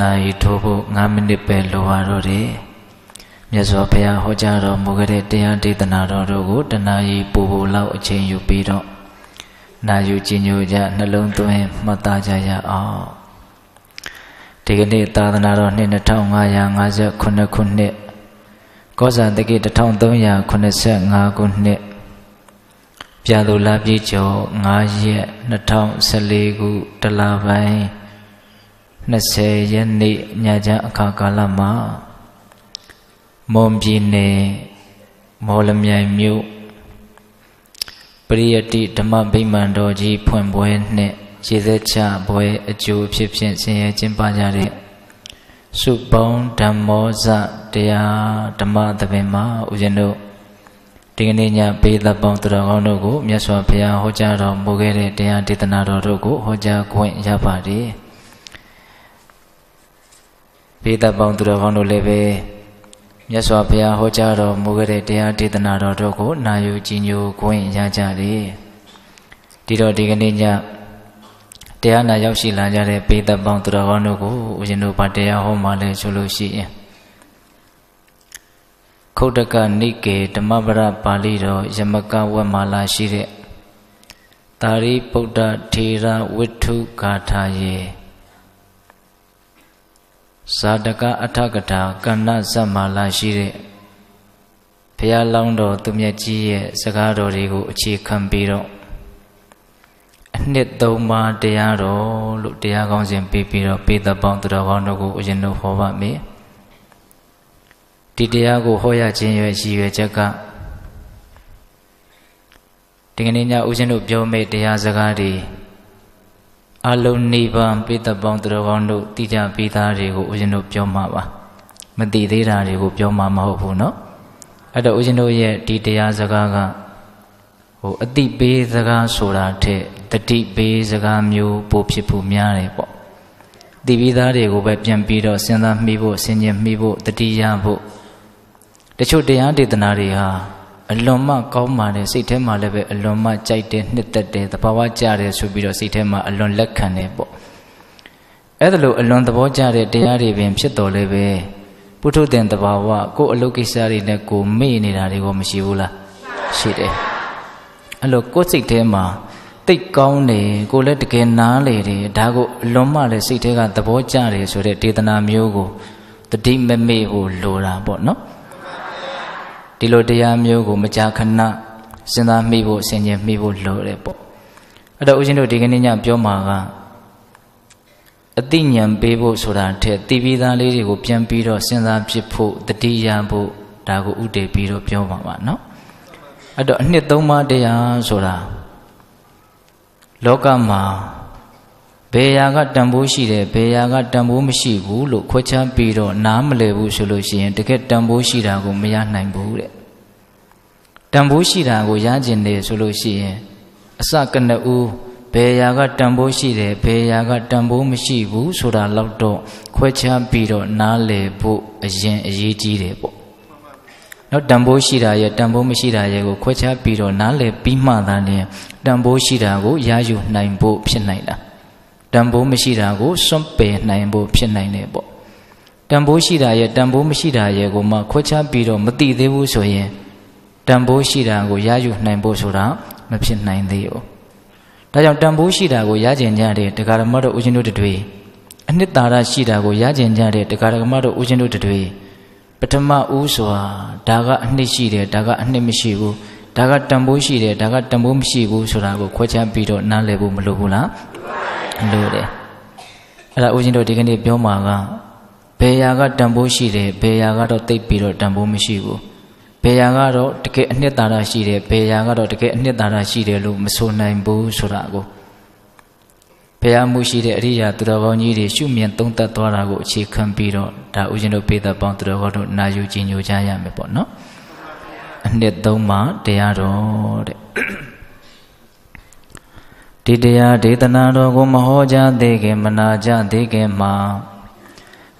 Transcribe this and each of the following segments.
ဇင်းတို့ရှင်းနာရီထိုးဖို့9မိနစ်ပဲလိုပါတော့တယ်မြတ်စွာဘုရားဟောကြားတော်မူခဲ့တဲ့တရားဒေသနာတော်တို့ကိုတဏှာကြီးပူပူလောက်အချိန်ယူပြီးတော့နာယူကြည်ညိုကြနှလုံးသွင်းမှတ်သားကြရအောင်ဒီကနေ့သာသနာတော်နှစ်2558ခုနှစ်ကောဇာတကိ1385ခုနှစ်ပြာသူလာပြည့်ကျော်9ရက်2014ခုတလပိုင်း 20ရက်နေ့ညချမ်းအခါကာလမှာမွန်ပြည်နယ်မော်လမြိုင်မြို့ပရိယတိဓမ္မဗိမာန်တော်ကြီးဖွင့်ပွဲနှင့်ရေသက်ချပွဲအကျိုးဖြစ်ဖြင့်ဆင်းရဲကျင်းပကြတဲ့စုပေါင်းဓမ္မောဇတရားဓမ္မသဘင်မှာဦးဇင်းတို့ဒီကနေ့ညပေးသက်ပေါင်းသူတော်ကောင်းတို့ကိုမြတ်စွာဘုရားဟောကြားတော်မူခဲ့တဲ့တရားဒေသနာတော်တို့ကိုဟောကြားခွင့်ရပါတယ် ပေးသက်ပေါင်းသူတော်ကောင်းတို့လည်းပဲမြတ်စွာဘုရားဟောကြားတော်မူခဲ့တဲ့တရားဒေသနာတော်တို့ကိုနာယူကြည်ညိုခွင့်ရကြတယ်ဒီတော့ဒီကနေ့ညတရားနာရောက်ရှိလာကြတဲ့ပေးသက်ပေါင်းသူတော်ကောင်းတို့ကိုဦးဇင်းတို့ဗတရားဟောမှလည်းဆိုလို့ရှိရင်ခုတ်တကနိကေဓမ္မပရပါဠိတော်ယမကဝတ်မာလာရှိတဲ့တာရိပုတ္တထေရဝိထုဂါထာယေ ဇာတကအထကထာကဏ္ဍဇတ်မာလာရှိတဲ့ဘုရားလောင်းတော်သူမြတ်ကြီးရဲ့စကားတော်တွေကိုအခြေခံပြီးတော့အနှစ်သုံးပါးတရားတော်လို့တရားကောင်းစဉ်ပြီးပြီးတော့ပေသက်ပေါင်းသူတော်ကောင်းတို့ကိုအရင်တို့ဟောပါမယ်ဒီတရားကိုဟောရခြင်းရဲ့ရည်ရွယ်ချက်ကဒီကနေ့ညဦးဇင်းတို့ပြောမယ့်တရားစကားတွေ အလုံးနိဗ္ဗာန်ပိသက်ပေါင်းသူတော်ကောင်းတို့သိကြပြီးသားတွေကိုဦးဇင်းတို့ပြောမှာပါမသိသေးတာတွေကိုပြောမှာမဟုတ်ဘူးเนาะအဲ့တော့ဦးဇင်းတို့ရဲ့ဒီတရားစကားကဟိုအတိပေးစကားဆိုတာထက်တတိပေးစကားမျိုးပိုဖြစ်ဖို့များတယ်ပေါ့သိပြီးသားတွေကိုပဲပြန်ပြီးတော့စဉ်းစားမိဖို့စဉ်းကျင်မိဖို့တတိယဖို့တချို့တရားဒေသနာတွေဟာ အလွန်မှကောင်းပါတယ်စိတ်ထဲမှာလည်းပဲအလွန်မှကြိုက်တယ်နှစ်သက်တယ်သဘာဝကျတယ်ဆိုပြီးတော့စိတ်ထဲမှာအလွန်လက်ခံတယ်ပေါ့အဲ့ဒါလိုအလွန်သဘောကျတဲ့တရားတွေပင်ဖြစ်တော်လဲပဲပုထုသင်သဘာဝကိုယ်အလုပ်ကိစ္စတွေနဲ့ကိုမေ့နေတာတွေကိုမရှိဘူးလားရှိတယ်အဲ့လိုကိုယ်စိတ်ထဲမှာတိတ်ကောင်းတယ်ကိုလည်းတကယ်နားလေတယ်ဒါကိုအလွန်မှလည်းစိတ်ထဲကသဘောကျတယ်ဆိုတဲ့ဒေသနာမျိုးကိုတတိမမေ့ဖို့လိုတာပေါ့နော် ဒီလိုတရားမျိုးကိုမကြာခဏစဉ်းစားမိဖို့ဆင်ခြင်မိဖို့လိုတယ်ပေါ့အဲ့တော့ဦးဇင်းတို့ဒီကနေ့ညပြောမှာကအတိညာဏ်ပေးဖို့ဆိုတာထက်တည်ပြီးသားလေးတွေကိုပြန်ပြီးတော့စဉ်းစားဖြစ်ဖို့တတိယဖို့ဒါကိုဥတည်ပြီးတော့ပြောပါပါနော်အဲ့တော့အနှစ်သုံးပါးတရားဆိုတာလောကမှာ ဘယ်ရာကတန်ဖိုးရှိတယ်ဘယ်ရာကတန်ဖိုးမရှိဘူးလို့ခွဲခြားပြီးတော့နားမလည်ဘူးဆိုလို့ရှိရင်တကယ်တန်ဖိုးရှိတာကိုမရနိုင်ဘူးတဲ့တန်ဖိုးရှိတာကိုရကျင်တယ်ဆိုလို့ရှိရင်အစကနဦးဘယ်ရာကတန်ဖိုးရှိတယ်ဘယ်ရာကတန်ဖိုးမရှိဘူးဆိုတာတော့တော့ခွဲခြားပြီးတော့နားလည်ဖို့အရင်အရေးကြီးတယ်ပေါ့နော်တန်ဖိုးရှိတာရဲ့တန်ဖိုးမရှိတာရဲ့ကိုခွဲခြားပြီးတော့နားလည်ပြီးမှသာလျှင်တန်ဖိုးရှိတာကိုရယူနိုင်ဖို့ဖြစ်နိုင်တာ တန်ဖိုးမရှိတာကိုစွန့်ပယ်နိုင်ဖို့ဖြစ်နိုင်တယ်ပေါ့တန်ဖိုးရှိတာရဲ့တန်ဖိုးမရှိတာရဲ့ကိုမှခွဲခြားပြီးတော့မသိသေးဘူးဆိုရင်တန်ဖိုးရှိတာကိုရယူနိုင်ဖို့ဆိုတာမဖြစ်နိုင်သေးဘူးဒါကြောင့်တန်ဖိုးရှိတာကိုရကျင်ကြတဲ့တရားဓမ္မတို့ဦးဇင်းတို့တွေအနှစ်သာရရှိတာကိုရကျင်ကြတဲ့တရားဓမ္မတို့ဦးဇင်းတို့တွေပထမဦးစွာဒါကအနှစ်ရှိတယ်ဒါကအနှစ်မရှိဘူးဒါကတန်ဖိုးရှိတယ်ဒါကတန်ဖိုးမရှိဘူးဆိုတာကိုခွဲခြားပြီးတော့နားလည်ဖို့မလိုဘူးလား လို့တယ်အဲ့ဒါဦးဇင်းတို့ဒီကနေ့ပြောမှာကဘယ်ရာကတန်ဖိုးရှိတယ်ဘယ်ရာကတော့တိတ်ပြီးတော့တန်ဖိုးမရှိဘူးဘယ်ရာကတော့တကယ်အနှစ်သာရရှိတယ်ဘယ်ရာကတော့တကယ်အနှစ်သာရရှိတယ်လို့မဆိုနိုင်ဘူးဆိုတာကိုဘုရားမှုရှိတဲ့အရိယာသူတော်ကောင်းကြီးတွေရှုမြင်သုံးသပ်သွားတာကိုအခြေခံပြီးတော့ဒါဦးဇင်းတို့ပေးသက်ပေါင်းသူတော်ကောင်းတို့နာယူကြည်ညိုကြရမယ်ပေါ့နော်အနှစ်သုံးပါတရားတော်တဲ့ ဒီတရားဒေသနာတော်ကိုမဟောကြားသေးခင်မနာကြသေးခင်မှာ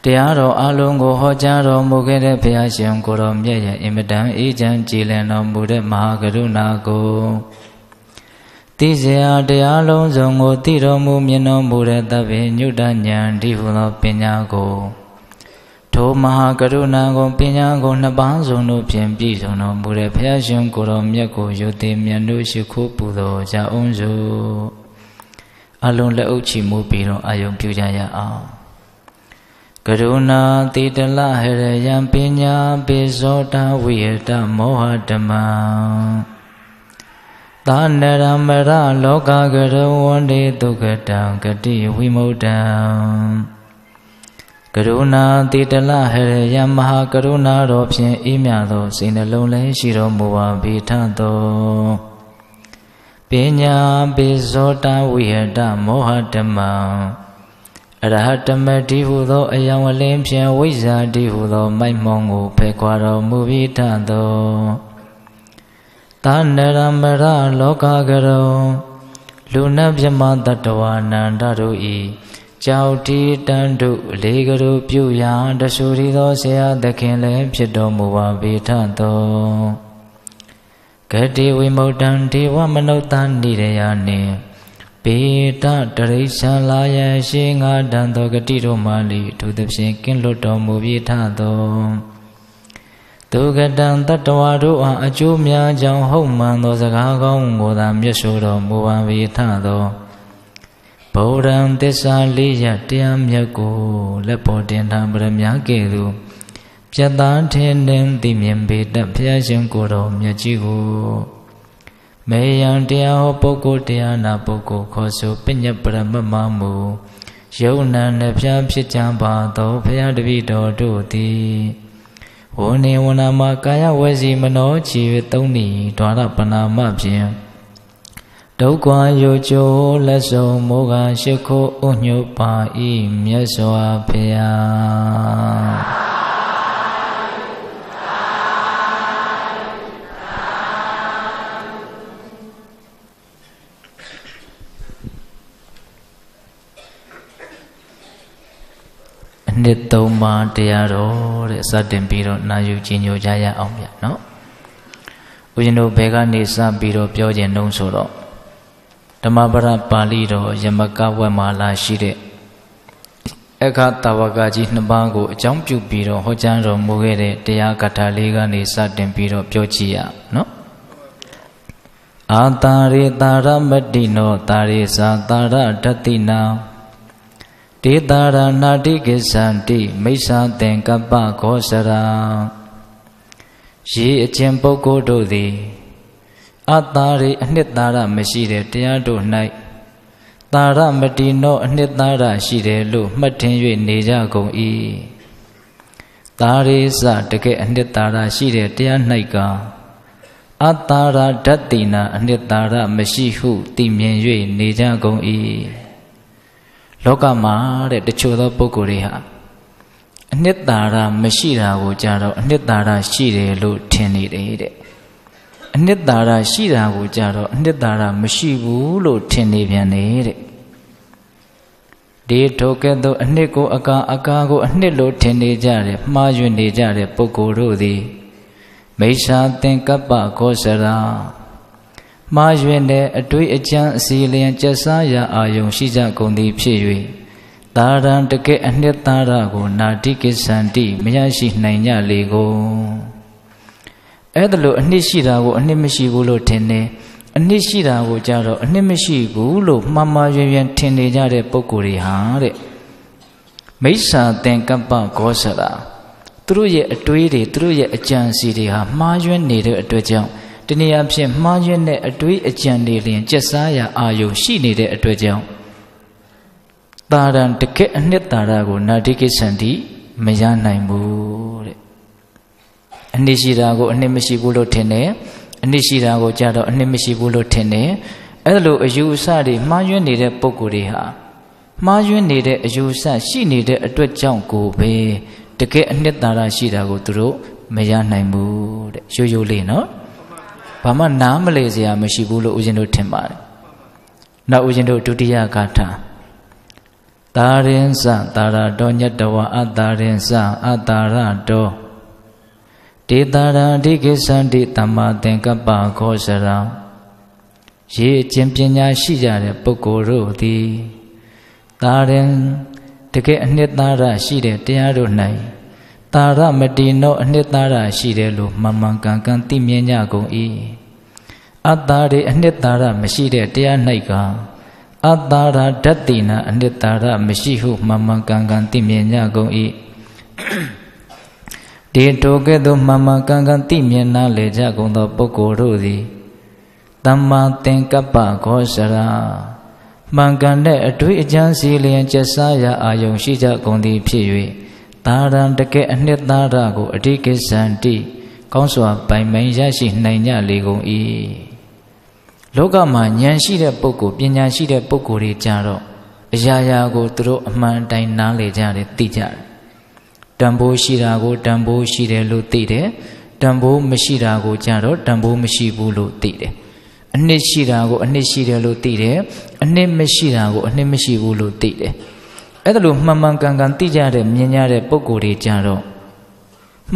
တရားတော်အလုံးကိုဟောကြားတော်မူခဲ့တဲ့ဘုရားရှင်ကိုတော်မြတ်ရဲ့အင်မတန်အေးချမ်းကြည်လင်တော်မူတဲ့မဟာကရုဏာကိုသိစေအားတရားလုံးစုံကိုသိတော်မူမြင်တော်မူတဲ့သဗ္ဗညုတဉာဏ်ဒီဟုသောပညာကို ထိုမဟာကရုဏာကိုပညာကိုနှစ်ပါးစုံတို့ဖြင့်ပြည့်စုံတော်မူတဲ့ဘုရားရှင်ကိုယ်တော်မြတ်ကိုယုတိမြတ်တို့ရှိခိုးပူဇော်ကြအောင်စို့အလုံးလက်အုပ်ချီမှုပြီးတော့အာယုံပြုကြရအောင်ကရုဏာတိတလဟရယံပညာပိဇောတဝိယတမောဟဓမ္မသာနရမရလောကကရဝန္တိဒုက္ကတံဂတိဝိမု ක්ත ံက ရုဏာတိတလဟရယမဟာကရုဏာတော်ဖြင့်အေးမြသောစိတ်နှလုံးလည်းရှိတော်မူပါဘိထသောပညာပိဇောတဝိဟတမောဟဓမ္မအရဟတမတိဟုသောအယံဝလင်းဖြင့်ဝိဇ္ဇာတိဟုသော မိုက်မောင်ကိုဖယ်ခွာတော်မူဘိထသောသာနရမရလောကကရုံလူနတ်မြမတတဝနန္တတို့ဤ ကြောက်တီတန်တုလေးကရုပြုရာတဆူရီသောဆရာသခင်လည်းဖြစ်တော်မူပါဗေထသောဂတိဝိမု ക്ത ံဒေဝမနုဿာနိရယနှင့်ပေတတရိစ္ဆာလာယရှိငါတန်သောဂတိတို့မှလိဒုသဖြင့်ကင်းလွတ်တော်မူပြီထသောဒုက္ကတံတတဝါတို့အားအကျိုးများကြောင်းဟုတ်မှန်သောစကားကောင်းကိုသာမျက်ဆိုတော်မူပါပြီထသော ဗုဒ္ဓံသစ္စာလေးရတရားမြတ်ကိုလက်ပေါ်တင်ထားပရမကဲ့သို့ပြတ်သားထင်းနှင်းသိမြင်ပေတတ်ဘုရားရှင်ကိုယ်တော်မြတ်ကြီးကိုမေယံတရားဟောပုဂ္ဂိုလ်တရားနာပုဂ္ဂိုလ်ခေါ်ဆိုပညပရမမမူယုံနာနှဖျားဖြစ်ကြပါသောဘုရားတပည့်တော်တို့သည်ဝနေဝနာမကာယဝစီမနောချီသုံးဤဒွါရပနာမဖြင့် ဒုက္ခယောကျိုးလက်ဆုံးမောဃရှိခိုးဥညုပါဤမြတ်စွာဘုရားနှစ်သုံးပါးတရားတော်တဲ့စတင်ပြီးတော့နာယူကြည်ညိုကြရအောင်ဗျနော်ဦးဇင်းတို့ဘယ်ကနေစပြီးတော့ပြောခြင်းတုံးဆိုတော့ ဓမ္မပဒပါဠိတော်ယမကဝက်မာလာရှိတဲ့အခါတဝကကြီးနှစ်ပါးကိုအကြောင်းပြုပြီးတော့ဟောကြားတော်မူခဲ့တဲ့တရားကထာလေးကနေစတင်ပြီးတော့ပြောကြည့်ရနော်အာတာရေတာရမတိနောတာရေသာတာရတတိနာဒေတာရဏတိကိသန္တိမိစ္ဆာသင်္ကပ္ပခောစရာရေအချင်းပုဂ္ဂိုလ်တို့သည် အတ္တာရိအနှစ်သာရမရှိတဲ့တရားတို့၌သာရမတိနောအနှစ်သာရရှိတယ်လို့မှတ်ထင်၍နေကြကုန်၏သာရိစတကယ်အနှစ်သာရရှိတဲ့တရား၌ကအတ္တာရဓတ္တိနာအနှစ်သာရမရှိဟုသိမြင်၍နေကြကုန်၏လောကမှာတဲ့တချို့သောပုဂ္ဂိုလ်တွေဟာအနှစ်သာရမရှိတာကိုကြတော့အနှစ်သာရရှိတယ်လို့ထင်နေတယ်တဲ့ အနှစ်သာရရှိတာကိုကြတော့အနှစ်သာရမရှိဘူးလို့ထင်နေပြန်တယ်တဲ့ဒီထိုကဲ့သို့အနှစ်ကိုအကာအကာကိုအနှစ်လို့ထင်နေကြတယ်မှားယွင်းနေကြတဲ့ပုဂ္ဂိုလ်တို့သည်မိစ္ဆာသင်္ကပ္ပခောစရာမှားယွင်းတဲ့အတွေ့အကြံအစီလျံကျက်စားရာအာယုံရှိကြကုန်သည်ဖြစ်၍သာရံတကယ်အနှစ်သာရကို နာတိကိသန္တိမရရှိနိုင်ကြလေကုန် အဲ့ဒါလို့အနှစ်ရှိတာကိုအနှစ်မရှိဘူးလို့ထင်တယ်အနှစ်ရှိတာကိုကြတော့အနှစ်မရှိဘူးလို့မှားမှားယွင်းယွင်းထင်နေကြတဲ့ပုံကိုယ်တွေဟာတဲ့မိစ္ဆာသင်္ကပ္ပဂောစရာသူတို့ရဲ့အတွေးတွေသူတို့ရဲ့အကြံစီတွေဟာမှားယွင်းနေတဲ့အတွက်ကြောင့်တနည်းအားဖြင့်မှားယွင်းတဲ့အတွေးအကြံတွေလျင်ကျက်စားရာအာယုရှိနေတဲ့အတွက်ကြောင့်တာရန်တကက်အနှစ်တာရကိုနာတိကိသန္တိမရနိုင်ဘူးတဲ့ အနှစ်ရှိတာကိုအနှစ်မရှိဘူးလို့ထင်တယ်အနှစ်ရှိတာကိုကြတော့အနှစ်မရှိဘူးလို့ထင်တယ်အဲ့လိုအယူအဆတွေမှားယွင်းနေတဲ့ပုံကိုယ်တွေဟာမှားယွင်းနေတဲ့အယူအဆရှိနေတဲ့အတွက်ကြောင့်ကိုပဲတကယ်အနှစ်သာရရှိတာကိုသူတို့မရနိုင်ဘူးတဲ့ရိုးရိုးလေးနော်ဘာမှနားမလဲစရာမရှိဘူးလို့ဦးဇင်းတို့ထင်ပါတယ်။နောက်ဦးဇင်းတို့ဒုတိယဂါထာတာရင်စတာရတောညတဝအတာရင်စအတာရတော ဒေတာရအဓိကိသန္တိတမ္မာသင်္ကပ္ပခောစရံရေအကျင့်ပညာရှိကြတဲ့ပုဂ္ဂိုလ်တို့သည်သာရင်တကယ်အနှစ်သာရရှိတဲ့တရားတို့၌သာရမတိနောအနှစ်သာရရှိတယ်လို့မှန်မှန်ကန်ကန်သိမြင်ကြကုန်၏အတ္တတွေအနှစ်သာရမရှိတဲ့တရား၌ကအတ္တရာဓတ္တိနာအနှစ်သာရမရှိဟုမှန်မှန်ကန်ကန်သိမြင်ကြကုန်၏ ဒီတိုကဲ့သို့မှန်မှန်ကန်ကန်သိမြင်နာလေကြကုန်သောပုဂ္ဂိုလ်တို့သည်သမ္မာသင်္ကပ္ပခောစရာမှန်ကန်တဲ့အတွေ့အကြံစီလျင်ကျက်စားရာအာယုံရှိကြကုန်သည်ဖြစ်၍သာရံတကယ်အနှစ်သာရကိုအဓိကိစ္စံတိကောင်းစွာပိုင်ပိုင်ရရှိနိုင်ကြလေကုန်၏လောကမှာဉာဏ်ရှိတဲ့ပုဂ္ဂိုလ်ပညာရှိတဲ့ပုဂ္ဂိုလ်တွေကြတော့အရာရာကိုသူတို့အမှန်တိုင်းနားလေကြတယ်သိကြတယ် တန်ဖိုးရှိတာကိုတန်ဖိုးရှိတယ်လို့သိတယ်တန်ဖိုးမရှိတာကိုကြတော့တန်ဖိုးမရှိဘူးလို့သိတယ်အနှစ်ရှိတာကိုအနှစ်ရှိတယ်လို့သိတယ်အနှစ်မရှိတာကိုအနှစ်မရှိဘူးလို့သိတယ်အဲ့ဒါလို့မှန်မှန်ကန်ကန်သိကြတဲ့မြင်ကြတဲ့ပုံကိုယ်တွေကြတော့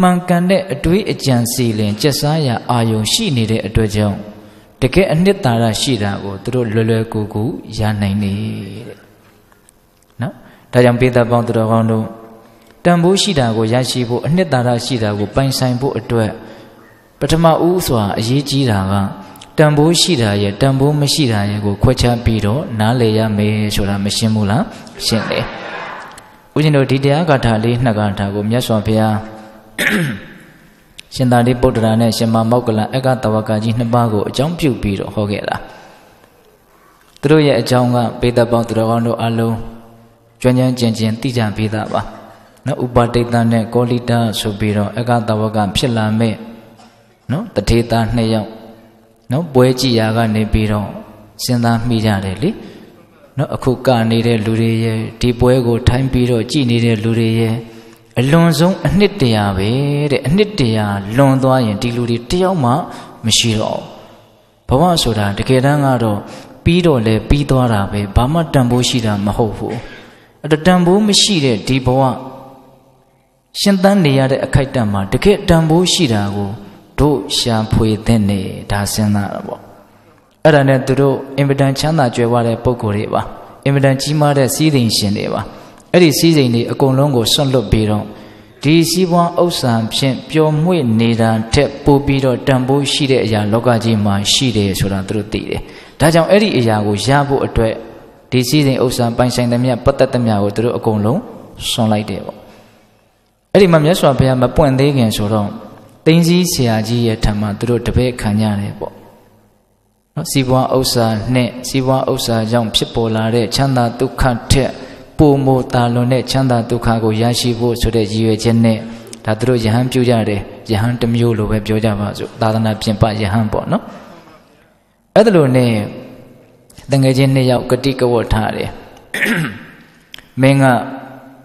မှန်ကန်တဲ့အတွေးအကြံစီလင်ကျက်စားရာအာယုံရှိနေတဲ့အတွက်ကြောင့်တကယ်အနှစ်သာရရှိတာကိုသူတို့လွယ်လွယ်ကူကူရနိုင်နေတဲ့နော်ဒါကြောင့်ပိဿပေါင်းသူတော်ကောင်းတို့ တန်ဖိုးရှိတာကိုရရှိဖို့အနှစ်သာရရှိတာကိုပိုင်ဆိုင်ဖို့အတွက်ပထမဦးစွာအရေးကြီးတာကတန်ဖိုးရှိတာရဲ့တန်ဖိုးမရှိတာရဲ့ကိုခွဲခြားပြီးတော့နားလည်ရမယ်ဆိုတာမရှင်းဘူးလားရှင်းတယ်ဦးဇင်းတို့ဒီတရားဂါထာလေးနှစ်ဂါထာကိုမြတ်စွာဘုရားရှင်သာရိပုတ္တရာနဲ့ရှင်မမောက္ကလအက္ကတဝကကြီးနှစ်ပါးကိုအကြောင်းပြုပြီးတော့ဟောခဲ့တာသူတို့ရဲ့အကြောင်းကပေတပေါင်းသူတော်ကောင်းတို့အလုံးကျွမ်းကျမ်းကျင်ကျင်သိကြပေးတာပါ နော်ဥပါတိတ်တနဲ့ကောလိတာဆိုပြီးတော့အက္ကတဝကဖြစ်လာမဲ့နော်တထေသားနှစ်ယောက်နော်ပွဲကြည်ရာကနေပြီးတော့စဉ်းစားမိကြတယ်လေနော်အခုကနေတဲ့လူတွေရဲ့ဒီပွဲကိုထိုင်းပြီးတော့ကြည်နေတဲ့လူတွေရဲ့အလွန်ဆုံးအနှစ်တရာပဲတဲ့အနှစ်တရာလွန်သွားရင်ဒီလူတွေတယောက်မှမရှိတော့ဘဝဆိုတာတကယ်တမ်းကတော့ပြီးတော့လဲပြီးသွားတာပဲဘာမှတန်ဖိုးရှိတာမဟုတ်ဘူးအဲ့တန်ဖိုးမရှိတဲ့ဒီဘဝ ရှင်သန်နေရတဲ့အခိုက်အတန့်မှာတကယ်တန်ဖိုးရှိတာကိုတို့ရှာဖွေတဲ့နေဒါစဉ်းစားတာပေါ့အဲ့ဒါနဲ့သူတို့အင်မတန်ချမ်းသာကြွယ်ဝတဲ့ပုံကိုယ်တွေပါအင်မတန်ကြီးမားတဲ့စီးသိမ်ရှင်တွေပါအဲ့ဒီစီးစိမ်တွေအကုန်လုံးကိုဆွတ်လွတ်ပြီးတော့ဒီစီးပွားဥစ္စာဖြင့်ပျော်မွေ့နေတာထက်ပိုပြီးတော့တန်ဖိုးရှိတဲ့အရာလောကကြီးမှာရှိတယ်ဆိုတာသူတို့သိတယ်ဒါကြောင့်အဲ့ဒီအရာကိုရဖို့အတွက်ဒီစီးစိမ်ဥစ္စာပိုင်ဆိုင်သမျှပတ်သက်သမျှကိုသူတို့အကုန်လုံးဆွန်လိုက်တယ်ပေါ့ အဲ့ဒီမှာမြတ်စွာဘုရားမပွင့်သေးခင်ဆိုတော့သိင်းစည်းဆရာကြီးရဲ့ထံမှာသူတို့တပည့်ခံကြတယ်ပေါ့နော်စီးပွားဥစ္စာနဲ့စီးပွားဥစ္စာကြောင့်ဖြစ်ပေါ်လာတဲ့ချမ်းသာဒုက္ခထက်ပုံမိုတာလွန်တဲ့ချမ်းသာဒုက္ခကိုရရှိဖို့ဆိုတဲ့ရည်ရွယ်ချက်နဲ့ဒါသူတို့ယဟန်ပြုကြတယ်ယဟန်တစ်မျိုးလိုပဲပြောကြပါစို့သာသနာပြင်ပယဟန်ပေါ့နော်အဲ့ဒါလိုနဲ့တငယ်ချင်းနှစ်ယောက်ကတိကဝတ်ထားတယ်မင်းက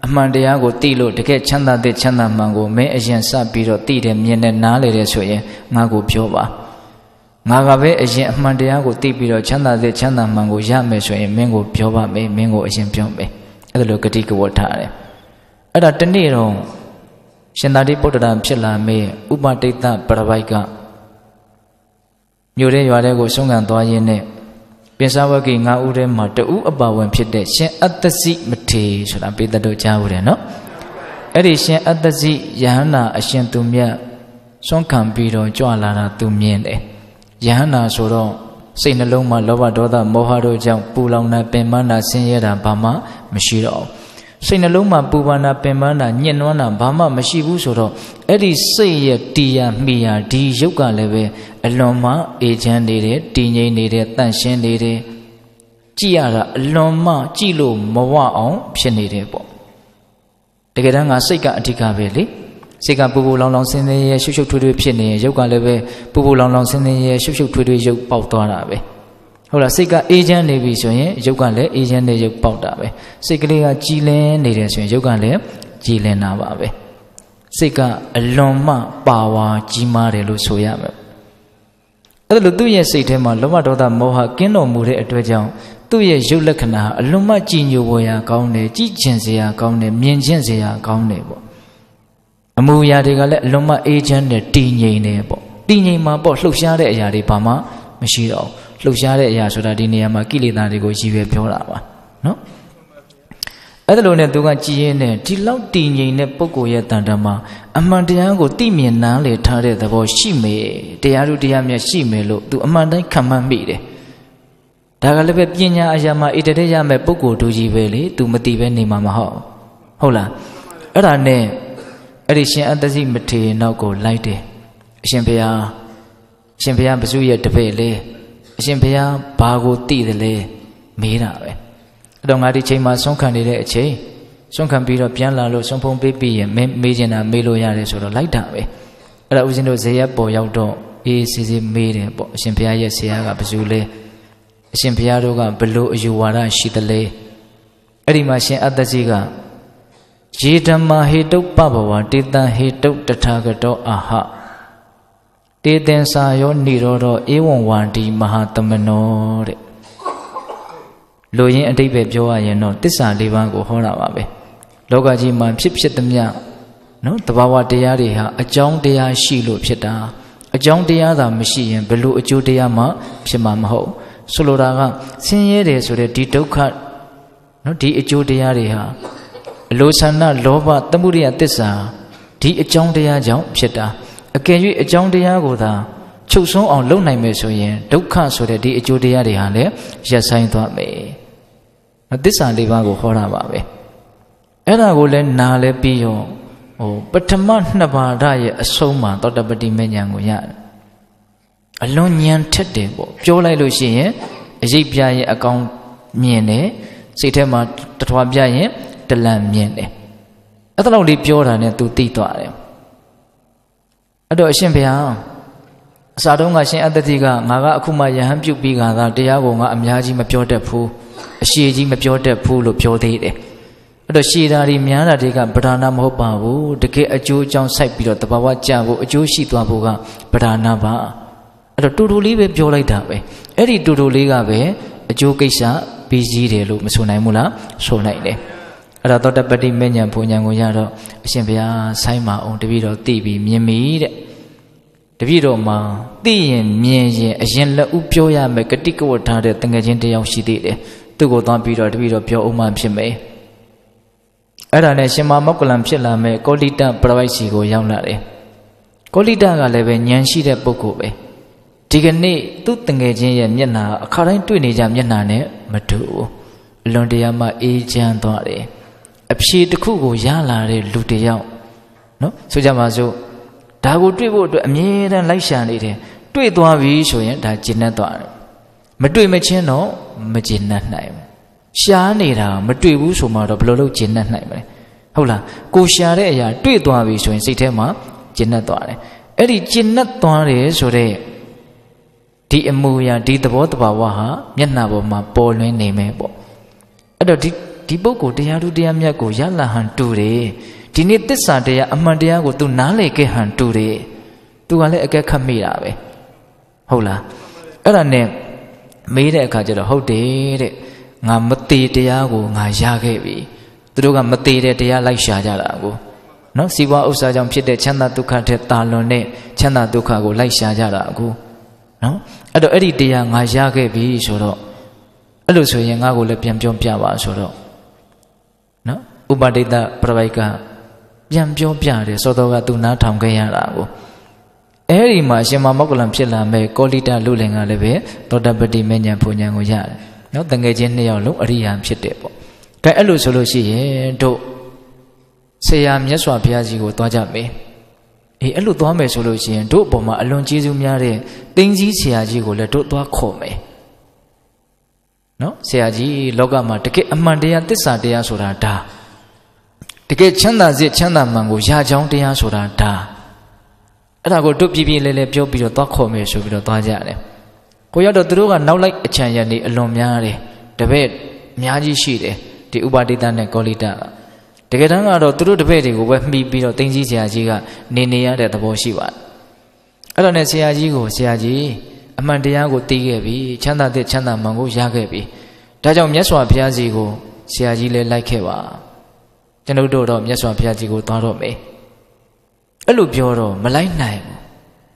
အမှန်တရားကိုသိလို့တကယ်ချမ်းသာတဲ့ချမ်းသာမှန်ကိုမင်းအရင်စပြီးတော့သိတယ်မြင်တယ်နားလေတယ်ဆိုရင်ငါကိုပြောပါငါကပဲအရင်အမှန်တရားကိုသိပြီးတော့ချမ်းသာတဲ့ချမ်းသာမှန်ကိုရမယ်ဆိုရင်မင်းကိုပြောပါမယ်မင်းကိုအရင်ပြောမယ်အဲ့ဒါလိုဂတိကဝတ်ထားတယ်အဲ့ဒါတနေ့တော့ရှင်သာတိပုတ္တရာဖြစ်လာမေးဥပတိတ်တပရပိုက်ကမြို့ရဲရွာထဲကိုဆုံးခံသွားရင်းနဲ့ ပင်စဝကိ၅ဦးထဲမှာတဦးအပါဝင်ဖြစ်တဲ့ရှင်အတ္တစိမထေဆိုတာပေတတို့ကြားဦးတယ်နော်အဲ့ဒီရှင်အတ္တစိယဟန္တာအရှင်သူမြတ်ဆွမ်းခံပြီးတော့ကြွလာတာသူမြင်တယ်ယဟန္တာဆိုတော့စိတ်နှလုံးမှာလောဘဒေါသမောဟတို့ကြောင့်ပူလောင်တာပင်ပန်းတာဆင်းရဲတာဘာမှမရှိတော့ဘူးစိတ်နှလုံးမှာပူပန်တာပင်ပန်းတာညှဉ်းနှွမ်းတာဘာမှမရှိဘူးဆိုတော့ အဲ့ဒီစိတ်ရဲ့တရားမိယာဒီရုပ်ကလည်းပဲအလွန်မှအေချမ်းနေတယ်တည်ငြိမ်နေတယ်တန့်ရှင်းနေတယ်ကြည့်ရတာအလွန်မှကြည့်လို့မဝအောင်ဖြစ်နေတယ်ပေါ့တကယ်တမ်းကစိတ်ကအဓိကပဲလေစိတ်ကပူပူလောင်လောင်ဆင်းဆင်းရဲရှုပ်ရှုပ်ထွေးထွေးဖြစ်နေရင်ရုပ်ကလည်းပဲပူပူလောင်လောင်ဆင်းဆင်းရဲရှုပ်ရှုပ်ထွေးထွေးရုပ်ပေါက်သွားတာပဲဟုတ်လားစိတ်ကအေးချမ်းနေပြီဆိုရင်ရုပ်ကလည်းအေးချမ်းနေရုပ်ပေါက်တာပဲစိတ်ကလေးကကြည်လင်းနေတယ်ဆိုရင်ရုပ်ကလည်းကြည်လင်းတာပါပဲ စိတ်ကအလွန်မှပါဝါကြီးမားတယ်လို့ဆိုရမယ်အဲ့ဒါလို့သူ့ရဲ့စိတ်ထဲမှာလောဘဒေါသမောဟကင်းတော်မူတဲ့အတွက်ကြောင့်သူ့ရဲ့ရုပ်လက္ခဏာအလွန်မှကြည်ညိုပေါ်ရာကောင်းတယ်ကြည်ကျင်စရာကောင်းတယ်မြင်ကျင်စရာကောင်းတယ်ပေါ့အမူအရာတွေကလည်းအလွန်မှအေးချမ်းတယ်တည်ငြိမ်တယ်ပေါ့တည်ငြိမ်မှာပေါ့လှုပ်ရှားတဲ့အရာတွေဘာမှမရှိတော့လှုပ်ရှားတဲ့အရာဆိုတာဒီနေရာမှာကိလေသာတွေကိုရည်ရွယ်ပြောတာပါနော် အဲ့ဒါလိုနဲ့သူကကြည်ရင်နဲ့ဒီလောက်တည်ငြိမ်တဲ့ပုဂ္ဂိုလ်ရဲ့တန်တမှာအမှန်တရားကိုသိမြင်နားလည်ထားတဲ့သဘောရှိမေတရားတို့တရားမြတ်ရှိမေလို့သူအမှန်တိုင်းခံမှန်းမိတယ်ဒါကလည်းပဲပညာအရာမှာဣတတဲ့ရမဲ့ပုဂ္ဂိုလ်တို့ကြီးပဲလေသူမသိပဲနေမှာမဟုတ်ဟုတ်လားအဲ့ဒါနဲ့အဲ့ဒီရှင်အတ္တစီမထေနောက်ကိုလိုက်တယ်အရှင်ဘုရားအရှင်ဘုရားဘုစုရဲ့တပည့်လေအရှင်ဘုရားဘာကိုသိတယ်လဲမေးတာပဲ အဲ့တော့ငါဒီချိန်မှာဆုံးခံနေတဲ့အချိန်ဆုံးခံပြီးတော့ပြန်လာလို့ဆုံးဖုံးပေးပြီးရင်မေးချင်တာမေးလို့ရတယ်ဆိုတော့လိုက်တာပဲအဲ့ဒါဦးဇင်းတို့ဇေယျပေါ်ရောက်တော့အေးစီစီမေးတယ်ပေါ့အရှင်ဘုရားရဲ့ဆရာကဘုစုလဲအရှင်ဘုရားတို့ကဘလို့အယူဝါဒရှိသလဲအဲ့ဒီမှာရှင်အတ္တစီကယေဓမ္မာဟေတုပ္ပဘဝတေတံဟေတုတထာဂတောအာဟတေသင်္စာယောនិရောဓဧဝံဝန္တိမဟာတမနောတဲ့ လူရင်းအတိတ်ပဲပြောရရင်တော့တစ္ဆာလေးပါးကိုဟောတာပါပဲလောကကြီးမှာဖြစ်ဖြစ်သမျှနော်တဘာဝတရားတွေဟာအကြောင်းတရားရှိလို့ဖြစ်တာအကြောင်းတရားသာမရှိရင်ဘလို့အကျိုးတရားမှဖြစ်မှာမဟုတ်ဆိုလိုတာကဆင်းရဲတယ်ဆိုတဲ့ဒီဒုက္ခနော်ဒီအကျိုးတရားတွေဟာအလိုဆန္ဒလောဘသမှုရိယသစ္စာဒီအကြောင်းတရားကြောင့်ဖြစ်တာအကယ်၍အကြောင်းတရားကိုသာချုပ်ဆုံးအောင်လုပ်နိုင်မယ်ဆိုရင်ဒုက္ခဆိုတဲ့ဒီအကျိုးတရားတွေဟာလည်းရပ်ဆိုင်သွားမယ်။ သစ္စာလေးပါးကိုဟောတာပါပဲ။အဲ့ဒါကိုလည်းနားလဲပြီးရောဟိုပထမနှစ်ပါးဓာရဲ့အဆုံးမှာသောတပတိမဉ္ဇဉ်ကိုရတယ်။အလွန်ဉာဏ်ထက်တယ်ပေါ့ပြောလိုက်လို့ရှိရင်အရေးပြရဲ့အကောင်မြင်တယ်စိတ်ထဲမှာတထွားပြရင်တလန့်မြင်တယ်။အဲ့ဒါလောက်လေးပြောတာနဲ့ तू သိသွားတယ်။အဲ့တော့အရှင်ဘုရားအစာတုံးကရှင်အတ္တတိကငါကအခုမှယဟန်ပြုတ်ပြီးခါသာတရားကိုငါအများကြီးမပြောတတ်ဘူး အရှိကြီးမပြောတတ်ဘူးလို့ပြောသေးတယ်အဲ့တော့ရှည်တာတွေများတာတွေကဗဒါနာမဟုတ်ပါဘူးတကယ်အကျိုးအကြောင်းစိုက်ပြီးတော့တဘာဝကြဖို့အကျိုးရှိသွားဖို့ကဗဒါနာပါအဲ့တော့တူတူလေးပဲပြောလိုက်တာပဲအဲ့ဒီတူတူလေးကပဲအကျိုးကိစ္စပြီးစည်းတယ်လို့မဆိုနိုင်ဘူးလားဆိုနိုင်တယ်အဲ့ဒါသောတပတိမဉ္ဇဉ်ဘုံဉဏ်ကိုရတော့အရှင်ဘုရားဆိုင်းမအောင်တပည့်တော်သိပြီးမြင်ပြီတဲ့တပည့်တော်မှာသိရင်မြင်ရင်အရင်လက်ဥပြောရမယ်ဂတိကဝတ်ထားတဲ့တငယ်ချင်းတယောက်ရှိသေးတယ် သူ့ကိုသွားပြီးတော့တပည့်တော်ပြောအောင်မှဖြစ်မယ်အဲ့ဒါနဲ့ရှင်မမောက္ကလံဖြစ်လာမဲ့ကောလိတပရဝိုက်စီကိုရောက်လာတယ်ကောလိတကလည်းပဲဉာဏ်ရှိတဲ့ပုဂ္ဂိုလ်ပဲဒီကနေ့သူ့တငယ်ချင်းရဲ့မျက်နှာအခါတိုင်းတွေ့နေကြမျက်နှာနဲ့မတူဘူးအလွန်တရာမှအေးချမ်းသွားတယ်အဖြေတစ်ခုကိုရလာတဲ့လူတယောက်နော်ဆိုကြပါစို့ဒါကိုတွေ့ဖို့အတွက်အမြဲတမ်းလိုက်ရှာနေတယ်တွေ့သွားပြီဆိုရင်ဒါကျင့်တတ်သွားတယ် မတွေ့မချင်းတော့မကျင့်တတ်နိုင်ဘူးရှားနေတာမတွေ့ဘူးဆိုမှတော့ဘယ်လိုလုပ်ကျင့်တတ်နိုင်မလဲဟုတ်လားကိုရှာတဲ့အရာတွေ့သွားပြီဆိုရင်စိတ်ထဲမှာကျင့်တတ်သွားတယ်အဲ့ဒီကျင့်တတ်သွားတယ်ဆိုတဲ့ဒီအမူအရာဒီသဘောတဘာဝဟာမျက်နှာပေါ်မှာပေါ်လွင်နေမယ်ပေါ့အဲ့တော့ဒီဒီပုဂ္ဂိုလ်တရားသူတရားမြတ်ကိုရလာဟန်တူတယ်ဒီနေ့တစ္ဆာတရားအမှန်တရားကို तू နားလေခဲ့ဟန်တူတယ် तू ကလည်းအကက်ခတ်မိတာပဲဟုတ်လားအဲ့ဒါနဲ့ မေးတဲ့အခါကျတော့ဟုတ်တယ်တဲ့ငါမသေးတရားကိုငါရခဲ့ပြီသူတို့ကမသေးတဲ့တရားလိုက်ရှာကြတာကိုနော်စီးပွားဥစ္စာကြောင့်ဖြစ်တဲ့ချမ်းသာဒုက္ခထက်တာလွန်တဲ့ချမ်းသာဒုက္ခကိုလိုက်ရှာကြတာကိုနော်အဲ့တော့အဲ့ဒီတရားငါရခဲ့ပြီဆိုတော့အဲ့လိုဆိုရင်ငါ့ကိုလည်းပြန်ပြောပြပါဆိုတော့နော်ဥပဒိတပရဝိကပြန်ပြောပြတယ်စောတော်ကသူနားထောင်ခဲ့ရတာကို အဲ့ဒီမှာရှင်မမောက္ကလံဖြစ်လာမဲ့ကောလိတလူလင်ကလည်းပဲသောတပတိမဉ္ဇဉ်ဘုံဉဏ်ကိုရတယ်နော်တငယ်ချင်းနှစ်ယောက်လုံးအရိယာဖြစ်တယ်ပေါ့ကဲအဲ့လိုဆိုလို့ရှိရင်တို့ဆရာမြတ်စွာဘုရားကြီးကိုသွားကြမယ်အေးအဲ့လိုသွားမယ်ဆိုလို့ရှိရင်တို့အပေါ်မှာအလွန်ကျေးဇူးများတဲ့တင်းကြီးဆရာကြီးကိုလည်းတို့သွားခေါ်မယ်နော်ဆရာကြီးလောကမှာတကယ်အမှန်တရားတစ္ဆာတရားဆိုတာဒါတကယ်ချမ်းသာစေချမ်းသာမှန်ကိုရာချောင်းတရားဆိုတာဒါ အဲ့ဒါကိုတို့ပြပြလဲလဲပြောပြီးတော့သွားခေါ်မယ်ဆိုပြီးတော့သွားကြတယ်ကိုရောက်တော့သူတို့ကနောက်လိုက်အချံရနေအလွန်များတယ်တပည့်အများကြီးရှိတယ်ဒီဥပါဒိတနဲ့ကောလိတကတကယ်တမ်းကတော့သူတို့တပည့်တွေကိုပဲမှီပြီးတော့တင်းကြီးဆရာကြီးကနေနေရတဲ့သဘောရှိပါတယ်အဲ့တော့ねဆရာကြီးကိုဆရာကြီးအမှန်တရားကိုသိခဲ့ပြီချမ်းသာတဲ့ချမ်းသာမှန်ကိုရခဲ့ပြီဒါကြောင့်မြတ်စွာဘုရားစီကိုဆရာကြီးလည်းလိုက်ခဲ့ပါကျွန်ုပ်တို့တော့မြတ်စွာဘုရားကြီးကိုသွားတော့မယ် အဲ့လိုပြောတော့မလိုက်နိုင်ဘူး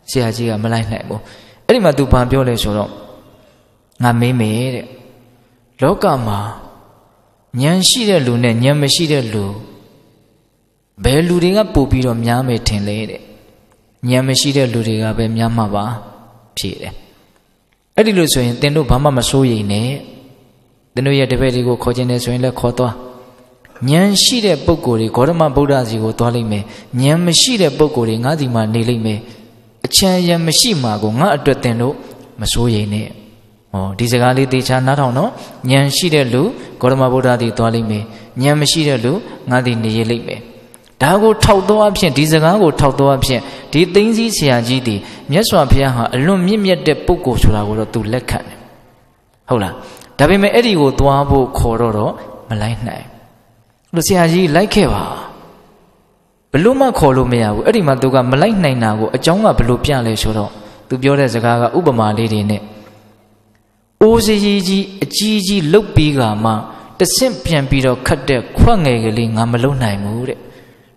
ဆရာကြီးကမလိုက်နိုင်ဘူးအဲ့ဒီမှာသူဘာပြောလဲဆိုတော့ငါမေးမယ်တဲ့လောကမှာဉာဏ်ရှိတဲ့လူနဲ့ဉာဏ်မရှိတဲ့လူဘယ်လူတွေကပို့ပြီးတော့များမယ်ထင်လဲတဲ့ဉာဏ်မရှိတဲ့လူတွေကပဲများမှာပါဖြေတယ်အဲ့ဒီလိုဆိုရင်သင်တို့ဘာမှမစိုးရိမ်နဲ့သင်တို့ရဲ့တပည့်တွေကိုခေါ်ခြင်းနဲ့ဆိုရင်လည်းခေါ်သွား ဉာဏ်ရှိတဲ့ပုဂ္ဂိုလ်တွေဂေါတမဗုဒ္ဓစီကိုသွားလိမ့်မယ်ဉာဏ်မရှိတဲ့ပုဂ္ဂိုလ်တွေငါးစီမှာနေလိမ့်မယ်အချမ်းရံမရှိမှာကိုငါအတွက်သင်တို့မစိုးရိမ်နဲ့ဟောဒီစကားလေးသေချာနားထောင်နော်ဉာဏ်ရှိတဲ့လူဂေါတမဗုဒ္ဓစီသွားလိမ့်မယ်ဉာဏ်မရှိတဲ့လူငါသည်နေရလိမ့်မယ်ဒါကိုထောက်သောအဖြစ်ဒီစကားကိုထောက်သောအဖြစ်ဒီသိင်းစည်းဆရာကြီးဒီမြတ်စွာဘုရားဟာအလွန်မြင့်မြတ်တဲ့ပုဂ္ဂိုလ်ဆိုတာကိုတော့သူလက်ခံတယ်ဟုတ်လားဒါပေမဲ့အဲ့ဒီကိုသွားဖို့ခေါ်တော့တော့မလိုက်နိုင် လို့ဆရာကြီးလိုက်ခဲ့ပါဘလို့မှခေါ်လို့မရဘူးအဲ့ဒီမှာသူကမလိုက်နိုင်တာကိုအကြောင်းကဘလို့ပြလဲဆိုတော့သူပြောတဲ့စကားကဥပမာလေးတွေနဲ့အိုးစရီကြီးအကြီးကြီးလုတ်ပြီးကမှတဆင့်ပြန်ပြီးတော့ခတ်တဲ့ခွက်ငယ်ကလေးငါမလုံနိုင်ဘူးတဲ့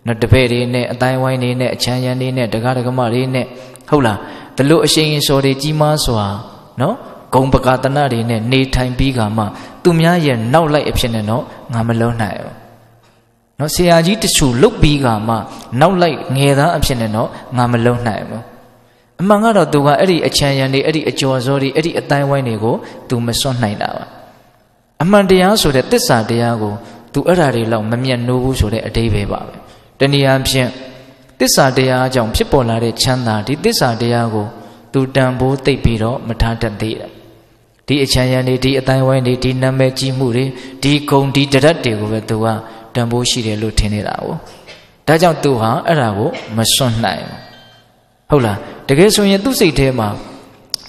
နော်တပည့်တွေနဲ့အတိုင်းဝိုင်းတွေနဲ့အချမ်းရံတွေနဲ့တကားတကမတွေနဲ့ဟုတ်လားဒီလိုအရှိန်စော်တွေကြီးမားစွာနော်ဂုံပကာတနာတွေနဲ့နေထိုင်ပြီးကမှသူများရဲ့နောက်လိုက်အဖြစ်နဲ့တော့ငါမလုံးနိုင်ဘူး နော်ဆရာကြီးတချို့လုတ်ပြီးကမှနောက်လိုက်ငယ်သားအဖြစ်နဲ့တော့ငါမလုံးနိုင်ဘူးအမှန်ကတော့သူကအဲ့ဒီအချမ်းရံတွေအဲ့ဒီအကျော်စောတွေအဲ့ဒီအတိုင်းဝိုင်းတွေကိုသူမစွန့်နိုင်တာပါအမှန်တရားဆိုတဲ့တစ္ဆာတရားကိုသူအဲ့ဓာတွေလောက်မမျက်နှိုးဘူးဆိုတဲ့အတိပ္ပယ်ပါပဲတနည်းအားဖြင့်တစ္ဆာတရားကြောင့်ဖြစ်ပေါ်လာတဲ့ချမ်းသာဒီတစ္ဆာတရားကိုသူတန်ဖိုးသိပ်ပြီးတော့မထားတတ်သေးတယ်ဒီအချမ်းရံတွေဒီအတိုင်းဝိုင်းတွေဒီနာမည်ကြီးမှုတွေဒီဂုံဒီတရက်တွေကိုပဲသူက တန်ဖိုးရှိတယ်လို့ထင်နေတာကိုဒါကြောင့်သူဟာအဲ့ဒါကိုမစွန့်နိုင်ဟုတ်လားတကယ်ဆိုရင်သူ့စိတ်ထဲမှာ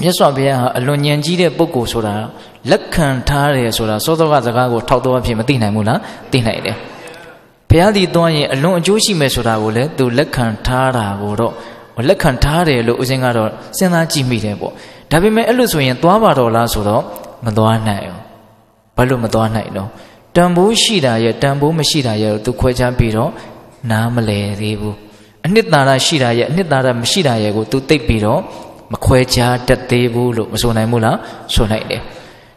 မြတ်စွာဘုရားဟာအလွန်ဉာဏ်ကြီးတဲ့ပုဂ္ဂိုလ်ဆိုတာလက်ခံထားတယ်ဆိုတာစောစောကစကားကိုထောက်တော့အဖြစ်မသိနိုင်ဘူးလားသိနိုင်တယ်ဘုရားဒီသွားရင်အလွန်အကျိုးရှိမယ်ဆိုတာကိုလည်းသူလက်ခံထားတာကိုတော့လက်ခံထားတယ်လို့ဦးဇင်းကတော့စဉ်းစားကြည့်မိတယ်ပေါ့ဒါပေမဲ့အဲ့လိုဆိုရင်သွားပါတော့လားဆိုတော့မသွားနိုင်ဘူးဘာလို့မသွားနိုင်တော့ တန်ဖိုးရှိတာရဲ့တန်ဖိုးမရှိတာရဲ့သူခွဲခြားပြီးတော့နားမလဲသေးဘူးအနှစ်သာရရှိတာရဲ့အနှစ်သာရမရှိတာရဲ့ကိုသူသိပြီးတော့မခွဲခြားတတ်သေးဘူးလို့မဆိုနိုင်ဘူးလားဆိုနိုင်တယ်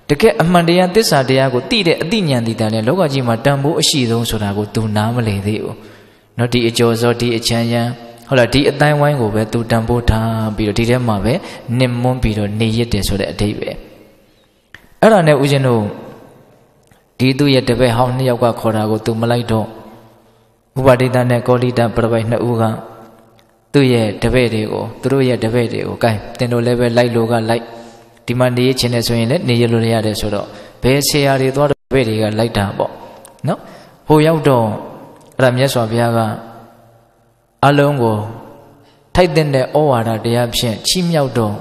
တကယ်အမှန်တရားသစ္စာတရားကိုသိတဲ့အသိဉာဏ်ဒီတန်နဲ့လောကကြီးမှာတန်ဖိုးအရှိဆုံးဆိုတာကိုသူနားမလည်သေးဘူး။နော်ဒီအကျော်စောဒီအချမ်းရံဟုတ်လားဒီအတိုင်းဝိုင်းကိုပဲသူတန်ဖိုးထားပြီးတော့ဒီထဲမှာပဲနစ်မွန်းပြီးတော့နေရစ်တယ်ဆိုတဲ့အဓိပ္ပာယ်။အဲ့ဒါနဲ့ဦးဇင်းတို့ ဒီသူ့ရဲ့တပည့်ဟောင်းနှစ်ယောက်ကခေါ်တာကိုသူမလိုက်တော့ဥပဒိတနဲ့ကောလိတပြပိုက်နှစ်ဦးကသူ့ရဲ့တပည့်တွေကိုသူတို့ရဲ့တပည့်တွေကိုကဲတင်တို့လည်းပဲလိုက်လို့ကလိုက်ဒီမှာနေရခြင်းနဲ့ဆိုရင်လည်းနေရလို့ရတယ်ဆိုတော့ဘယ်ဆရာတွေသွားတော့ဘယ်တွေကလိုက်တာပေါ့နော်ဟိုရောက်တော့အဲ့ဒါမြတ်စွာဘုရားကအလုံးကိုထိုက်တဲ့ဩဝါဒတရားဖြင့်ချီးမြှောက်တော့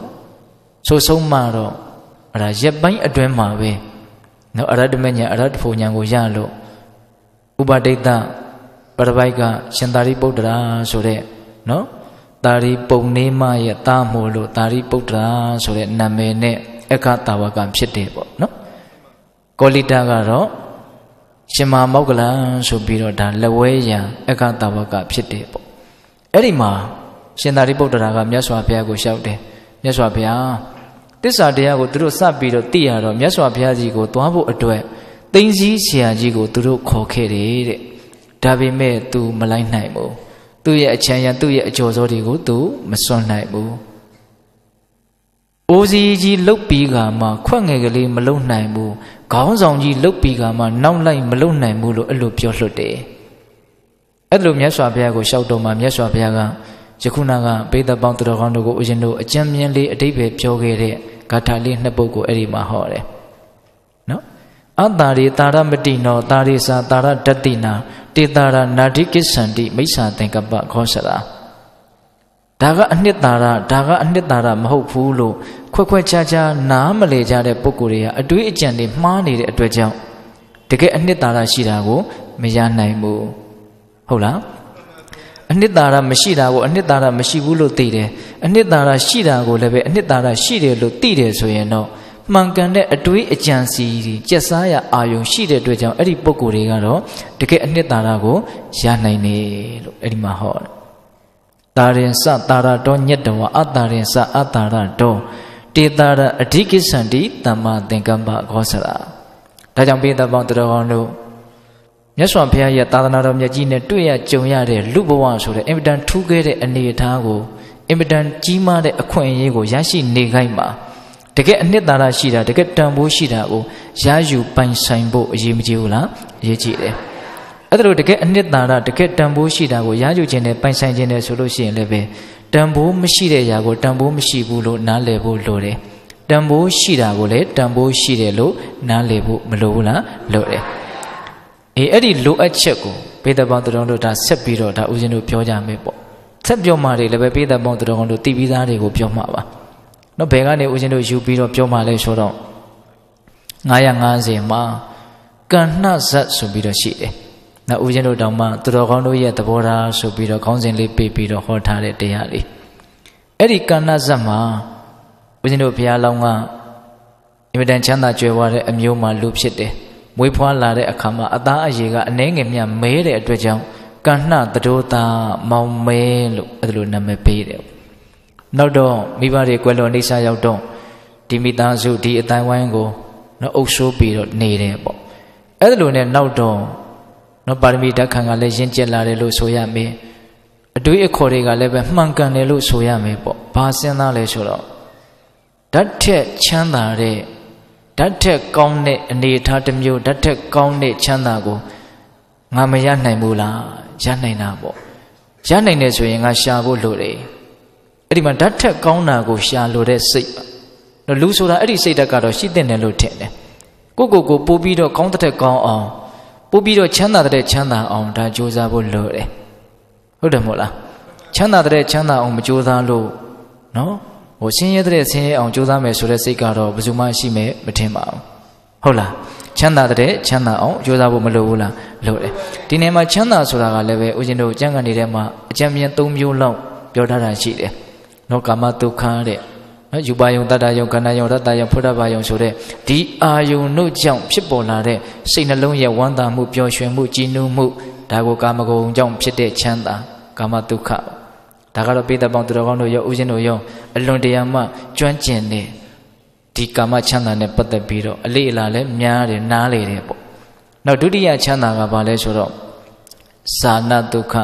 ဆိုဆုံးမှတော့အဲ့ဒါရက်ပိုင်းအတွင်းမှာပဲ နော်အရတ္တမညာအရတ္တဖို့ညာကိုရလို့ဥပဒိတပရပိုက်ကရှင်သာရိပုတ္တရာဆိုတဲ့နော်တာရိပုံနေမရဲ့တာမို့လို့တာရိပုတ္တရာဆိုတဲ့နာမည်နဲ့အခတာဝကံဖြစ်တယ်ပေါ့နော်ကောလိတာကတော့ရှင်မာမောက္ကလံဆိုပြီးတော့ဒါလက်ဝဲရံအခတာဝကဖြစ်တယ်ပေါ့အဲ့ဒီမှာရှင်သာရိပုတ္တရာကမြတ်စွာဘုရားကိုလျှောက်တယ်မြတ်စွာဘုရား တစ္ဆာတရားကိုသူတို့စပြီးတော့သိရတော့မြတ်စွာဘုရားကြီးကိုသွားဖို့အတွက်သိသိဆရာကြီးကိုသူတို့ခေါ်ခဲ့တယ်တဲ့ဒါပေမဲ့ तू မလိုက်နိုင်ဘူးသူ့ရဲ့အချမ်းရံသူ့ရဲ့အကျော်စောတွေကိုသူမစွန့်နိုင်ဘူးအိုးစီကြီးလုတ်ပြီးကမှခွက်ငယ်ကလေးမလုံနိုင်ဘူးခေါင်းဆောင်ကြီးလုတ်ပြီးကမှနောက်လိုက်မလုံနိုင်ဘူးလို့အဲ့လိုပြောလွတ်တယ်အဲ့လိုမြတ်စွာဘုရားကိုရှောက်တော်မှာမြတ်စွာဘုရားက ယခုနကပေဒပေါင်းသူတော်ကောင်းတို့ကိုဦးဇင်းတို့အကြံမြင်လေးအတိတ်ပဲပြောခဲ့တဲ့ဂါထာလေးနှစ်ပုဒ်ကိုအဲ့ဒီမှာဟောတယ်နော်အတ္တာရိတာရမတိနောတာရိစာတာရတတိနာတေတာရနာတိကိစ္ဆန္တိမိစ္ဆာသင်္ကပ္ပခောစရာဒါကအနှစ်သာရဒါကအနှစ်သာရမဟုတ်ဘူးလို့ခွက်ခွက်ခြားခြားနားမလဲကြတဲ့ပုံကိုယ်တွေကအတွေးအကြံတွေမှားနေတဲ့အတွက်ကြောင့်တကယ်အနှစ်သာရရှိတာကိုမရနိုင်ဘူးဟုတ်လား အနှစ်သာရမရှိတာကိုအနှစ်သာရမရှိဘူးလို့သိတယ်အနှစ်သာရရှိတာကိုလည်းပဲအနှစ်သာရရှိတယ်လို့သိတယ်ဆိုရင်တော့မှန်ကန်တဲ့အတွေးအကြံစီတွေကြက်စားရအာယုံရှိတဲ့အတွက်ကြောင့်အဲ့ဒီပုံကိုယ်တွေကတော့တကယ်အနှစ်သာရကိုရနိုင်တယ်လို့အဲ့ဒီမှာဟောတယ်တာရင်စတာရတော်ညက်တော်အတ္တရင်စအတ္တရတော်တေတာရအဓိကိစ္ဆန္တိတမ္မာသင်္ကပ္ပခောစရာဒါကြောင့်ပိသပေါင်းတော်ကောင်းတို့ မြတ်စွာဘုရားရဲ့သာသနာတော်မြတ်ကြီးနဲ့တွေ့ရကြုံရတဲ့လူဘဝဆိုတဲ့အင်မတန်ထူးခဲ့တဲ့အနေအထားကိုအင်မတန်ကြီးမားတဲ့အခွင့်အရေးကိုရရှိနေခိုင်းမှာတကယ်အနှစ်သာရရှိတာတကယ်တန်ဖိုးရှိတာကိုရယူပိုင်ဆိုင်ဖို့အရေးမကြီးဘူးလားအရေးကြီးတယ်အဲ့ဒါလိုတကယ်အနှစ်သာရတကယ်တန်ဖိုးရှိတာကိုရယူခြင်းနဲ့ပိုင်ဆိုင်ခြင်းနဲ့ဆိုလို့ရှိရင်လည်းပဲတန်ဖိုးမရှိတဲ့အရာကိုတန်ဖိုးမရှိဘူးလို့နားလည်ဖို့လိုတယ်တန်ဖိုးရှိတာကိုလည်းတန်ဖိုးရှိတယ်လို့နားလည်ဖို့မလိုဘူးလားလိုတယ် အေးအဲ့ဒီလိုအပ်ချက်ကိုပေတပေါင်းတော်တို့ဒါဆက်ပြီးတော့ဒါဦးဇင်းတို့ပြောကြမယ်ပေါ့ဆက်ပြောမှတွေလည်းပဲပေတပေါင်းတော်တို့တည်ပြီးသားတွေကိုပြောမှပါနော်ဘယ်ကနေဦးဇင်းတို့ယူပြီးတော့ပြောမှလဲဆိုတော့950မှာကဏ္ဍဇတ်ဆိုပြီးတော့ရှိတယ်နော်ဦးဇင်းတို့တောင်မှသူတော်ကောင်းတို့ရဲ့သဘောထားဆိုပြီးတော့ခေါင်းစဉ်လေးပေးပြီးတော့ဟောထားတဲ့တရားလေးအဲ့ဒီကဏ္ဍဇတ်မှာဦးဇင်းတို့ဘုရားလောင်းကအင်မတန်ချမ်းသာကြွယ်ဝတဲ့အမျိုးမှလူဖြစ်တယ် မွေးဖွားလာတဲ့အခါမှာအသားအရေကအနှဲငယ်မြမဲတဲ့အတွက်ကြောင့်ကဏ္ဍတတိုးသာမောင်မဲလို့အဲ့လိုနာမည်ပေးတယ်နောက်တော့မိဘတွေကွယ်လွန်နေဆာရောက်တော့ဒီမိသားစုဒီအတိုင်းဝိုင်းကိုနော်အုပ်ဆိုးပြီးတော့နေတယ်ပေါ့အဲ့လိုနဲ့နောက်တော့နော်ပါရမီဓာတ်ခံကလည်းရင့်ကျက်လာတယ်လို့ဆိုရမယ်အတွေးအခေါ်တွေကလည်းပဲမှန်ကန်တယ်လို့ဆိုရမယ်ပေါ့ဘာစဉ်းစားလဲဆိုတော့ဓာတ်ထက်ချမ်းသာတဲ့ ဓာတ်ထက်ကောင်းတဲ့အနေအထားတစ်မျိုးဓာတ်ထက်ကောင်းတဲ့ချမ်းသာကိုငါမရနိုင်ဘူးလားရနိုင်တာပေါ့ရနိုင်တယ်ဆိုရင်ငါရှာဖို့လိုတယ်အဲ့ဒီမှာဓာတ်ထက်ကောင်းတာကိုရှာလိုတဲ့စိတ်နော်လူဆိုတာအဲ့ဒီစိတ်ဓာတ်ကတော့ရှိတဲ့တယ်လို့ထင်တယ်ကိုကိုကိုပို့ပြီးတော့ကောင်းတဲ့ကောင်းအောင်ပို့ပြီးတော့ချမ်းသာတဲ့ချမ်းသာအောင်ဒါကြိုးစားဖို့လိုတယ်ဟုတ်တယ်မို့လားချမ်းသာတဲ့ချမ်းသာအောင်မကြိုးစားလို့နော် ဟိုဆင်းရဲတဲ့ဆင်းရဲအောင်ကြိုးစားမယ်ဆိုတဲ့စိတ်ကတော့ဘယ်သူမှရှိမယ်မထင်ပါဘူးဟုတ်လားချမ်းသာတဲ့ချမ်းသာအောင်ကြိုးစားဖို့မလိုဘူးလားလိုတယ်ဒီနေရာမှာချမ်းသာဆိုတာကလည်းပဲဦးဇင်းတို့ကျမ်းဂန်နေတဲ့မှာအကြံဉာဏ်၃မျိုးလောက်ပြောထားတာရှိတယ်နော်ကာမဒုက္ခတဲ့နော်ယူပါယုံတတ္တယုံကန္နယုံရတ္တယုံဖုဒ္ဓဘာယုံဆိုတဲ့ဒီအာယုံတို့ကြောင့်ဖြစ်ပေါ်လာတဲ့စိတ်နှလုံးရဲ့ဝမ်းသာမှုပျော်ရွှင်မှုကြည်နူးမှုဒါကိုကာမဂုဏ်ကြောင့်ဖြစ်တဲ့ချမ်းသာကာမဒုက္ခ ဒါကတော့ပိဋကပေါင်းသူတော်ကောင်းတို့ရောဥစဉ်တို့ရောအလွန်တရာမှကျွမ်းကျင်တဲ့ဒီကာမချမ်းသာနဲ့ပတ်သက်ပြီးတော့အလေးအလာလည်းများတယ်နားလေတယ်ပေါ့နောက်ဒုတိယချမ်းသာကဘာလဲဆိုတော့ဇာနဒုက္ခ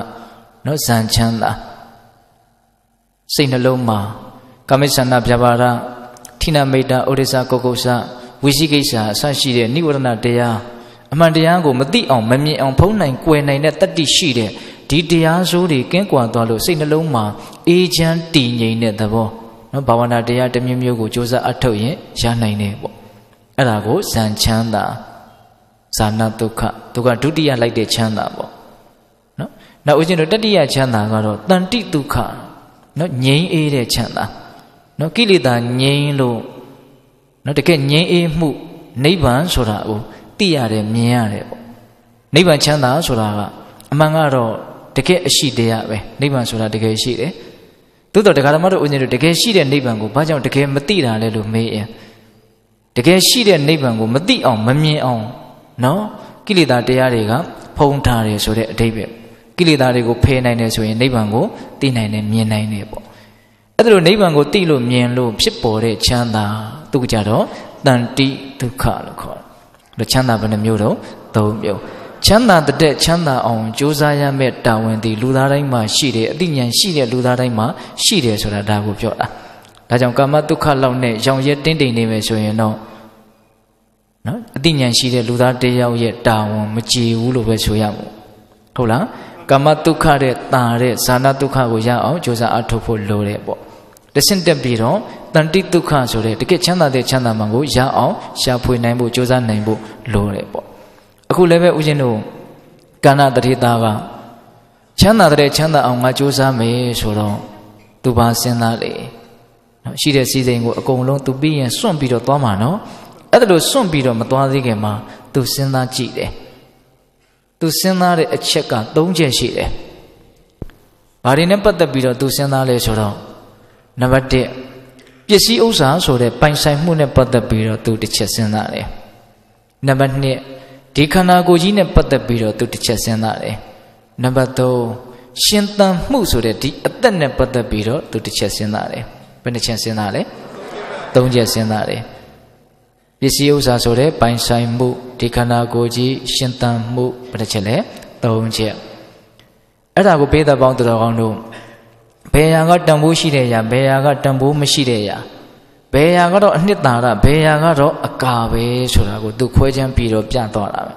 နော်ဇန်ချမ်းသာစိတ်နှလုံးမှာကာမိဆန္ဒပြပါရထိနမိတ်တာဩရိစာကုတ်ကုဆဝိသိကိစ္စအစရှိတဲ့နိဝရဏတရားအမှန်တရားကိုမသိအောင်မမြင်အောင်ဖုံးနိုင်၊ကွယ်နိုင်တဲ့တတ္တိရှိတဲ့ ဒီတရားစိုးတွေကင်းကွာသွားလို့စိတ်နှလုံးမှာအေးချမ်းတည်ငြိမ်တဲ့သဘောနော်ဘာဝနာတရားတစ်မျိုးမျိုးကိုကြိုးစားအထောက်ရင်ရနိုင်တယ်ပေါ့အဲ့ဒါကိုဇန်ချမ်းသာဇာနာဒုက္ခဒုက္ခဒုတိယလိုက်တဲ့ချမ်းသာပေါ့နော်နောက်ဦးဇင်းတို့တတိယချမ်းသာကတော့တန်တိဒုက္ခနော်ငြိမ်းအေးတဲ့ချမ်းသာနော်ကိလေသာငြိမ်းလို့နော်တကယ်ငြိမ်းအေးမှုနိဗ္ဗာန်ဆိုတာကိုသိရတယ်မြင်ရတယ်ပေါ့နိဗ္ဗာန်ချမ်းသာဆိုတာကအမှန်ကတော့ တကယ်အရှိတရားပဲနိဗ္ဗာန်ဆိုတာတကယ်ရှိတယ်သို့တော့တရားဓမ္မတို့ဦးဇင်းတို့တကယ်ရှိတဲ့နိဗ္ဗာန်ကိုဘာကြောင့်တကယ်မသိတာလဲလို့မေးရင်တကယ်ရှိတဲ့နိဗ္ဗာန်ကိုမသိအောင်မမြင်အောင်နော်ကိလေသာတရားတွေကဖုံးထားတယ်ဆိုတဲ့အဓိပ္ပာယ်ကိလေသာတွေကိုဖယ်နိုင်တယ်ဆိုရင်နိဗ္ဗာန်ကိုသိနိုင်တယ်မြင်နိုင်တယ်ပေါ့အဲ့ဒါလိုနိဗ္ဗာန်ကိုသိလို့မြင်လို့ဖြစ်ပေါ်တဲ့ချမ်းသာသူကြတော့တန်တိဒုက္ခလို့ခေါ်တယ်ချမ်းသာဘယ်နှမျိုးတော့၃မျိုး ချမ်းသာတဲ့ချမ်းသာအောင်ကြိုးစားရမယ့်တာဝန်ဒီလူသားတိုင်းမှာရှိတယ်အသိဉာဏ်ရှိတဲ့လူသားတိုင်းမှာရှိတယ်ဆိုတာဒါကိုပြောတာဒါကြောင့်ကာမဒုက္ခလောက်နဲ့ရောင်ရဲတင်းတိမ်နေမယ်ဆိုရင်တော့နော်အသိဉာဏ်ရှိတဲ့လူသားတယောက်ရဲ့တာဝန်မကြည်ဘူးလို့ပဲဆိုရမှာဟုတ်လားကာမဒုက္ခတဲ့တာတဲ့ဇာနာဒုက္ခကိုရအောင်ကြိုးစားအထောက်ဖို့လိုတယ်ပေါ့တဆင့်တက်ပြီးတော့တန်တိဒုက္ခဆိုတဲ့တကယ်ချမ်းသာတဲ့ချမ်းသာမှန်ကိုရအောင်ရှာဖွေနိုင်ဖို့ကြိုးစားနိုင်ဖို့လိုတယ်ပေါ့ အခုလည်းပဲဦးဇင်းတို့ကန္နာတတိသားကချမ်းသာတဲ့ချမ်းသာအောင်ငါကြိုးစားမယ်ဆိုတော့သူပါစဉ်းစားလေနော်ရှိတဲ့စီစဉ်ကိုအကုန်လုံးသူပြီးရင်စွန့်ပြီးတော့သွားမှာနော်အဲ့ဒါလို့စွန့်ပြီးတော့မသွားသေးခင်မှာသူစဉ်းစားကြည့်တယ်သူစဉ်းစားတဲ့အချက်က၃ချက်ရှိတယ်ဘာတွေနဲ့ပတ်သက်ပြီးတော့သူစဉ်းစားလဲဆိုတော့နံပါတ်1ပစ္စည်းဥစ္စာဆိုတဲ့ပိုင်ဆိုင်မှုနဲ့ပတ်သက်ပြီးတော့သူတစ်ချက်စဉ်းစားတယ်နံပါတ်2 ဒီခန္ဓာကိုယ်ကြီးနဲ့ပတ်သက်ပြီးတော့သူတစ်ချက်စဉ်းစားတယ်နံပါတ်3ရှင်သန်မှုဆိုတဲ့ဒီအသက်နဲ့ပတ်သက်ပြီးတော့သူတစ်ချက်စဉ်းစားတယ်ဘယ်နှချက်စဉ်းစားလဲသုံးချက်စဉ်းစားတယ်ပစ္စည်းဥစ္စာဆိုတဲ့ပိုင်ဆိုင်မှုဒီခန္ဓာကိုယ်ကြီးရှင်သန်မှုဘယ်တစ်ချက်လဲသုံးချက်အဲ့ဒါကိုပေးသက်ပေါင်းတော်ကောင်းတို့ဘယ်ရာကတန်ဖိုးရှိတဲ့အရာဘယ်ရာကတန်ဖိုးမရှိတဲ့အရာ ဘယ်ရာကတော့အနှစ်သာရဘယ်ရာကတော့အကာပဲဆိုတာကိုသူခွဲခြမ်းပြီးတော့ပြသွားတာပဲ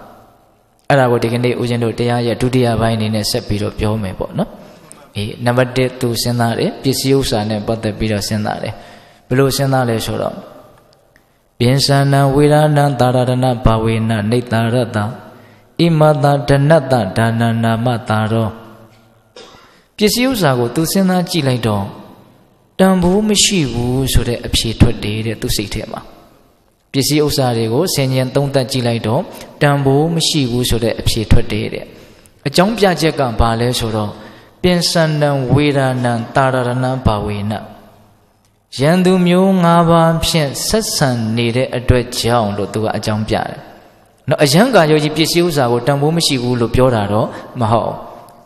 အဲ့ဒါကိုဒီကနေ့ဦးဇင်းတို့တရားရဲ့ဒုတိယပိုင်းအနေနဲ့ဆက်ပြီးတော့ပြောမယ်ပေါ့နော်အေးနံပါတ်1သူစဉ်းစားတယ်ပစ္စည်းဥစ္စာနဲ့ပတ်သက်ပြီးတော့စဉ်းစားတယ်ဘယ်လိုစဉ်းစားလဲဆိုတော့ပိဉ္စနံဝေရဏံသာရဏဘာဝေနနေတရတဣမတဒနတဒါနနာမတာရောပစ္စည်းဥစ္စာကိုသူစဉ်းစားကြည့်လိုက်တော့ တန်ဖိုးမရှိဘူးဆိုတဲ့အဖြေထွက်တယ်တဲ့သူစိတ်ထဲမှာပစ္စည်းဥစ္စာတွေကိုဆင်ញံသုံးသပ်ကြည့်လိုက်တော့တန်ဖိုးမရှိဘူးဆိုတဲ့အဖြေထွက်တယ်တဲ့အကြောင်းပြချက်ကဘာလဲဆိုတော့ပိဉ္စနံဝေရဏံတာရဏဘာဝေနရန်သူမျိုး၅ပါးဖြင့်ဆက်ဆံနေတဲ့အတွက်ကြောင့်လို့သူကအကြောင်းပြတယ်။နော်အယံကာယောကြီးပစ္စည်းဥစ္စာကိုတန်ဖိုးမရှိဘူးလို့ပြောတာတော့မဟုတ်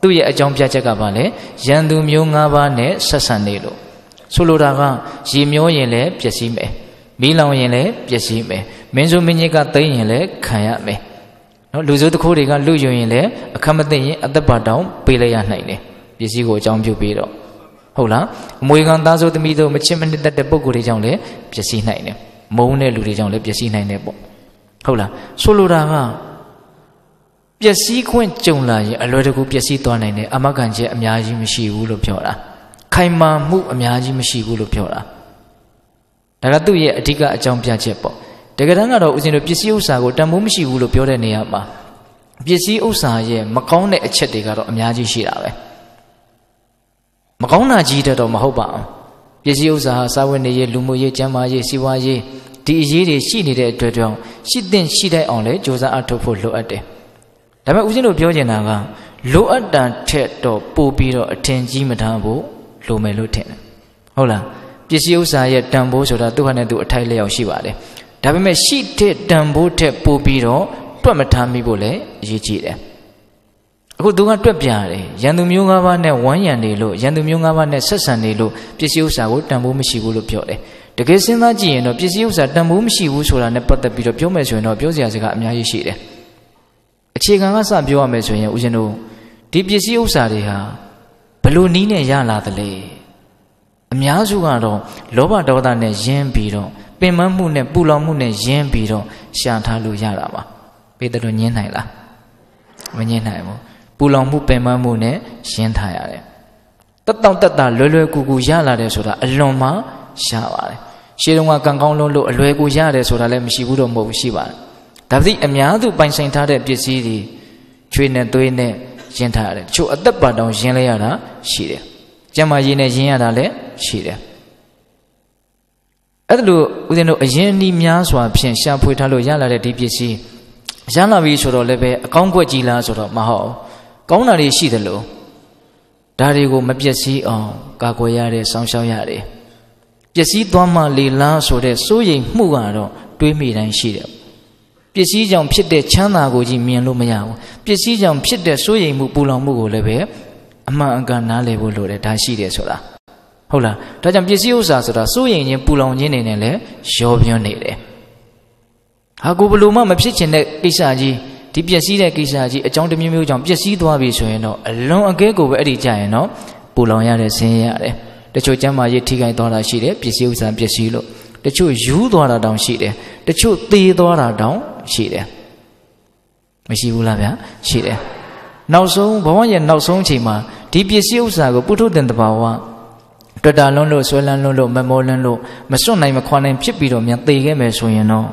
သူ့ရဲ့အကြောင်းပြချက်ကဘာလဲရန်သူမျိုး၅ပါးနဲ့ဆက်ဆံနေလို့ ဆိုလိုတာကရေမျောရင်လည်းပျက်စီးမယ်မီးလောင်ရင်လည်းပျက်စီးမယ်မင်းဆိုမင်းကြီးကသိမ့်ရင်လည်းခံရမယ်နော်လူစိုးတခိုးတွေကလူယွင်ရင်လည်းအခက်မသိရင်အသက်ပါတောင်ပေးလိုက်ရနိုင်တယ်ပစ္စည်းကိုအကြောင်းပြုပြီးတော့ဟုတ်လားအမွေခံသားဆိုသမီးတို့မချစ်မနစ်တတ်တဲ့ပုံကိုယ်တွေကြောင့်လည်းပျက်စီးနိုင်တယ်မုန်းတဲ့လူတွေကြောင့်လည်းပျက်စီးနိုင်တယ်ပေါ့ဟုတ်လားဆိုလိုတာကပျက်စီးခွင့်ကြုံလာရင်အလွယ်တကူပျက်စီးသွားနိုင်တယ်အမကန်ချက်အများကြီးမရှိဘူးလို့ပြောတာ ခိုင်မာမှုအများကြီးမရှိဘူးလို့ပြောတာဒါကသူ့ရဲ့အဓိကအကြောင်းပြချက်ပေါ့တကယ်တမ်းကတော့ဦးဇင်းတို့ပစ္စည်းဥစ္စာကိုတန်ဖိုးမရှိဘူးလို့ပြောတဲ့နေရာမှာပစ္စည်းဥစ္စာရဲ့မကောင်းတဲ့အချက်တွေကတော့အများကြီးရှိတာပဲမကောင်းတာကြီးတဲ့တော့မဟုတ်ပါအောင်ပစ္စည်းဥစ္စာဟာစာဝတ်နေရေးလူမှုရေးကျန်းမာရေးစီးပွားရေးဒီအရေးတွေရှိနေတဲ့အတွက်ကြောင့်ရှိတဲ့ရှိတဲ့အောင်လဲစ조사အထုတ်ဖို့လိုအပ်တယ်ဒါပေမဲ့ဦးဇင်းတို့ပြောချင်တာကလိုအပ်တာထက်တော့ပို့ပြီးတော့အထင်ကြီးမထားဖို့ လိုမယ်လို့ထင်တယ်ဟုတ်လားပစ္စည်းဥစ္စာရဲ့တန်ဖိုးဆိုတာသူ့ဟာနဲ့သူအထိုက်လျောက်ရှိပါတယ်ဒါပေမဲ့ရှိတဲ့တန်ဖိုးထက်ပို့ပြီးတော့တွက်မထားမိဖို့လည်းအရေးကြီးတယ်အခုသူကတွက်ပြတယ်ရန်သူမျိုး၅ပါးနဲ့ဝမ်းရံနေလို့ရန်သူမျိုး၅ပါးနဲ့ဆက်ဆံနေလို့ပစ္စည်းဥစ္စာကိုတန်ဖိုးမရှိဘူးလို့ပြောတယ်တကယ်စဉ်းစားကြည့်ရင်တော့ပစ္စည်းဥစ္စာတန်ဖိုးမရှိဘူးဆိုတာနဲ့ပတ်သက်ပြီးတော့ပြောမယ်ဆိုရင်တော့ပြောစရာစကားအများကြီးရှိတယ်အခြေခံကစပြောရမယ်ဆိုရင်ဦးဇင်းတို့ဒီပစ္စည်းဥစ္စာတွေဟာ ဘလို့နီးနဲ့ရလာသလဲအများစုကတော့လောဘဒေါသနဲ့ယင်းပြီးတော့ပင်မမှုနဲ့ပူလောင်မှုနဲ့ယင်းပြီးတော့ရှာထားလို့ရတာပါပေတလို့ညင်းနိုင်လားမညင်းနိုင်ဘူးပူလောင်မှုပင်မမှုနဲ့ယင်းထားရတယ်တက်တောင့်တက်တာလွယ်လွယ်ကူကူရလာတယ်ဆိုတာအလွန်မှရှားပါတယ်ရှေးတုန်းကကံကောင်းလို့လို့အလွယ်ကူရတယ်ဆိုတာလည်းမရှိဘူးတော့မဟုတ်ဘူးရှိပါတယ်ဒါပေမဲ့အများစုပိုင်ဆိုင်ထားတဲ့ပစ္စည်းတွေချွေနဲ့သွေးနဲ့ ရင်းထားရတယ်တချို့အသက်ပါတောင်ရင်းလဲရတာရှိတယ်ကျမကြီးနဲ့ရင်းရတာလည်းရှိတယ်အဲ့ဒါလို့ဦးဇင်းတို့အရင်နီးများစွာဖြင့်ရှာဖွေထားလို့ရလာတဲ့ဒီပစ္စည်းရလာပြီဆိုတော့လည်းပဲအကောင်းကွက်ကြီးလားဆိုတော့မဟုတ်ကောင်းတာတွေရှိတယ်လို့ဒါတွေကိုမပျက်စီးအောင်ကာကွယ်ရတယ်စောင့်ရှောက်ရတယ်ပျက်စီးသွားမှလေလားဆိုတဲ့စိုးရိမ်မှုကတော့တွေးမိတိုင်းရှိတယ် ပစ္စည်းကြောင့်ဖြစ်တဲ့ချမ်းသာကိုကြီးမြင်လို့မရဘူးပစ္စည်းကြောင့်ဖြစ်တဲ့စိုးရိမ်မှုပူလောင်မှုကိုလည်းပဲအမှန်အကန်နားလည်ဖို့လိုတယ်ဒါရှိတယ်ဆိုတာဟုတ်လားဒါကြောင့်ပစ္စည်းဥစ္စာဆိုတာစိုးရိမ်ခြင်းပူလောင်ခြင်းနေနဲ့လည်းရောပြွန်းနေတယ်ဟာကိုဘလို့မှမဖြစ်ချင်တဲ့ကိစ္စကြီးဒီပျက်စီးတဲ့ကိစ္စကြီးအကြောင်းတစ်မျိုးမျိုးကြောင့်ပျက်စီးသွားပြီဆိုရင်တော့အလွန်အကဲကိုပဲအဲ့ဒီကြရင်တော့ပူလောင်ရတဲ့ဆင်းရဲရတယ်တချို့ကျမ်းမာရေးထိခိုက်သွားတာရှိတယ်ပစ္စည်းဥစ္စာပျက်စီးလို့တချို့ယူသွားတာတောင်ရှိတယ်တချို့သေသွားတာတောင် ရှိတယ်မရှိဘူးလားဗျာရှိတယ်နောက်ဆုံးဘဝရဲ့နောက်ဆုံးအချိန်မှာဒီပစ္စည်းဥစ္စာကိုပုထုတင်တဘာဝတွေ့တာလွန်းလို့ဆွဲလန်းလွန်းလို့မမောလန်းလို့မစွန့်နိုင်မခွာနိုင်ဖြစ်ပြီးတော့မြန်သေခဲ့မယ်ဆိုရင်တော့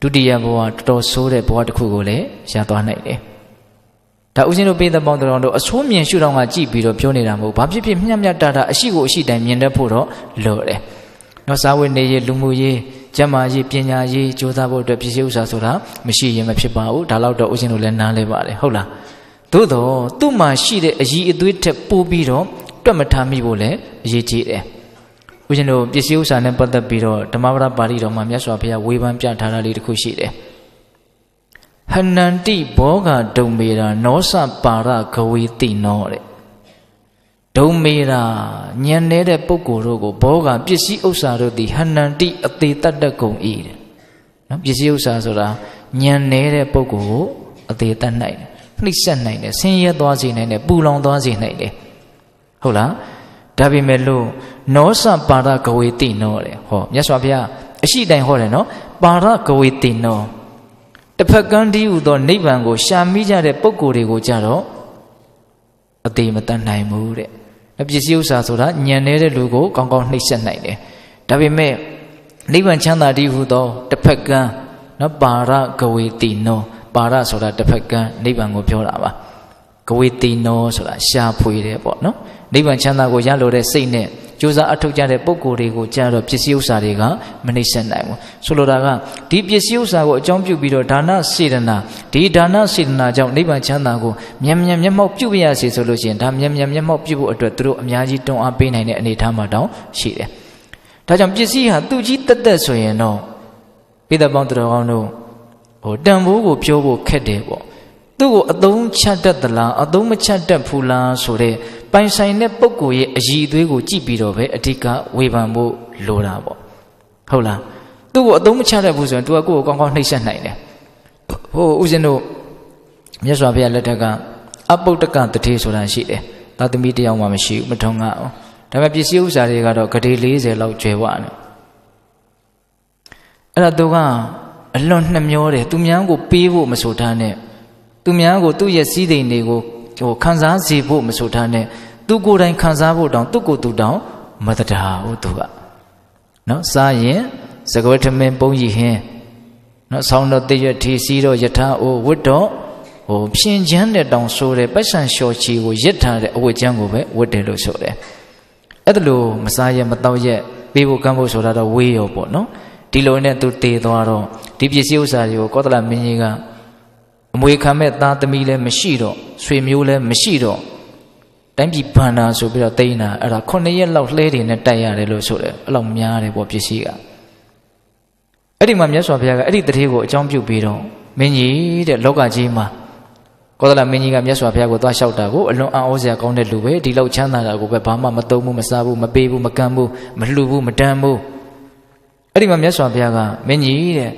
ဒုတိယဘဝတော်တော်ဆိုးတဲ့ဘဝတစ်ခုကိုလည်းရသွားနိုင်တယ်ဒါဥစဉ်တို့ပေးတဲ့ပေါင်းတော်တို့အဆိုးမြင်ရှုထောင့်ကကြည့်ပြီးတော့ပြောနေတာမဟုတ်ဘာဖြစ်ဖြစ်မျှမျှတတာအရှိကိုအရှိတိုင်းမြင်တတ်ဖို့တော့လိုတယ်။ နော်စာဝတ်နေရေးလူမှုရေးကျမ်းမာရေးပညာရေးကြိုးစားဖို့အတွက်ပြည့်စုံဥစ္စာဆိုတာမရှိရင်မဖြစ်ပါဘူးဒါတော့တော့ဥစဉ်တို့လည်းနားလဲပါတယ်ဟုတ်လားသို့တော့သူ့မှာရှိတဲ့အည်အသွေးထက်ပိုပြီးတော့တွက်မထားမိဖို့လည်းအရေးကြီးတယ်ဥစဉ်တို့ပစ္စည်းဥစ္စာနဲ့ပတ်သက်ပြီးတော့ဓမ္မပဒပါဠိတော်မှာမြတ်စွာဘုရားဝေဖန်ပြထားတာလေးတစ်ခုရှိတယ်ဟနန္တိဘောဂဒုံမေရာနောစပါရဂဝေတိနောတဲ့ ဒုံမေတာညံနေတဲ့ပုဂ္ဂိုလ်တို့ကိုဘောကပစ္စည်းဥစ္စာတို့သည်ဟန္နန္တိအသေးတတ်တတ်ကုန်၏တဲ့နော်ပစ္စည်းဥစ္စာဆိုတာညံနေတဲ့ပုဂ္ဂိုလ်ကိုအသေးတတ်နိုင်တယ်နှိမ့်ဆက်နိုင်တယ်ဆင်းရဲသွားစေနိုင်တယ်ပူလောင်သွားစေနိုင်တယ်ဟုတ်လားဒါပေမဲ့လို့နောစပါရကဝေတိနောတဲ့ဟောမြတ်စွာဘုရားအရှိတိုင်ဟောတယ်နော်ပါရကဝေတိနောတစ်ဖက်ကန်းတည်းဟူသောနိဗ္ဗာန်ကိုရှာမိကြတဲ့ပုဂ္ဂိုလ်တွေကိုကြတော့အသေးမတတ်နိုင်ဘူးတဲ့ ပစ္စည်းဥစ္စာဆိုတာညံနေတဲ့လူကိုကောင်းကောင်းနှိပ်စက်နိုင်တယ်ဒါပေမဲ့နိဗ္ဗာန်ချမ်းသာတည်းဟူသောတစ်ဖက်ကန်းနော်ပါရကဝေတိနောပါရဆိုတာတစ်ဖက်ကန်းနိဗ္ဗာန်ကိုပြောတာပါ ကဝေတိနောဆိုတာရှာဖွေတယ်ပေါ့နော်နိဗ္ဗာန်ချမ်းသာကိုရလိုတဲ့စိတ်နဲ့ကြိုးစားအထောက်ကြတဲ့ပုံကိုယ်တွေကိုကြာတော့ပစ္စည်းဥစ္စာတွေကမနှိမ့်ဆက်နိုင်ဘူးဆိုလိုတာကဒီပစ္စည်းဥစ္စာကိုအကြောင်းပြုပြီးတော့ဒါနစေတနာဒီဒါနစေတနာကြောင့်နိဗ္ဗာန်ချမ်းသာကိုမြန်မြန်မျက်မှောက်ပြုပြရစီဆိုလို့ရှိရင်ဒါမြန်မြန်မျက်မှောက်ပြုဖို့အတွက်သူတို့အများကြီးတွန်းအားပေးနိုင်တဲ့အနေအထားမှာတောင်ရှိတယ်ဒါကြောင့်ပစ္စည်းဟာသူကြီးတက်တက်ဆိုရင်တော့ပိဿပေါင်းတော်ကောင်းတို့ဟိုတန်ဖိုးကိုပြောဖို့ခက်တယ်ပေါ့ သူ့ကိုအသုံးချတတ်သလားအသုံးမချတတ်ဘူးလားဆိုတဲ့ပိုင်ဆိုင်တဲ့ပုဂ္ဂိုလ်ရဲ့အည်အသွေးကိုကြည့်ပြီးတော့ပဲအဓိကဝေဖန်ဖို့လိုတာပေါ့ဟုတ်လားသူ့ကိုအသုံးမချတတ်ဘူးဆိုရင် तू ကကိုယ့်ကိုကောင်းကောင်းနှိပ်စက်နိုင်တယ်ဟိုဦးဇင်းတို့မြတ်စွာဘုရားလက်ထက်ကအပုတ္တကတတိဆိုတာရှိတယ်သာသမီတယောက်မှမရှိဘူးမထုံငါအောင်ဒါပေမဲ့ပစ္စည်းဥစ္စာတွေကတော့ဂတိ40လောက်ကျွဲဝတယ်အဲ့ဒါသူကအလွန်နှမျောတယ်သူများကိုပေးဖို့မဆိုထားနဲ့ သူများကိုသူ့ရဲ့စည်းစိမ်တွေကိုဟိုခံစားစေဖို့မဆိုထားနဲ့သူကိုယ်တိုင်ခံစားဖို့တောင်သူ့ကိုယ်သူတောင်မတတာဟုတ်သူကနော်စားရင်စကွဲထမင်းပုံကြီးဟင်းနော်ဆောင်းတော့တရွတ်ထီစီတော့ယထာအိုဝတ်တော့ဟိုဖြင်ချမ်းတဲ့တောင်ဆိုးတဲ့ပတ်စံလျှော်ချီကိုရစ်ထားတဲ့အဝတ်ချမ်းကိုပဲဝတ်တယ်လို့ဆိုတယ်အဲ့ဒါလို့မစားရမတော့ရက်ပေးဖို့ကမ်းဖို့ဆိုတာတော့ဝေးရောပေါ့နော်ဒီလိုနဲ့သူတည်သွားတော့ဒီပစ္စည်းဥစ္စာတွေကိုကောသလမင်းကြီးက အမွေခံမဲ့သားသမီးလည်းမရှိတော့ဆွေမျိုးလည်းမရှိတော့တိုင်းပြည်ဘန္နာဆိုပြီးတော့တိန်းတာအဲ့ဒါ9ရက်လောက်လှဲတွေနဲ့တိုက်ရတယ်လို့ဆိုတယ်အဲ့လောက်များတယ်ပေါ့ပစ္စည်းကအဲ့ဒီမှာမြတ်စွာဘုရားကအဲ့ဒီတတိကိုအကြောင်းပြုပြီးတော့မင်းကြီးတဲ့လောကကြီးမှာကောသလမင်းကြီးကမြတ်စွာဘုရားကိုသွားလျှောက်တာကိုအလွန်အံ့ဩစရာကောင်းတဲ့လူပဲဒီလောက်ချမ်းသာတာကိုပဲဘာမှမသုံးဘူးမစားဘူးမပေးဘူးမကမ်းဘူးမလှူဘူးမတမ်းဘူးအဲ့ဒီမှာမြတ်စွာဘုရားကမင်းကြီးတဲ့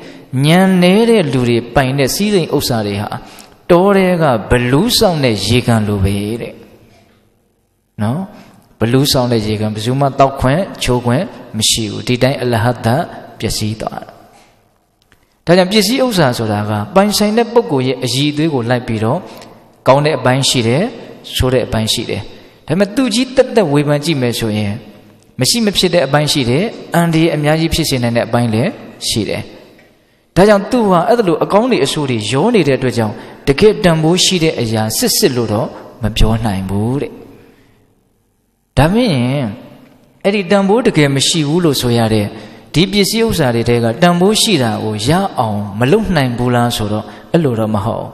ညံနေတဲ့လူတွေပိုင်တဲ့စီးစိမ်ဥစ္စာတွေဟာတောတဲကဘလူးဆောင်တဲ့ရေကန်လိုပဲတဲ့နော်ဘလူးဆောင်တဲ့ရေကန်ဘယ်သူမှတောက်ခွင့်ချိုးခွင့်မရှိဘူးဒီတိုင်းအလဟတပျက်စီးသွားတာဒါကြောင့်ပစ္စည်းဥစ္စာဆိုတာကပိုင်ဆိုင်တဲ့ပုဂ္ဂိုလ်ရဲ့အည်အသွေးကိုလိုက်ပြီးတော့ကောင်းတဲ့အပိုင်းရှိတယ်ဆိုးတဲ့အပိုင်းရှိတယ်ဒါပေမဲ့သူကြီးတက်တက်ဝေဖန်ကြည့်မယ်ဆိုရင်မရှိမဖြစ်တဲ့အပိုင်းရှိတယ်အန်ဒီအများကြီးဖြစ်စေနိုင်တဲ့အပိုင်းလည်းရှိတယ် ဒါကြောင့်သူဟာအဲ့လိုအကောင်းတွေအဆိုးတွေရောနေတဲ့အတွက်ကြောင့်တကယ်တန်ဖိုးရှိတဲ့အရာစစ်စစ်လို့တော့မပြောနိုင်ဘူးတဲ့ဒါမင်းအဲ့ဒီတန်ဖိုးတကယ်မရှိဘူးလို့ဆိုရတဲ့ဒီပစ္စည်းဥစ္စာတွေတဲကတန်ဖိုးရှိတာကိုရအောင်မလုံနိုင်ဘူးလားဆိုတော့အဲ့လိုတော့မဟုတ်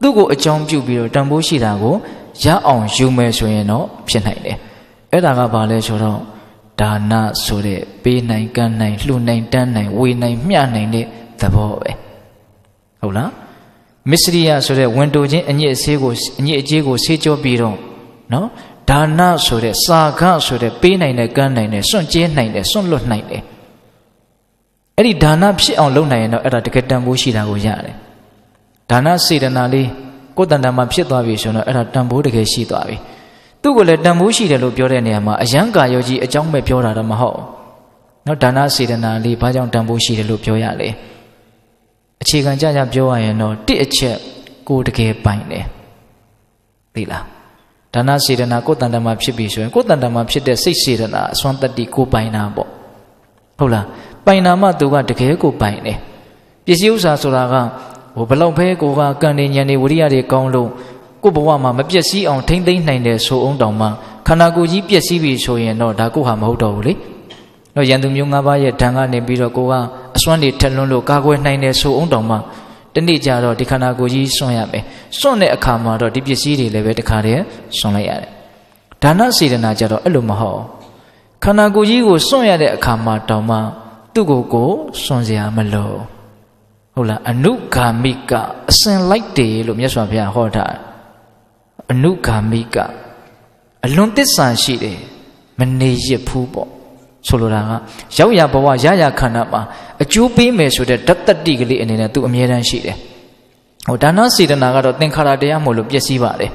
သူ့ကိုအကြောင်းပြုပြီးတော့တန်ဖိုးရှိတာကိုရအောင်ယူမယ်ဆိုရင်တော့ဖြစ်နိုင်တယ်အဲ့ဒါကဘာလဲဆိုတော့ဒါနဆိုတဲ့ပေးနိုင်ကမ်းနိုင်လှူနိုင်တန်းနိုင်ဝေနိုင်မျှနိုင်တဲ့ သဘောပဲဟုတ်လားမစ္စရိယဆိုတဲ့ဝင်တိုခြင်းအညစ်အဆေးကိုအညစ်အကြေးကိုဆေးကြောပြီးတော့နော်ဒါနဆိုတဲ့စာခဆိုတဲ့ပေးနိုင်တဲ့ကမ်းနိုင်တဲ့စွန့်ကျဲနိုင်တဲ့စွန့်လွတ်နိုင်တယ်အဲ့ဒီဒါနဖြစ်အောင်လုပ်နိုင်ရင်တော့အဲ့ဒါတကယ်တန်ဖိုးရှိတာကိုရတယ်ဒါနစေတနာလေးကိုယ်တန်တန်မှာဖြစ်သွားပြီဆိုတော့အဲ့ဒါတန်ဖိုးတကယ်ရှိသွားပြီသူ့ကိုလည်းတန်ဖိုးရှိတယ်လို့ပြောတဲ့နေရာမှာအယံကာယောကြီးအကြောင်းပဲပြောတာတော့မဟုတ်နော်ဒါနစေတနာလေးဘာကြောင့်တန်ဖိုးရှိတယ်လို့ပြောရလဲ အခြေခံကြကြပြောရရင်တော့တစ်အချက်ကိုတကယ်ပိုင်တယ်သိလားဒါနစေတနာကိုယ်တန်တမှာဖြစ်ပြီဆိုရင်ကိုယ်တန်တမှာဖြစ်တဲ့စိတ်စေတနာအစွမ်းတတ္တိကိုပိုင်တာပေါ့ဟုတ်လားပိုင်နာမှသူကတကယ်ကိုပိုင်တယ်ပစ္စည်းဥစ္စာဆိုတာကဟိုဘလောက်ပဲကိုကကံနေညံနေဝရိယတွေကောင်းလို့ကိုဘဝမှာမပျက်စီးအောင်ထိမ့်သိမ့်နိုင်တဲ့ဆိုအောင်တောင်မှခန္ဓာကိုယ်ကြီးပျက်စီးပြီဆိုရင်တော့ဒါကိုဟာမဟုတ်တော့ဘူးလေတော့ရန်သူမျိုး၅ပါးရဲ့ဓာန်ကနေပြီးတော့ကိုက အစွမ်းတွေထက်လွန်းလို့ကာကွယ်နိုင်တယ်ဆိုအောင်တောင်မှတနေ့ကျတော့ဒီခန္ဓာကိုယ်ကြီးစွန့်ရမယ်စွန့်တဲ့အခါမှာတော့ဒီပစ္စည်းတွေလည်းပဲတခါတည်းစွန့်လိုက်ရတယ်ဒါနစေတနာကြတော့အဲ့လိုမဟုတ်ခန္ဓာကိုယ်ကြီးကိုစွန့်ရတဲ့အခါမှာတောင်မှသူ့ကိုယ်ကိုစွန့်စရာမလိုဟုတ်လားအနုဂါမိကအစင်လိုက်တယ်လို့မြတ်စွာဘုရားဟောတာအနုဂါမိကအလွန်သစ္စာရှိတယ်မနေရဘူးပေါ့ ဆိုလိုတာကရောက်ရဘဝရရခန္ဓာမှာအကျိုးပေးမယ်ဆိုတဲ့ဓာတ်တတိကလေးအနေနဲ့သူအမြဲတမ်းရှိတယ်ဟိုဒါနစေတနာကတော့သင်္ခါရတရားမို့လို့ပျက်စီးပါတယ်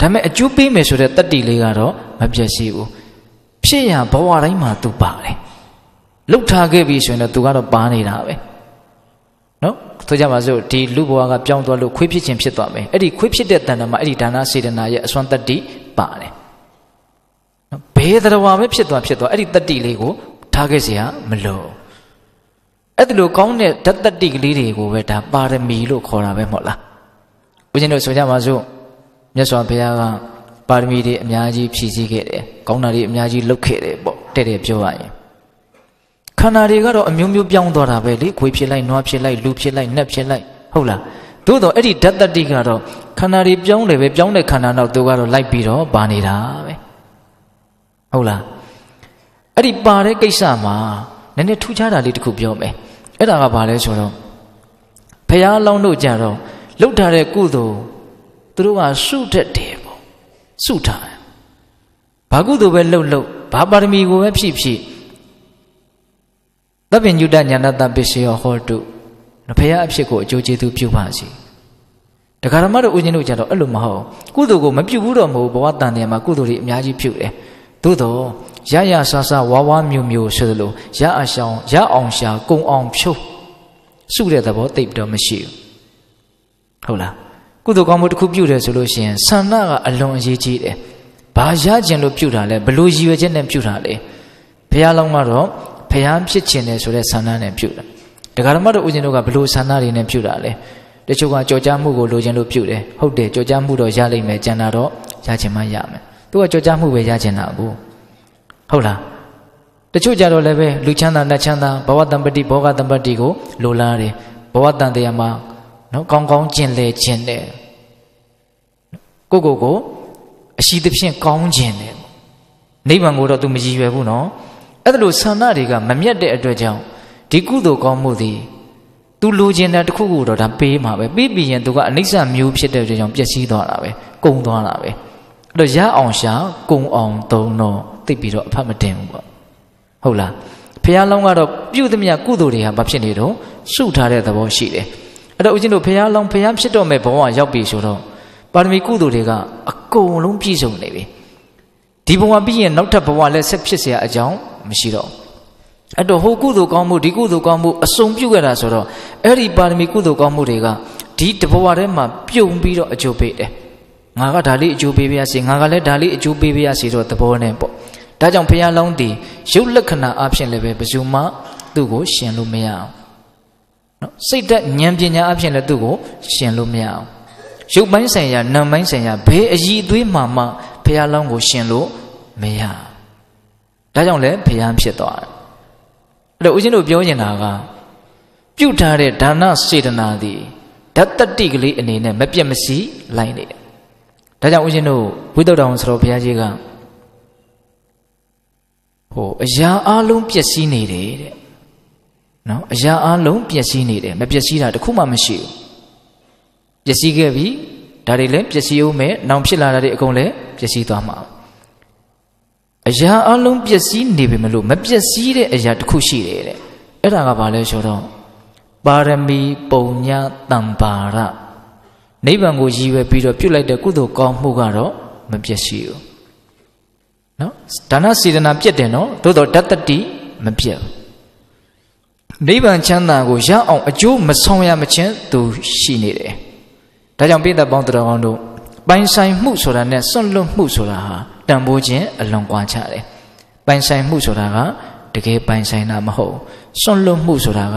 ဒါပေမဲ့အကျိုးပေးမယ်ဆိုတဲ့တတိလေးကတော့မပျက်စီးဘူးဖြစ်ရဘဝတိုင်းမှာသူပါတယ်လှုပ်ထားခဲ့ပြီဆိုရင်တော့သူကတော့ပါနေတာပဲနော်ဆိုကြပါစို့ဒီလူဘဝကပြောင်းသွားလို့ခွေးဖြစ်ခြင်းဖြစ်သွားမယ်အဲ့ဒီခွေးဖြစ်တဲ့တဏ္ဍာမှာအဲ့ဒီဒါနစေတနာရဲ့အစွမ်းတတိပါတယ်နော် ဘယ်တရားပဲဖြစ်သွားဖြစ်သွားအဲ့ဒီတတိလေးကိုထားခဲ့เสียမလို့အဲ့ဒီလိုကောင်းတဲ့ဓာတ်တတိကလေးတွေကိုပဲဒါပါရမီလို့ခေါ်တာပဲမဟုတ်လားဦးဇင်းတို့ဆိုကြပါစို့မြတ်စွာဘုရားကပါရမီတွေအများကြီးဖြည့်ဆည်းခဲ့တယ်ကောင်းတာတွေအများကြီးလုပ်ခဲ့တယ်ပေါ့တဲ့တဲ့ပြောရရင်ခန္ဓာတွေကတော့အမျိုးမျိုးပြောင်းသွားတာပဲလေခွေးဖြစ်လိုက်နွားဖြစ်လိုက်လူဖြစ်လိုက်နတ်ဖြစ်လိုက်ဟုတ်လားသို့တော့အဲ့ဒီဓာတ်တတိကတော့ခန္ဓာတွေပြောင်းတယ်ပဲပြောင်းတဲ့ခန္ဓာတော့သူကတော့လိုက်ပြီးတော့ပါနေတာပဲ ဟုတ်လားအဲ့ဒီပါတဲ့ကိစ္စမှာနည်းနည်းထူးခြားတာလေးတစ်ခုပြောမယ်အဲ့ဒါကဘာလဲဆိုတော့ဖះလောင်းတို့ကြတော့လှုပ်ထားတဲ့ကုသိုလ်သူတို့ကစုတတ်တယ်ပေါ့စုထားဘာကုသိုလ်ပဲလှုပ်လှုပ်ဘာပါရမီကိုပဲဖြည့်ဖြည့်သဗ္ဗညုတညာဏတပစ္စယောဟောတုဖះအဖြစ်ကိုအကျိုးကျေးဇူးပြုပါစီတခါဓမ္မတို့ဦးဇင်းတို့ကြတော့အဲ့လိုမဟုတ်ကုသိုလ်ကိုမပြုဘူးတော့မဟုတ်ဘဝတန်တယ်မှာကုသိုလ်တွေအများကြီးပြုတယ် သို့တော့ရရဆဆဝါဝါမြူမြူဆိုသလိုရအဆောင်ရအောင်ရှာကုံအောင်ဖြုတ်စုတဲ့သဘောတိတ်ပြီးတော့မရှိဘူးဟုတ်လားကုသိုလ်ကောင်းမှုတစ်ခုပြုတယ်ဆိုလို့ရှိရင်ဆန္ဒကအလွန်အရေးကြီးတယ်ဘာရကျင်လို့ပြုတာလဲဘလို့ရည်ရွယ်ချက်နဲ့ပြုတာလဲဘုရားလောင်းကတော့ဘုရားဖြစ်ခြင်းတယ်ဆိုတဲ့ဆန္ဒနဲ့ပြုတာဒကာဓမ္မတို့ဦးဇင်းတို့ကဘလို့ဆန္ဒတွေနဲ့ပြုတာလဲတချို့ကကြော်ကြားမှုကိုလိုချင်လို့ပြုတယ်ဟုတ်တယ်ကြော်ကြားမှုတော့ရလိမ့်မယ်ကျန်တာတော့ရချင်မှရမယ် သူကကြော်ကြမှုပဲရချင်တာကိုဟုတ်လားတချို့ကြတော့လည်းပဲလူချမ်းသာနတ်ချမ်းသာဘဝတံပတိဘောဂတံပတိကိုလိုလားတယ်ဘဝတန်တရားမှာနော်ကောင်းကောင်းကျင်လေကျင်တယ်ကိုကိုကိုအရှိသဖြင့်ကောင်းကျင်တယ်နိဗ္ဗာန်ကိုတော့သူမရည်ရွယ်ဘူးနော်အဲ့ဒါလိုဆန္ဒတွေကမမြတ်တဲ့အတွက်ကြောင့်ဒီကုသိုလ်ကောင်းမှုသည်သူလိုချင်တာတစ်ခုခုတော့ဒါပေးမှာပဲပေးပြီးရင်သူကအနိစ္စမျိုးဖြစ်တဲ့အတွက်ကြောင့်ပျက်စီးသွားတာပဲကုန်သွားတာပဲ အဲ့တော့ရအောင်ရှာကုံအောင်သုံးတော့သိပြီးတော့အဖတ်မတင်ဘူးပေါ့ဟုတ်လားဖះလောင်းကတော့ပြုသမျှကုသိုလ်တွေဟာဘာဖြစ်နေတော့စုထားတဲ့သဘောရှိတယ်အဲ့တော့ဦးဇင်းတို့ဖះလောင်းဖះဖြစ်တော့မဲ့ဘဝရောက်ပြီဆိုတော့ပါရမီကုသိုလ်တွေကအကုန်လုံးပြည့်စုံနေပြီဒီဘဝပြီးရင်နောက်ထပ်ဘဝလည်းဆက်ဖြစ်เสียအကြောင်းမရှိတော့အဲ့တော့ဟိုကုသိုလ်ကောင်းမှုဒီကုသိုလ်ကောင်းမှုအစုံပြုခဲ့တာဆိုတော့အဲ့ဒီပါရမီကုသိုလ်ကောင်းမှုတွေကဒီတဘဝထဲမှာပြုံပြီးတော့အကျိုးပေးတယ် ငါကဒါလေးအကျိုးပေးပါရစေငါကလည်းဒါလေးအကျိုးပေးပါရစေတော့သဘောနဲ့ပေါ့ဒါကြောင့်ဘုရားလောင်းတည်ရုပ်လက္ခဏာအဖြစ်လည်းပဲဘယ်သူမှသူ့ကိုရှင်လို့မရအောင်နော်စိတ်ဓာတ်ဉာဏ်ပညာအဖြစ်လည်းသူ့ကိုရှင်လို့မရအောင်ရုပ်ပိုင်းဆိုင်ရာနာမ်ပိုင်းဆိုင်ရာဘယ်အည်အသွေးမှမှဘုရားလောင်းကိုရှင်လို့မရဒါကြောင့်လည်းဘုရားဖြစ်သွားတယ်အဲ့တော့ဦးဇင်းတို့ပြောနေတာကပြုတ်ထားတဲ့ဒါနစေတနာသည်ဓာတ်တတိကလေးအနေနဲ့မပြတ်မစီလိုက်နေတယ် ဒါကြောင့်ဦးဇင်းတို့ဝိသုဒ္ဓအောင်ဆိုတော်ဘုရားကြီးကဟိုအရာအလုံးပျက်စီးနေတယ်တဲ့နော်အရာအလုံးပျက်စီးနေတယ်မပျက်စီးတာတခုမှမရှိဘူးပျက်စီးခဲ့ပြီဒါတွေလည်းပျက်စီးအောင်မဲ့နောင်ဖြစ်လာတာတွေအကုန်လည်းပျက်စီးသွားမှာအရာအလုံးပျက်စီးနေပြီမလို့မပျက်စီးတဲ့အရာတစ်ခုရှိတယ်တဲ့အဲ့ဒါကဘာလဲဆိုတော့ပါရမီပုံညာတံပါရ နိဗ္ဗာန်ကိုရည်ရွယ်ပြီးတော့ပြုတ်လိုက်တဲ့ကုသိုလ်ကောင်းမှုကတော့မပျက်စီးဘူးနော်ဒါနစေတနာပြက်တယ်နော်သို့တော့ဓာတတိမပြက်ဘူးနိဗ္ဗာန်ချမ်းသာကိုရအောင်အကျိုးမဆောင်ရမချင်းသူရှိနေတယ်ဒါကြောင့်ပိဿပေါင်းတော်ကောင်းတို့ပိုင်ဆိုင်မှုဆိုတာနဲ့စွန့်လွတ်မှုဆိုတာဟာတန်ဖိုးခြင်းအလွန်ကွာခြားတယ်ပိုင်ဆိုင်မှုဆိုတာကတကယ်ပိုင်ဆိုင်တာမဟုတ်စွန့်လွတ်မှုဆိုတာက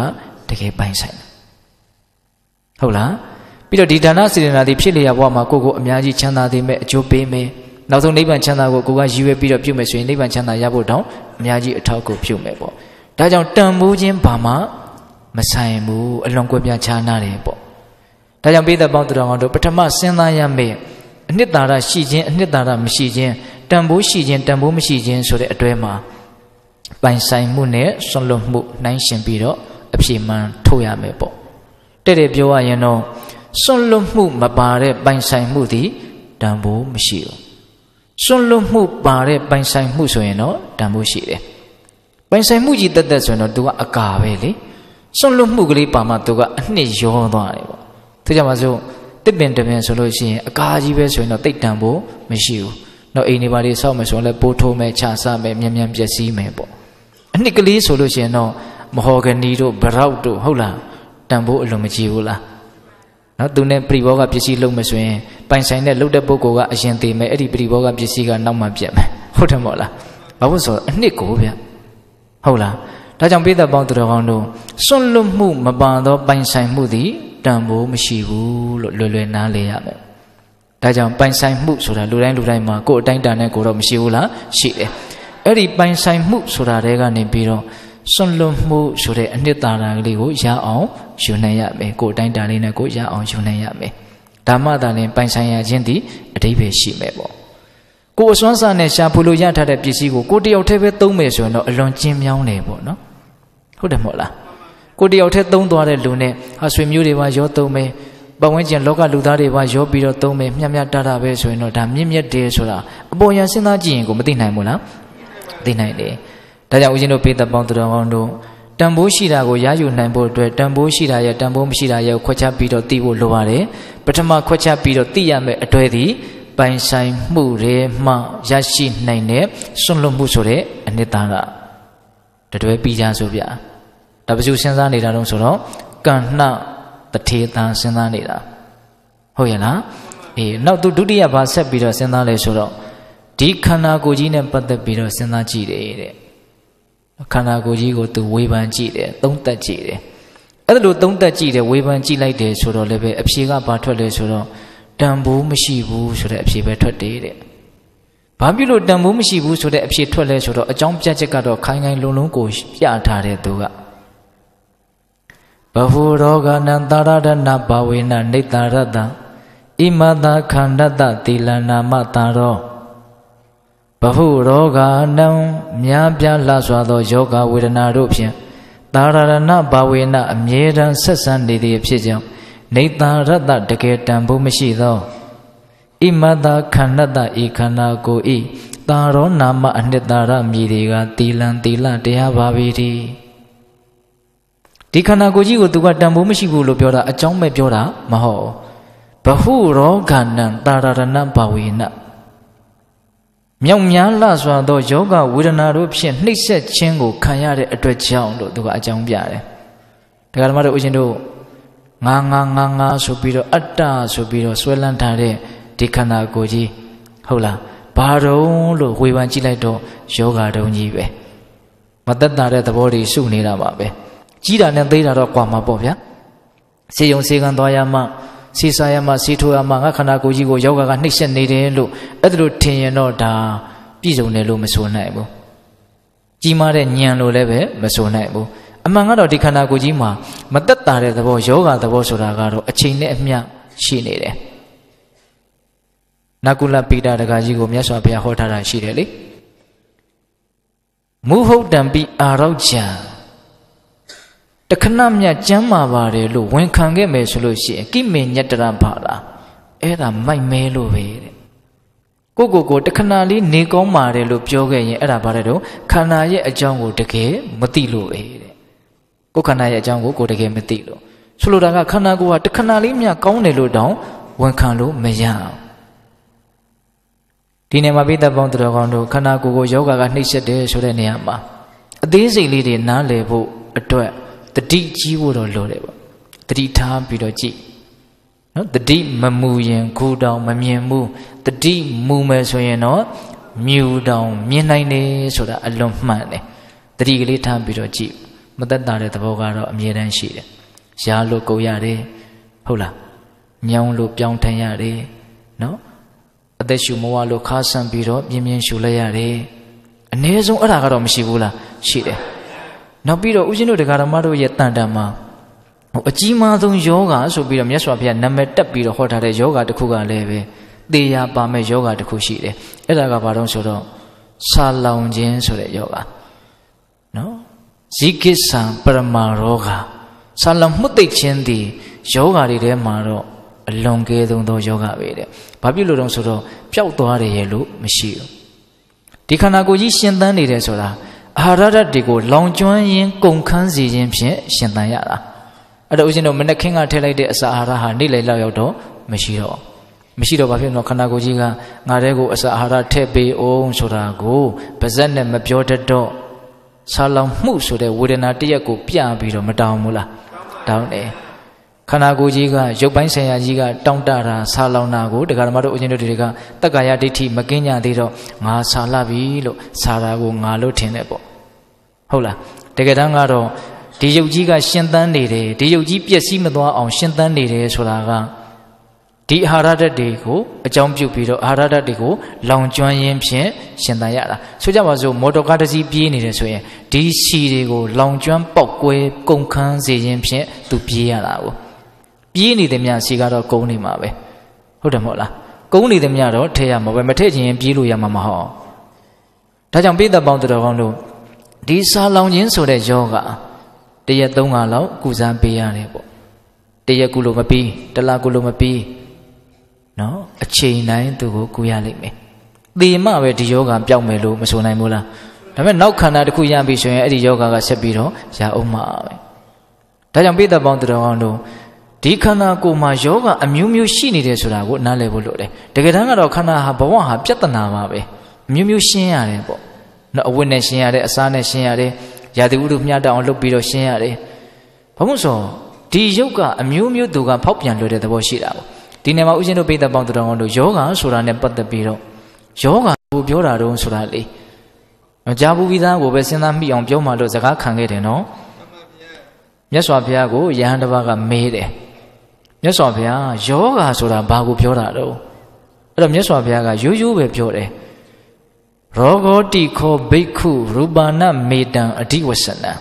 တကယ်ပိုင်ဆိုင်တာဟုတ်လား ပြီးတော့ဒီဒါနစေတနာတွေဖြစ်လျက်ဘဝမှာကိုကိုအများကြီးချမ်းသာသေးမဲ့အကျိုးပေးမယ်နောက်ဆုံးနိဗ္ဗာန်ချမ်းသာကိုကိုကရည်ရွယ်ပြီးတော့ပြုမယ်ဆိုရင်နိဗ္ဗာန်ချမ်းသာရဖို့တောင်အများကြီးအထောက်အကူပြုမယ်ပေါ့ဒါကြောင့်တန်ဖိုးခြင်းဘာမှမဆိုင်ဘူးအလွန်ကွဲပြားခြားနားတယ်ပေါ့ဒါကြောင့်ပိဿပေါင်းသူတော်ကောင်းတို့ပထမစဉ်းစားရမယ့်အနှစ်သာရရှိခြင်းအနှစ်သာရမရှိခြင်းတန်ဖိုးရှိခြင်းတန်ဖိုးမရှိခြင်းဆိုတဲ့အတွဲမှာပိုင်ဆိုင်မှုနဲ့ဆွလွတ်မှုနှိုင်းရှင်ပြီးတော့အပြည့်မှန်ထုတ်ရမယ်ပေါ့တဲ့တဲ့ပြောရရင်တော့ ဆွလွတ်မှုမပါတဲ့ပိုင်ဆိုင်မှုသည်တန်ဖိုးမရှိဘူးစွန့်လွတ်မှုပါတဲ့ပိုင်ဆိုင်မှုဆိုရင်တော့တန်ဖိုးရှိတယ်ပိုင်ဆိုင်မှုကြီးတက်တက်ဆိုရင်တော့ तू ကအကာပဲလေစွန့်လွတ်မှုကလေးပါမှ तू ကအနှစ်ရောသွားတယ်ပေါ့ဒါကြောင့်မဆိုတစ်ပင်တပင်ဆိုလို့ရှိရင်အကာကြီးပဲဆိုရင်တော့တိတ်တန်ဖို့မရှိဘူးတော့အိမ်နေပါလေစောက်မယ်ဆိုရင်လည်းပိုးထိုးမယ်ခြာဆမယ်မြန်မြန်ပျက်စီးမယ်ပေါ့အနှစ်ကလေးဆိုလို့ရှိရင်တော့မဟော်ဂနီတို့ဗရောက်တို့ဟုတ်လားတန်ဖို့အလွန်မကြီးဘူးလား နော်သူနဲ့ပရိဘောဂပစ္စည်းလုံးမယ်ဆိုရင်ပိုင်ဆိုင်တဲ့လှုပ်တဲ့ပုဂ္ဂိုလ်ကအရင်သေးမယ်အဲ့ဒီပရိဘောဂပစ္စည်းကနောက်မှပြတ်မယ်ဟုတ်တယ်မို့လားဘာလို့ဆိုအနှစ်ကိုဗျဟုတ်လားဒါကြောင့်ပိဿပေါင်းသူတော်ကောင်းတို့စွန့်လွတ်မှုမပန်သော ပိုင်ဆိုင်မှုသည်တန်ဖိုးမရှိဘူးလို့လွယ်လွယ်နားလေရမယ်ဒါကြောင့်ပိုင်ဆိုင်မှုဆိုတာလူတိုင်းလူတိုင်းမှာကိုယ်အတိုင်းတန်နဲ့ကိုတော့မရှိဘူးလားရှိတယ်အဲ့ဒီပိုင်ဆိုင်မှုဆိုတာတွေကနေပြီးတော့ စွန့်လွတ်မှုဆိုတဲ့အနှစ်သာရကလေးကိုရအောင်ယူနိုင်ရမယ်ကိုယ်တိုင်းတာလေးနဲ့ကိုရအောင်ယူနိုင်ရမယ်ဓမ္မသာလင်ပိုင်ဆိုင်ရခြင်းသည်အတိပ္ပယ်ရှိမယ်ပေါ့ကိုယ်အစွမ်းစားနဲ့ရှာဖွေလို့ရထားတဲ့ပစ္စည်းကိုကိုတယောက်တည်းပဲသုံးမယ်ဆိုရင်တော့အလွန်ကျဉ်းမြောင်းတယ်ပေါ့နော်ဟုတ်တယ်မဟုတ်လားကိုတယောက်တည်းသုံးသွားတဲ့လူနဲ့ဟာဆွေမျိုးတွေပါရောသုံးမယ်ပတ်ဝန်းကျင်လောကလူသားတွေပါရောပြီးတော့သုံးမယ်မျှမျှတတာပဲဆိုရင်တော့ဒါမြင့်မြတ်တယ်ဆိုတာအပေါ်ရစဉ်းစားကြည့်ရင်ကိုမသိနိုင်ဘူးလားသိနိုင်တယ် ဒါကြောင့်ဦးဇင်းတို့ပေးသက်ပေါင်းသူတော်ကောင်းတို့တန်ဖိုးရှိတာကိုရယူနိုင်ဖို့အတွက်တန်ဖိုးရှိတာရဲ့တန်ဖိုးမရှိတာရဲ့ခွက်ချပြီးတော့သိဖို့လိုပါတယ်ပထမခွက်ချပြီးတော့သိရမယ့်အတွေ့အထိပိုင်ဆိုင်မှုတွေမှရရှိနိုင်တဲ့စွန့်လွတ်မှုဆိုတဲ့အနှစ်သာရတတွဲပြီးကြဆိုဗျာဒါပစုစဉ်းစားနေတာတော့ဆိုတော့ကဏ္ဏတထေတံစဉ်းစားနေတာဟုတ်ရဲ့လားအေးနောက်သူဒုတိယဘာဆက်ပြီးတော့စဉ်းစားလဲဆိုတော့ဒီခန္ဓာကိုယ်ကြီးနဲ့ပတ်သက်ပြီးတော့စဉ်းစားကြည့်တယ်တဲ့ ခန္ဓာကိုယ်ကြီးကိုသူဝေဖန်ကြည့်တယ်သုံးသပ်ကြည့်တယ်အဲ့ဒါလိုသုံးသပ်ကြည့်တယ်ဝေဖန်ကြည့်လိုက်တယ်ဆိုတော့လည်းပဲအဖြေကဘာထွက်လဲဆိုတော့တန်ဖိုးမရှိဘူးဆိုတဲ့အဖြေပဲထွက်တယ်တဲ့ဘာဖြစ်လို့တန်ဖိုးမရှိဘူးဆိုတဲ့အဖြေထွက်လဲဆိုတော့အကြောင်းပြချက်ကတော့ခိုင်ခိုင်လုံလုံကိုပြထားတယ်သူကဘဟုရောဂနံတာရဒနာဘာဝေနနေတရတ္တဣမတာခန္ဓတ္တသီလနာမတာရော ဘဟုရောဂာနံများပြားလှစွာသောယောဂဝေဒနာတို့ဖြင့်သာရဏဘာဝေနအမြဲတမ်းဆက်ဆံနေသည်ဖြစ်ကြောင်းနေသာရတ္တတကယ်တန်ဖို့မရှိသောဣမတာခန္ဓတဤခန္ဓာကိုဤသာရောနာမအနှစ်သာရမြည်တွေကတီလံတီလတရားပါပေတည်းဒီခန္ဓာကိုယ်ကြီးကိုသူကတန်ဖိုးမရှိဘူးလို့ပြောတာအကြောင်းမဲ့ပြောတာမဟုတ်ဘဟုရောဂာနံတာရဏဘာဝေန မြောက်များလှစွာသောယောဂဝေဒနာတို့ဖြင့်နှိပ်စက်ခြင်းကိုခံရတဲ့အတွက်ကြောင့်လို့သူကအကြောင်းပြတယ်။ဒါကဓမ္မတို့ဦးရှင်တို့ငါငါငါငါဆိုပြီးတော့အတ္တဆိုပြီးတော့ဆွဲလန်းထားတဲ့ဒီခန္ဓာကိုယ်ကြီးဟုတ်လားဘာတုံးလို့ဝေဖန်ကြည့်လိုက်တော့ယောဂတုံးကြီးပဲမသက်တာတဲ့သဘောတွေစုနေတာပါပဲကြီးတာနဲ့သေးတာတော့ကွာမှာပေါ့ဗျာစေယုံစေကံသွားရမှ စီစားရမှစီထိုးရမှငါခန္ဓာကိုယ်ကြီးကိုယောဂကနှိပ်စက်နေတယ်လို့အဲ့ဒါလို့ထင်ရင်တော့ဒါပြည့်စုံတယ်လို့မဆိုနိုင်ဘူးကြီးမားတဲ့ညံလို့လည်းပဲမဆိုနိုင်ဘူးအမှန်ကတော့ဒီခန္ဓာကိုယ်ကြီးမှာမသက်တာတဲ့သဘောယောဂသဘောဆိုတာကတော့အချိန်နဲ့အမျှရှိနေတယ်နကုလပိတာတကာကြီးကိုမြတ်စွာဘုရားဟောထားတာရှိတယ်လေမုဟုတ်တံပိအာရောက်ကြံ တခဏမြတ်ကျမ်းမာပါတယ်လို့ဝန်ခံခဲ့မယ်ဆိုလို့ရှိရင်ကိမေညတရဘာလားအဲ့ဒါမိုက်မဲလို့ပဲတဲ့ကိုကိုကိုတခဏလေးနေကောင်းပါတယ်လို့ပြောခဲ့ရင်အဲ့ဒါဘာလဲတော့ခန္ဓာရဲ့အကြောင်းကိုတကယ်မသိလို့ပဲတဲ့ကိုခန္ဓာရဲ့အကြောင်းကိုကိုတကယ်မသိလို့ဆိုလိုတာကခန္ဓာကိုယ်ကတခဏလေးမြကောင်းတယ်လို့တောင်ဝန်ခံလို့မရအောင်ဒီနေမှာပိဿပေါင်းတော်ကောင်းတို့ခန္ဓာကိုယ်ကိုယောဂကနှိပ်စက်တယ်ဆိုတဲ့နေရာမှာအသေးစိတ်လေးတွေနားလည်ဖို့အတွက် တတိကြီးဖို့တော့လိုတယ်ပေါ့တတိထားပြီးတော့ကြည့်နော်တတိမမူရင်ခူတောင်မမြင်ဘူးတတိမူမယ်ဆိုရင်တော့မြူတောင်မြင်နိုင်တယ်ဆိုတာအလွန်မှန်တယ်တတိကလေးထားပြီးတော့ကြည့်မသက်တာတဲ့သဘောကတော့အမြဲတမ်းရှိတယ်ရှားလို့ကိုရတယ်ဟုတ်လားညောင်းလို့ပြောင်းထန်ရတယ်နော်အသက်ရှူမဝလို့ခါဆန့်ပြီးတော့ပြင်းပြင်းရှူလိုက်ရတယ်အ ਨੇ ဆုံးအဲ့ဒါကတော့မရှိဘူးလားရှိတယ် နောက်ပြီးတော့ဦးဇင်းတို့တရားဓမ္မတို့ရဲ့တန်တန်မှာဟိုအကြီးမားဆုံးယောဂဆိုပြီးတော့မြတ်စွာဘုရားနာမည်တက်ပြီးတော့ဟောထားတဲ့ယောဂတစ်ခုကလည်းပဲသေရပါမဲ့ယောဂတစ်ခုရှိတယ်အဲ့ဒါကဘာလို့ဆိုတော့ဆာလောင်ခြင်းဆိုတဲ့ယောဂနော်ဇိကိစ္ဆံပရမရောဂဆာလောင်မှုတ်သိခြင်းသည်ယောဂတွေထဲမှာတော့အအလွန်ကဲဆုံးသောယောဂပဲတဲ့ဘာဖြစ်လို့တုံးဆိုတော့ပျောက်သွားတယ်ရဲ့လို့မရှိဘူးဒီခန္ဓာကိုယ်ကြီးရှင်သန်နေတယ်ဆိုတာ အာဟာရဓာတ်တွေကိုလောင်ကျွမ်းရင်းကုန်ခန်းစေခြင်းဖြင့်ရှင်သန်ရတာအဲ့တော့ဦးဇင်းတို့မနေ့ခင်းကထည့်လိုက်တဲ့အစာအာဟာရဟာနေ့လည်လောက်ရောက်တော့မရှိတော့မရှိတော့ဘာဖြစ်လို့ခန္ဓာကိုယ်ကြီးကငါတဲ့ကိုအစာအာဟာရထည့်ပေးအောင်ဆိုတာကိုပါဇက်နဲ့မပြောတတ်တော့ဆာလောင်မှုဆိုတဲ့ဝေဒနာတရက်ကိုပြပြီးတော့မတောင်းဘူးလားတောင်းတယ် ခန္ဓာကိုယ်ကြီးကရုပ်ပိုင်းဆိုင်ရာကြီးကတောင့်တတာဆာလောင်တာကိုတရားဓမ္မတို့အရှင်တို့တွေကတက္ကာယဒိဋ္ဌိမကင်းကြသေးတော့ငါဆာလာပြီလို့ဆာတာကိုငါလို့ထင်တယ်ပေါ့ဟုတ်လားတကယ်တမ်းကတော့ဒီယုတ်ကြီးကရှင်သန်နေတယ်ဒီယုတ်ကြီးပျက်စီးမသွားအောင်ရှင်သန်နေတယ်ဆိုတာကဒီအာဟာရဓာတ်တွေကိုအကြောင်းပြုပြီးတော့အာဟာရဓာတ်တွေကိုလောင်ကျွမ်းရင်းဖြင့်ရှင်သန်ရတာဆိုကြပါစို့မော်တော်ကားတစ်စီးပြေးနေတယ်ဆိုရင်ဒီစီတွေကိုလောင်ကျွမ်းပေါက်ကွဲကုန်ခန်းစေခြင်းဖြင့်သူပြေးရတာကို ပြေးနေတဲ့မြစီကတော့ကုန်းနေမှာပဲဟုတ်တယ်မဟုတ်လားကုန်းနေတဲ့မြတော့ထည့်ရမှာပဲမထည့်ချင်ရင်ပြေးလို့ရမှာမဟုတ်ဒါကြောင့်ပိဿပေါင်းတော်ကောင်းတို့ဒီစာလောင်ခြင်းဆိုတဲ့ယောဂတရက်၃ခါလောက်ကုစားပေးရတယ်ပေါ့တရက်ကုလို့မပြီးတလားကုလို့မပြီးနော်အချိန်တိုင်းသူကိုကုရလိမ့်မယ်သေမှပဲဒီယောဂပျောက်မယ်လို့မဆိုနိုင်ဘူးလားဒါပေမဲ့နောက်ခန္ဓာတစ်ခုရပြီဆိုရင်အဲ့ဒီယောဂကဆက်ပြီးတော့ရအောင်မှာပဲဒါကြောင့်ပိဿပေါင်းတော်ကောင်းတို့ ဒီခန္ဓာကိုယ်မှာယောဂအမျိုးမျိုးရှိနေတယ်ဆိုတာကိုနားလည်ဖို့လိုတယ်တကယ်တမ်းကတော့ခန္ဓာဟာဘဝဟာပြဿနာပါပဲအမျိုးမျိုးရှင်းရတယ်ပေါ့နော်အဝတ်နဲ့ရှင်းရတယ်အစားနဲ့ရှင်းရတယ်ရာသီဥတုမျှတအောင်လုပ်ပြီးတော့ရှင်းရတယ်ဘာလို့ဆိုဒီယုတ်ကအမျိုးမျိုးသူကဖောက်ပြန်လွယ်တဲ့သဘောရှိတာပေါ့ဒီနေမှာဥရှင်တို့ပိဿပေါင်းတော်တို့ယောဂဆိုတာနဲ့ပတ်သက်ပြီးတော့ယောဂကိုပြောတာတော့ဆိုတာလေကြားဘူးပြီးသားကိုပဲစဉ်းစားမိအောင်ပြောမှလို့စကားခံခဲ့တယ်နော်မြတ်စွာဘုရားကိုယဟန်တစ်ပါးကမေးတယ် မြတ်စွာဘုရားယောဂဆိုတာဘာကိုပြောတာတော့အဲ့တော့မြတ်စွာဘုရားကရိုးရိုးပဲပြောတယ်ရောဂောတိခောဘိက္ခုရူပါဏမေတံအဓိဝဆနံ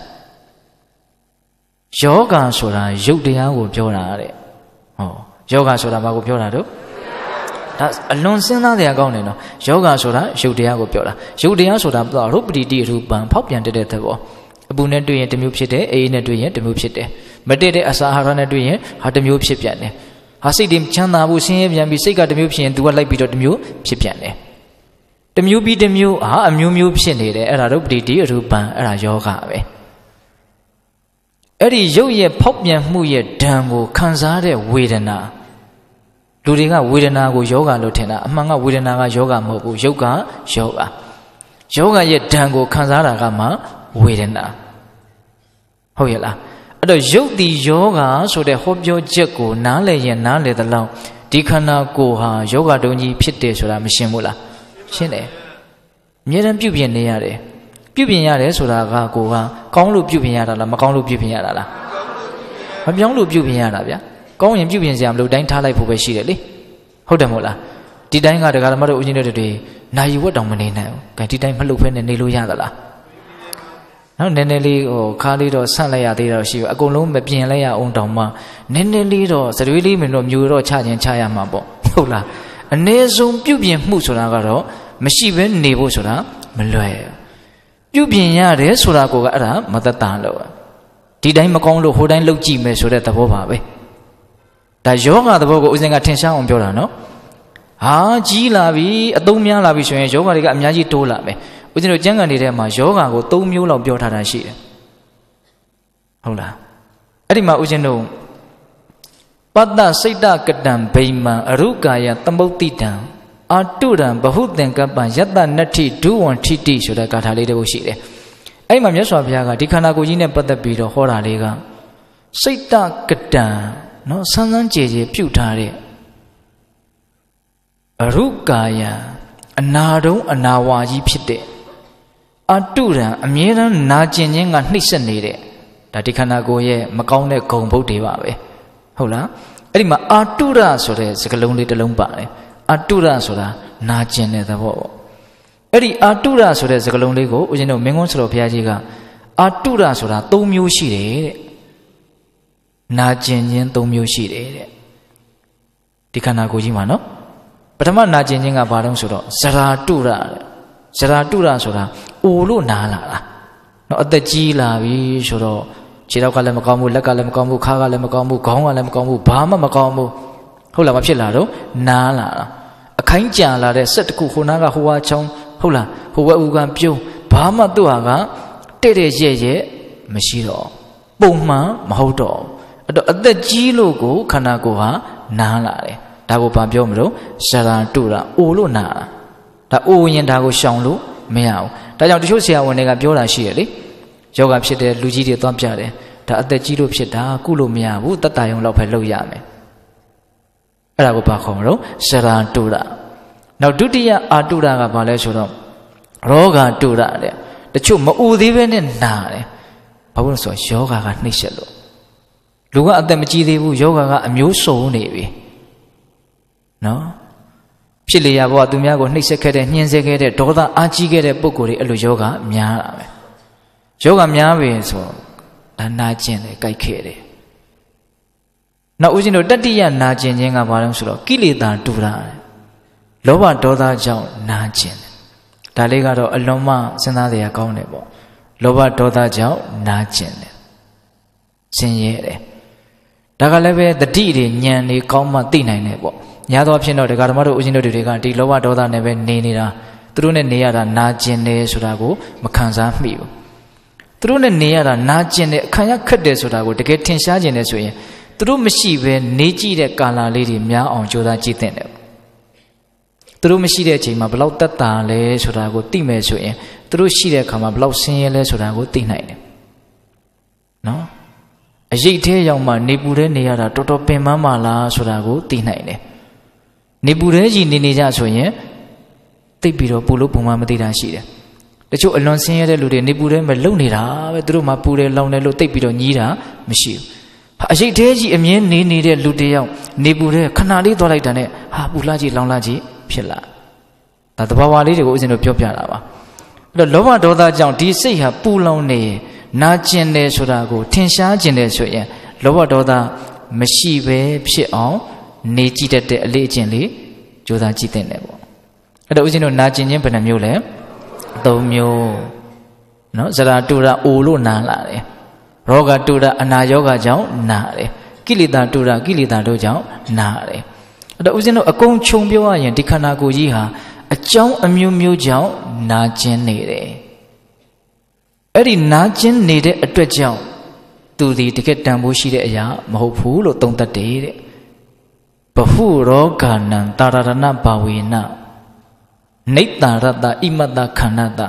ယောဂဆိုတာရုပ်တရားကိုပြောတာတဲ့ဟောယောဂဆိုတာဘာကိုပြောတာတို့ဒါအလွန်စဉ်းစားတဲ့အကောင်းတယ်နော်ယောဂဆိုတာရုပ်တရားကိုပြောတာရုပ်တရားဆိုတာတော့ရုပ်ပတိတိရူပံဖောက်ပြန်တဲ့တဲ့သဘောအပူနဲ့တွေ့ရင်တစ်မျိုးဖြစ်တယ်အေးနဲ့တွေ့ရင်တစ်မျိုးဖြစ်တယ် မတည့်တဲ့အစာအာဟာရနဲ့တွေ့ရင်ဟာတစ်မျိုးဖြစ်ပြန်တယ်ဟာစိတ်တွေချမ်းသာဖို့ဆင်းရဲပြန်ပြီးစိတ်ကတစ်မျိုးဖြစ်ရင် तू ကလိုက်ပြီးတော့တစ်မျိုးဖြစ်ပြန်တယ်တစ်မျိုးပြီးတစ်မျိုးဟာအမျိုးမျိုးဖြစ်နေတယ်အဲ့ဒါရုပ်ပတိတိရူပံအဲ့ဒါယောဂပဲအဲ့ဒီရုပ်ရဲ့ဖောက်ပြန်မှုရဲ့ဒဏ်ကိုခံစားတဲ့ဝေဒနာလူတွေကဝေဒနာကိုယောဂလို့ထင်တာအမှန်ကဝေဒနာကယောဂမဟုတ်ဘူးရုပ်ကယောဂယောဂရဲ့ဒဏ်ကိုခံစားတာကမှဝေဒနာဟုတ်ရဲ့လား အဲ့တော့ရုပ်တီယောဂဆိုတဲ့ဟောပြောချက်ကိုနားလည်ရင်နားလည်သလောက်ဒီခန္ဓာကိုယ်ဟာယောဂတုံကြီးဖြစ်တယ်ဆိုတာမရှင်းဘူးလားရှင်းတယ်အမြဲတမ်းပြုပြင်နေရတယ်ပြုပြင်ရတယ်ဆိုတာကကိုကကောင်းလို့ပြုပြင်ရတာလားမကောင်းလို့ပြုပြင်ရတာလားမပြောင်းလို့ပြုပြင်ရတာဗျာကောင်းရင်ပြုပြင်စရာမလိုတိုင်းထားလိုက်ဖို့ပဲရှိတယ်လေဟုတ်တယ်မို့လားဒီတိုင်းကဒကာဓမ္မတို့ဦးဇင်းတို့တွေနိုင်ဝတ်တောင်မနေနိုင်ဘူးကဲဒီတိုင်းမလှုပ်ဖဲနဲ့နေလို့ရသလား နော်နည်းနည်းလေးဟိုခါလေးတော့ဆန့်လိုက်ရသေးတော့ရှိဘူးအကုန်လုံးမပြင်လိုက်ရအောင်တောင်မှနည်းနည်းလေးတော့စရွေးလေးမင်းတို့မျိုးတော့ချခြင်းချရမှာပေါ့ဟုတ်လားအ ਨੇ ဆုံးပြုပြင်မှုဆိုတာကတော့မရှိဘဲနေဖို့ဆိုတာမလွယ်ပြုပြင်ရတယ်ဆိုတာကိုကအဲ့ဒါမသက်တာလို့ဒီတိုင်းမကောင်းလို့ဟိုတိုင်းလှုပ်ကြည့်မယ်ဆိုတဲ့သဘောပါပဲဒါယောဂသဘောကိုဦးဇင်းကထင်ရှားအောင်ပြောတာနော်ဟာကြီးလာပြီအသုံးများလာပြီဆိုရင်ယောဂတွေကအများကြီးတိုးလာမယ် ဦးဇင်းတို့ကျမ်းဂန်တွေထဲမှာယောဂကို၃မျိုးလောက်ပြောထားတာရှိတယ်ဟုတ်လားအဲ့ဒီမှာဦးဇင်းတို့ပတ္တစိတ်တကတံဗိမံအရုကာယသမုတ်တိတံအာတုရံဘဟုသင်္ကပ္ပံယတ္တနတ္ထိဒုဝံထိတိဆိုတဲ့ဂါထာလေးတစ်ခုရှိတယ်အဲ့ဒီမှာမြတ်စွာဘုရားကဒီခန္ဓာကိုယ်ကြီးနဲ့ပတ်သက်ပြီးတော့ဟောတာလေးကစိတ်တကတံနော်ဆန်းဆန်းကြည်ကြည်ပြုတ်ထားတဲ့အရုကာယအနာတုံးအနာဝါကြီးဖြစ်တဲ့ အတုရံအမြဲတမ်းနာကျင်ခြင်းကနှိမ့်ဆက်နေတဲ့ဒါဒီခန္ဓာကိုယ်ရဲ့မကောင်းတဲ့ဂုံဘုတ်တွေပါပဲဟုတ်လားအဲ့ဒီမှာအာတုရဆိုတဲ့စကားလုံးလေးတစ်လုံးပါတယ်အာတုရဆိုတာနာကျင်တဲ့သဘောပေါ့အဲ့ဒီအာတုရဆိုတဲ့စကားလုံးလေးကိုဦးဇင်းတို့မင်းကုန်းဆရာဘုရားကြီးကအာတုရဆိုတာ၃မျိုးရှိတယ်တဲ့နာကျင်ခြင်း၃မျိုးရှိတယ်တဲ့ဒီခန္ဓာကိုယ်ကြီးမှာနော်ပထမနာကျင်ခြင်းကဘာတုံးဆိုတော့ဇရာတုရတဲ့ဇရာတုရဆိုတာ အိုလို့နားလာတာနော်အသက်ကြီးလာပြီဆိုတော့ခြေထောက်ကလည်းမကောင်းဘူးလက်ကလည်းမကောင်းဘူးခါကလည်းမကောင်းဘူးခေါင်းကလည်းမကောင်းဘူးဘာမှမကောင်းဘူးဟုတ်လားမဖြစ်လာတော့နားလာတာအခိုင်းကြာလာတဲ့ဆက်တစ်ခုဟိုနားကဟိုဝါချောင်းဟုတ်လားဟိုဘက်ဦးကပြုံးဘာမှသူ့ဟာကတဲ့တဲ့ရဲ့ရဲ့မရှိတော့ပုံမှန်မဟုတ်တော့အဲ့တော့အသက်ကြီးလို့ကိုခန္ဓာကိုယ်ဟာနားလာတယ်ဒါကိုဘာပြောမလို့ဇရာတုတာအိုလို့နာတာဒါအိုရင်ဒါကိုရှောင်လို့မရဘူး ဒါကြောင့်တချို့ဆရာဝန်တွေကပြောတာရှိတယ်လေယောဂဖြစ်တဲ့လူကြီးတွေသွားပြတယ်ဒါအသက်ကြီးလို့ဖြစ်တာကုလို့မရဘူးတတ်တာယုံလောက်ပဲလုပ်ရမယ်အဲ့ဒါကိုဘာခေါ်မလို့ဇရာတုတာနောက်ဒုတိယအာတုတာကဘာလဲဆိုတော့ရောဂါတုတာတဲ့တချို့မအူသေးပဲနဲ့နာတယ်ဘာလို့လဲဆိုတော့ယောဂါကနှိမ့်ဆက်လို့လူကအသက်မကြီးသေးဘူးယောဂါကအမျိုးစုံနေပြီနော် ဖြစ်လေရဘဝသူများကိုနှိပ်စက်ခဲ့တဲ့ညှင်းဆဲခဲ့တဲ့ဒေါသအားကြီးခဲ့တဲ့ပုံကိုယ်တွေအဲ့လိုယောဂများတာပဲယောဂများပြီဆိုဒါနာကျင်တယ်ကြိုက်ခဲ့တယ်နောက်ဦးဇင်းတို့တတ္တိယနာကျင်ခြင်းကဘာလဲဆိုတော့ကိလေသာတူတာလောဘဒေါသကြောင့်နာကျင်တယ်ဒါလေးကတော့အလုံးမစဉ်းစားစရာကောင်းတယ်ပေါ့လောဘဒေါသကြောင့်နာကျင်တယ်ဆင်းရဲတယ်ဒါကလည်းပဲတတိတွေညံနေကောင်းမှသိနိုင်တယ်ပေါ့ ညာတော့ဖြစ်တော့ဒကာဓမ္မတို့ဦးဇင်းတို့တွေကဒီလောဘဒေါသနဲ့ပဲနေနေတာသူတို့နဲ့နေရတာနာကျင်တယ်ဆိုတာကိုမခံစားမိဘူးသူတို့နဲ့နေရတာနာကျင်တယ်အခါရခက်တယ်ဆိုတာကိုတကယ်ထင်ရှားကျင်တယ်ဆိုရင်သူတို့မရှိဘဲနေကြည့်တဲ့ကာလာလေးတွေများအောင်ကြိုးစားကြည့်တဲ့တယ်သူတို့မရှိတဲ့အချိန်မှာဘလောက်တက်တာလဲဆိုတာကိုသိမယ်ဆိုရင်သူတို့ရှိတဲ့အခါမှာဘလောက်ဆင်းရဲလဲဆိုတာကိုသိနိုင်တယ်နော်အရေးသေးရောက်မှနေပူတဲ့နေရတာတော်တော်ပင်ပန်းပါလားဆိုတာကိုသိနိုင်တယ် နေပူတဲ့ကြီးနေနေကြဆိုရင်သိပြီးတော့ပူလို့ပုံမှန်မသိတာရှိတယ်တချို့အလွန်ဆင်းရဲတဲ့လူတွေနေပူတဲ့မလုံနေတာပဲသူတို့မှပူတယ်လောင်တယ်လို့သိပြီးတော့ညီးတာမရှိဘူးအရေးသေးကြီးအမြင်နေနေတဲ့လူတယောက်နေပူတဲ့ခဏလေးသွားလိုက်တာနဲ့ဟာပူလာကြီးလောင်လာကြီးဖြစ်လာဒါသဘာဝလေးတွေကိုဦးဇင်းတို့ပြောပြတာပါအဲ့တော့လောဘဒေါသကြောင့်ဒီစိတ်ဟာပူလောင်နေနာကျင်တယ်ဆိုတာကိုထင်ရှားကျင်တယ်ဆိုရင်လောဘဒေါသမရှိပဲဖြစ်အောင် နေကြည့်တတ်တဲ့အလေးအကျင့်လေးကြိုးစားကြည့်တဲ့တယ်ပေါ့အဲ့တော့ဦးဇင်းတို့နာကျင်ခြင်းဘယ်နှမျိုးလဲ၃မျိုးနော်ဇရာတူရာအိုလို့နာလာတယ်ရောဂတူရာအနာယောဂကြောင့်နာတယ်ကိလေသာတူရာကိလေသာတို့ကြောင့်နာတယ်အဲ့တော့ဦးဇင်းတို့အကုန်ခြုံပြောရရင်ဒီခန္ဓာကိုယ်ကြီးဟာအကြောင်းအမျိုးမျိုးကြောင့်နာကျင်နေတယ်အဲ့ဒီနာကျင်နေတဲ့အတွက်ကြောင့်သူဒီတကယ်တန်ဖိုးရှိတဲ့အရာမဟုတ်ဘူးလို့သုံးသပ်တယ်တဲ့ ဘဟုရောဂာနံတာရဏဘာဝေနနိတ္တာရတဣမတခန္ဓတ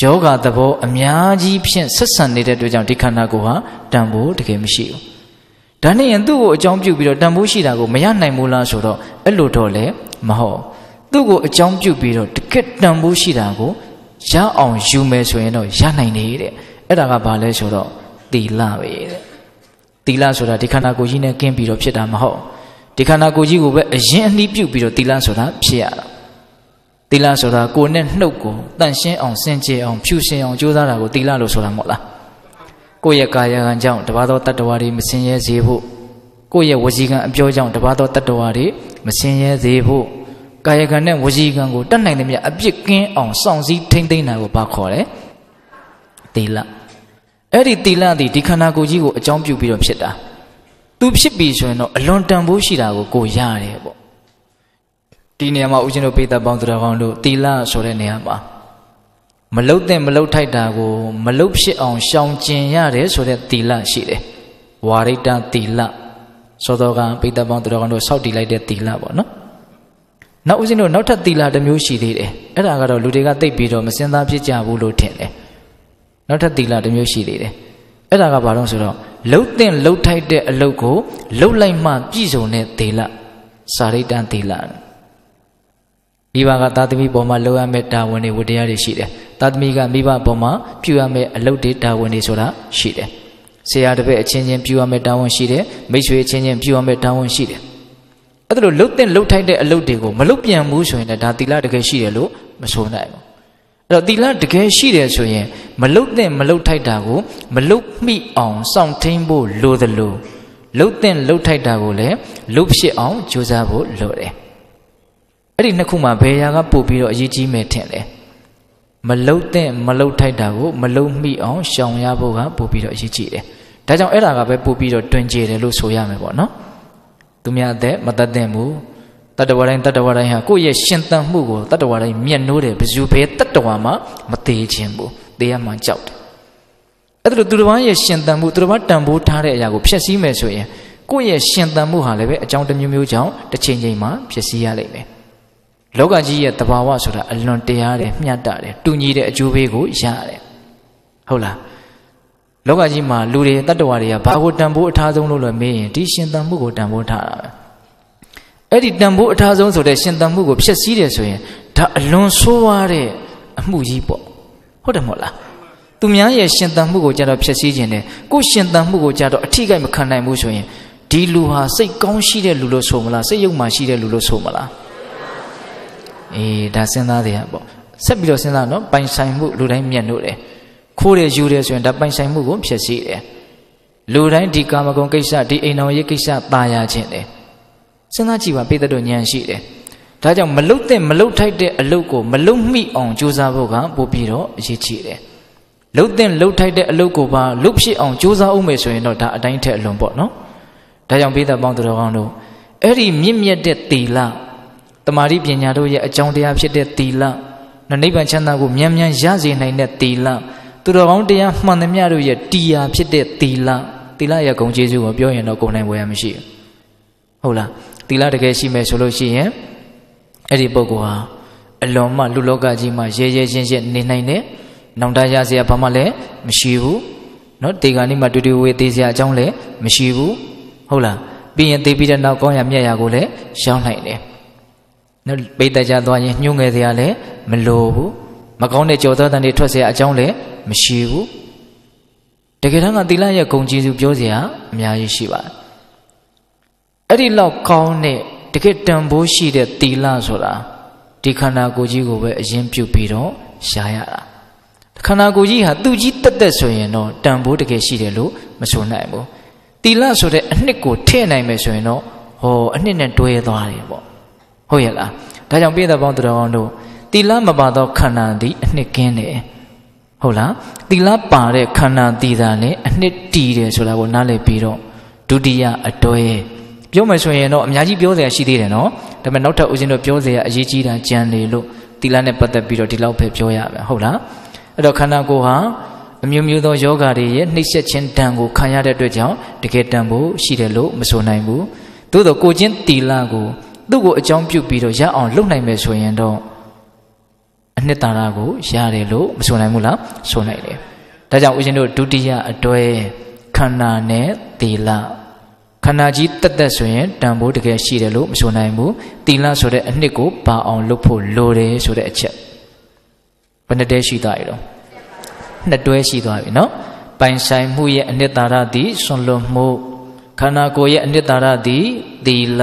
ယောဂသဘောအများကြီးဖြင့်ဆက်ဆံနေတဲ့အတွက်ကြောင့်ဒီခန္ဓာကိုယ်ဟာတန်ဖိုးတကယ်မရှိဘူးဒါနဲ့ရင်သူ့ကိုအကြောင်းပြုပြီးတော့တန်ဖိုးရှိတာကိုမရနိုင်ဘူးလားဆိုတော့အဲ့လိုတော့လည်းမဟုတ်သူ့ကိုအကြောင်းပြုပြီးတော့တကယ်တန်ဖိုးရှိတာကိုရအောင်ယူမယ်ဆိုရင်တော့ရနိုင်နေတဲ့အဲ့ဒါကဘာလဲဆိုတော့သီလပဲတဲ့သီလဆိုတာဒီခန္ဓာကိုယ်ကြီးနဲ့ကင်းပြီးတော့ဖြစ်တာမဟုတ် ဒီခန္ဓာကိုယ်ကြီးကိုပဲအရင်အနှီးပြုတ်ပြီးတော့သီလဆိုတာဖြစ်ရတာသီလဆိုတာကိုယ်နဲ့နှုတ်ကိုတန့်ရှင်းအောင်စင်ကြယ်အောင်ဖြူရှင်အောင်ကြိုးစားတာကိုသီလလို့ဆိုတာမဟုတ်လားကိုယ့်ရဲ့ကာယကံကြောင့်တပါးသောတတ္တဝါတွေမစင်ရဲစေဖို့ကိုယ့်ရဲ့ဝစီကံအပြောကြောင့်တပါးသောတတ္တဝါတွေမစင်ရဲစေဖို့ကာယကံနဲ့ဝစီကံကိုတတ်နိုင်သမျှအပြစ်ကင်းအောင်စောင့်စည်းထိမ့်သိမ်းတာကိုဘာခေါ်လဲသီလအဲ့ဒီသီလသည်ဒီခန္ဓာကိုယ်ကြီးကိုအကြောင်းပြုပြီးတော့ဖြစ်တာ သူဖြစ်ပြီဆိုရင်တော့အလွန်တန်ဖိုးရှိတာကိုကိုရတယ်ပေါ့ဒီနေရာမှာဦးဇင်းတို့ပိဿပေါင်းသူတော်ကောင်းတို့သီလဆိုတဲ့နေရာမှာမလုတ်တဲ့မလုတ်ထိုက်တာကိုမလုတ်ဖြစ်အောင်ရှောင်ကျင်ရတယ်ဆိုတဲ့သီလရှိတယ်ဝါရိတသီလသောတော်ကပိဿပေါင်းသူတော်ကောင်းတို့စောက်တည်လိုက်တဲ့သီလပေါ့နော်နောက်ဦးဇင်းတို့နောက်ထပ်သီလတစ်မျိုးရှိသေးတယ်အဲ့ဒါကတော့လူတွေကသိပြီးတော့မစင်သားဖြစ်ကြဘူးလို့ထင်တယ်နောက်ထပ်သီလတစ်မျိုးရှိသေးတယ်အဲ့ဒါကဘာလို့ဆိုတော့ လှုပ်တဲ့လှုပ်ထိုက်တဲ့အလုပ်ကိုလှုပ်လိုက်မှပြည့်စုံတဲ့သီလစာရိတ္တသီလမိဘကသာသမီပေါ်မှာလှုပ်ရမယ့်တာဝန်တွေဝတရားတွေရှိတယ်သာသမီကမိဘပေါ်မှာပြုရမယ့်အလုပ်တွေတာဝန်တွေဆိုတာရှိတယ်ဆရာတပည့်အချင်းချင်းပြုရမယ့်တာဝန်ရှိတယ်မိတ်ဆွေအချင်းချင်းပြုရမယ့်တာဝန်ရှိတယ်အဲ့ဒါလိုလှုပ်တဲ့လှုပ်ထိုက်တဲ့အလုပ်တွေကိုမလှုပ်ပြန်ဘူးဆိုရင်လည်းဒါသီလတကယ်ရှိတယ်လို့မဆိုနိုင်ဘူး အဲ့တော့သီလတကယ်ရှိတယ်ဆိုရင်မလုတ်တဲ့မလုတ်ထိုက်တာကိုမလုတ်မိအောင်စောင့်ထိန်ဖို့လိုသလိုလုတ်တဲ့လုတ်ထိုက်တာကိုလည်းလုတ်ဖြစ်အောင်ကြိုးစားဖို့လိုတယ်အဲ့ဒီနှစ်ခုမှာဘယ်ရာကပို့ပြီးတော့အရေးကြီးမယ်ထင်လဲမလုတ်တဲ့မလုတ်ထိုက်တာကိုမလုတ်မိအောင်ရှောင်ရဖို့ကပို့ပြီးတော့အရေးကြီးတယ်ဒါကြောင့်အဲ့ဒါကပဲပို့ပြီးတော့တွင်ကျတယ်လို့ဆိုရမယ်ပေါ့နော်သူများအသက်မတတ်သင့်ဘူး တတ္တဝါတိုင်းတတ္တဝါတိုင်းဟာကိုယ့်ရဲ့ရှင်သန်မှုကိုတတ္တဝါတိုင်းမျက်နှိုးတယ်ဘယ်သူပဲတတ္တဝါမှမသေးခြင်းဘူးသေရမှကြောက်တယ်အဲ့ဒါလိုသူတစ်ပါးရဲ့ရှင်သန်မှုသူတစ်ပါးတန်ဖိုးထားတဲ့အရာကိုဖျက်ဆီးမယ်ဆိုရင်ကိုယ့်ရဲ့ရှင်သန်မှုဟာလည်းပဲအကြောင်းတစ်မျိုးမျိုးကြောင့်တစ်ချိန်ချိန်မှာဖျက်ဆီးရလိမ့်မယ်လောကကြီးရဲ့တဘာဝဆိုတာအလွန်တရားတယ်မျှတတယ်တူညီတဲ့အကျိုးပေးကိုရတယ်ဟုတ်လားလောကကြီးမှာလူတွေတတ္တဝါတွေကဘာကိုတန်ဖိုးအထားဆုံးလို့လဲမေးရင်ဒီရှင်သန်မှုကိုတန်ဖိုးထားတာပဲ အဲ့ဒီတန်ဖိုးအထားဆုံးဆိုတဲ့ရှင်သန်မှုကိုဖျက်ဆီးတယ်ဆိုရင်ဒါအလွန်ဆိုးဝါးတဲ့အမှုကြီးပေါ့ဟုတ်တယ်မဟုတ်လားသူများရဲ့ရှင်သန်မှုကိုကြတော့ဖျက်ဆီးခြင်းတယ်ကိုရှင်သန်မှုကိုကြတော့အထိကိမခံနိုင်ဘူးဆိုရင်ဒီလူဟာစိတ်ကောင်းရှိတဲ့လူလို့ဆိုမလားစိတ်ယုတ်မှရှိတဲ့လူလို့ဆိုမလားအေးဒါစဉ်းစားတယ်ပေါ့ဆက်ပြီးတော့စဉ်းစားနော်ပိုင်ဆိုင်မှုလူတိုင်းမျက်နှိုးတယ်ခိုးတယ်ယူတယ်ဆိုရင်ဒါပိုင်ဆိုင်မှုကိုဖျက်ဆီးတယ်လူတိုင်းဒီကာမဂုဏ်ကိစ္စဒီအိမ်တော်ရေးကိစ္စตายရခြင်းတယ် စဉ်းစားကြည့်ပါပိဿတို့ဉာဏ်ရှိတယ်ဒါကြောင့်မလုတ်တဲ့မလုတ်ထိုက်တဲ့အလုပ်ကိုမလုတ်မိအောင်ကြိုးစားဖို့ကပို့ပြီးတော့အရေးကြီးတယ်လုတ်တဲ့လုတ်ထိုက်တဲ့အလုပ်ကိုပါလုတ်ဖြစ်အောင်ကြိုးစားအောင်မယ်ဆိုရင်တော့ဒါအတိုင်းထက်အလွန်ပေါ့နော်ဒါကြောင့်ပိဿပေါင်းသူတော်ကောင်းတို့အဲ့ဒီမြင့်မြတ်တဲ့သီလတမာတိပညာတို့ရဲ့အကြောင်းတရားဖြစ်တဲ့သီလနိဗ္ဗာန်ချမ်းသာကိုမြန်မြန်ရစေနိုင်တဲ့သီလသူတော်ကောင်းတရားမှန်သမျှတို့ရဲ့တရားဖြစ်တဲ့သီလသီလရဲ့ဂုဏ်ကျေးဇူးကိုပြောရင်တော့ကိုယ်နိုင်ဝယ်ရမရှိဘူးဟုတ်လား သီလတကယ်ရှိမယ်ဆိုလို့ရှိရင်အဲ့ဒီပုဂ္ဂိုလ်ဟာအလွန်မှလူလောကကြီးမှာရဲရဲချင်းချင်းနေနိုင်တယ်နောင်တရစရာဘာမှလည်းမရှိဘူးเนาะတေဂာနိမှာတူတူဝေသေးစရာအကြောင်းလည်းမရှိဘူးဟုတ်လားပြီးရင်သိပြီးတဲ့နောက်ကောင်းရမြတ်ရာကိုလည်းရှောင်းနိုင်တယ်နော်ပိတ်တကြသွားရင်ညှို့ငယ်စရာလည်းမလိုဘူးမကောင်းတဲ့ကြော်သောတန်တွေထွက်เสียအကြောင်းလည်းမရှိဘူးတကယ်တမ်းကသီလရဲ့ဂုဏ်ကျေးဇူးပြောเสียအများကြီးရှိပါတယ် အဲ့ဒီလောက်ကောင်းတဲ့တကယ်တန်ဖိုးရှိတဲ့သီလဆိုတာဒီခန္ဓာကိုယ်ကြီးကိုပဲအရင်ပြုတ်ပြီးတော့ရှားရတာခန္ဓာကိုယ်ကြီးဟာသူကြီးတက်တက်ဆိုရင်တော့တန်ဖိုးတကယ်ရှိတယ်လို့မဆိုနိုင်ဘူးသီလဆိုတဲ့အနှစ်ကိုထည့်နိုင်မယ်ဆိုရင်တော့ဟောအနှစ်နဲ့တွဲသွားတယ်ပေါ့ဟုတ်ရဲ့လားဒါကြောင့်ပြည်သက်ပေါင်းတော်အောင်တို့သီလမပါသောခန္ဓာသည်အနှစ်ကင်းတယ်ဟုတ်လားသီလပါတဲ့ခန္ဓာတည်တာလည်းအနှစ်တည်တယ်ဆိုတာကိုနားလည်ပြီးတော့ဒုတိယအတွဲ ပြောမယ်ဆိုရင်တော့အများကြီးပြောစရာရှိသေးတယ်နော်ဒါပေမဲ့နောက်ထပ်ဦးဇင်းတို့ပြောစရာအရေးကြီးတာကြံလေလို့သီလနဲ့ပတ်သက်ပြီးတော့ဒီလောက်ပဲပြောရမယ်ဟုတ်လားအဲ့တော့ခန္ဓာကိုယ်ဟာအမျိုးမျိုးသောယောဂါတွေရဲ့နှိမ့်ဆက်ခြင်းတန်ကိုခံရတဲ့အတွက်ကြောင့်တကယ်တန်ဖို့ရှိတယ်လို့မဆိုနိုင်ဘူးသို့တော့ကိုချင်းတီလာကိုသူ့ကိုအကြောင်းပြုပြီးတော့ရအောင်လုပ်နိုင်မယ်ဆိုရင်တော့အနှစ်သာရကိုရတယ်လို့မဆိုနိုင်ဘူးလားဆိုနိုင်တယ်ဒါကြောင့်ဦးဇင်းတို့ဒုတိယအတွဲခန္ဓာနဲ့တီလာ ခန္ဓာကြီးတက်တက်ဆိုရင်တန်ဖိုးတကယ်ရှိတယ်လို့မဆိုနိုင်ဘူးတီလာဆိုတဲ့အနှစ်ကိုပါအောင်လုပ်ဖို့လိုတယ်ဆိုတဲ့အချက်ဘယ်နှစ်တဲရှိသွားပြီတော့နှစ်တွဲရှိသွားပြီနော်ပိုင်ဆိုင်မှုရဲ့အနှစ်သာရသည်ဆွန်လွန်မှုခန္ဓာကိုယ်ရဲ့အနှစ်သာရသည်သီလ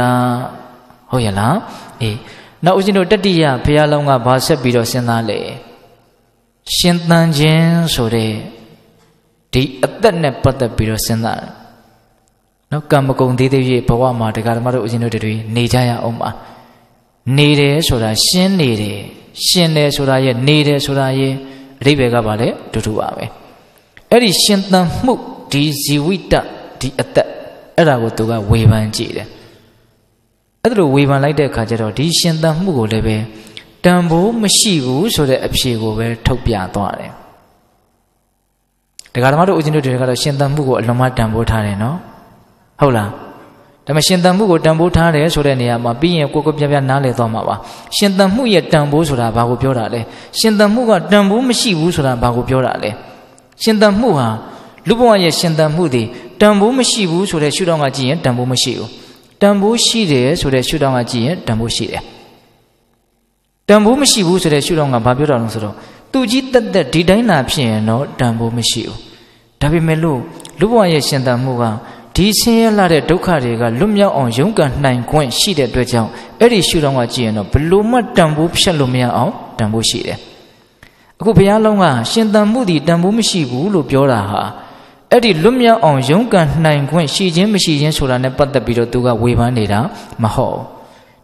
ဟုတ်ရဲ့လားအေးနောက်ဦးဇင်းတို့တတိယဘုရားလုံးကဘာဆက်ပြီးတော့စဉ်းစားလဲရှင်သန်ခြင်းဆိုတဲ့ဒီအသက်နဲ့ပတ်သက်ပြီးတော့စဉ်းစားတယ် နော်ကံမကုံသေးသေးရဲ့ဘဝမှာတရားဓမ္မတို့ဦးဇင်းတို့တွေနေကြရအောင်ပါနေတယ်ဆိုတာရှင်းနေတယ်ရှင်းတယ်ဆိုတာရဲ့နေတယ်ဆိုတာရဲ့အဓိပ္ပာယ်ကပါလေတူတူပါပဲအဲ့ဒီရှင်သန်မှုဒီဇီဝိတဒီအသက်အဲ့ဒါကိုသူကဝေဖန်ကြည့်တယ်အဲ့ဒါလိုဝေဖန်လိုက်တဲ့အခါကျတော့ဒီရှင်သန်မှုကိုလည်းပဲတန်ဖိုးမရှိဘူးဆိုတဲ့အဖြေကိုပဲထုတ်ပြသွားတယ်တရားဓမ္မတို့ဦးဇင်းတို့တွေကတော့ရှင်သန်မှုကိုအလွန်မှတန်ဖိုးထားတယ်နော် ဟုတ်လားဒါမှရှင်သန်မှုကိုတန်ဖိုးထားတယ်ဆိုတဲ့နေရာမှာပြီးရင်ကိုကိုပြပြနားလည်သွားမှာပါရှင်သန်မှုရဲ့တန်ဖိုးဆိုတာဘာကိုပြောတာလဲရှင်သန်မှုကတန်ဖိုးမရှိဘူးဆိုတာဘာကိုပြောတာလဲရှင်သန်မှုဟာလူဘဝရဲ့ရှင်သန်မှုတွေတန်ဖိုးမရှိဘူးဆိုတဲ့ရှုထောင့်ကကြည့်ရင်တန်ဖိုးမရှိဘူးတန်ဖိုးရှိတယ်ဆိုတဲ့ရှုထောင့်ကကြည့်ရင်တန်ဖိုးရှိတယ်တန်ဖိုးမရှိဘူးဆိုတဲ့ရှုထောင့်ကဘာပြောတာလဲဆိုတော့သူကြီးတက်တက်ဒီတိုင်းလာဖြစ်ရင်တော့တန်ဖိုးမရှိဘူးဒါပေမဲ့လို့လူဘဝရဲ့ရှင်သန်မှုက ဒီဆင်းရဲလာတဲ့ဒုက္ခတွေကလွတ်မြောက်အောင်ရုန်းကန်နိုင်ခွင့်ရှိတဲ့အတွက်ကြောင့်အဲ့ဒီရှုထောင့်ကကြည့်ရင်တော့ဘလို့မှတန်ဖိုးဖြတ်လို့မရအောင်တန်ဖိုးရှိတယ်အခုဘုရားလုံးကရှင်သန်မှုဒီတန်ဖိုးမရှိဘူးလို့ပြောတာဟာအဲ့ဒီလွတ်မြောက်အောင်ရုန်းကန်နိုင်ခွင့်ရှိခြင်းမရှိခြင်းဆိုတာနဲ့ပတ်သက်ပြီးတော့သူကဝေဖန်နေတာမဟုတ်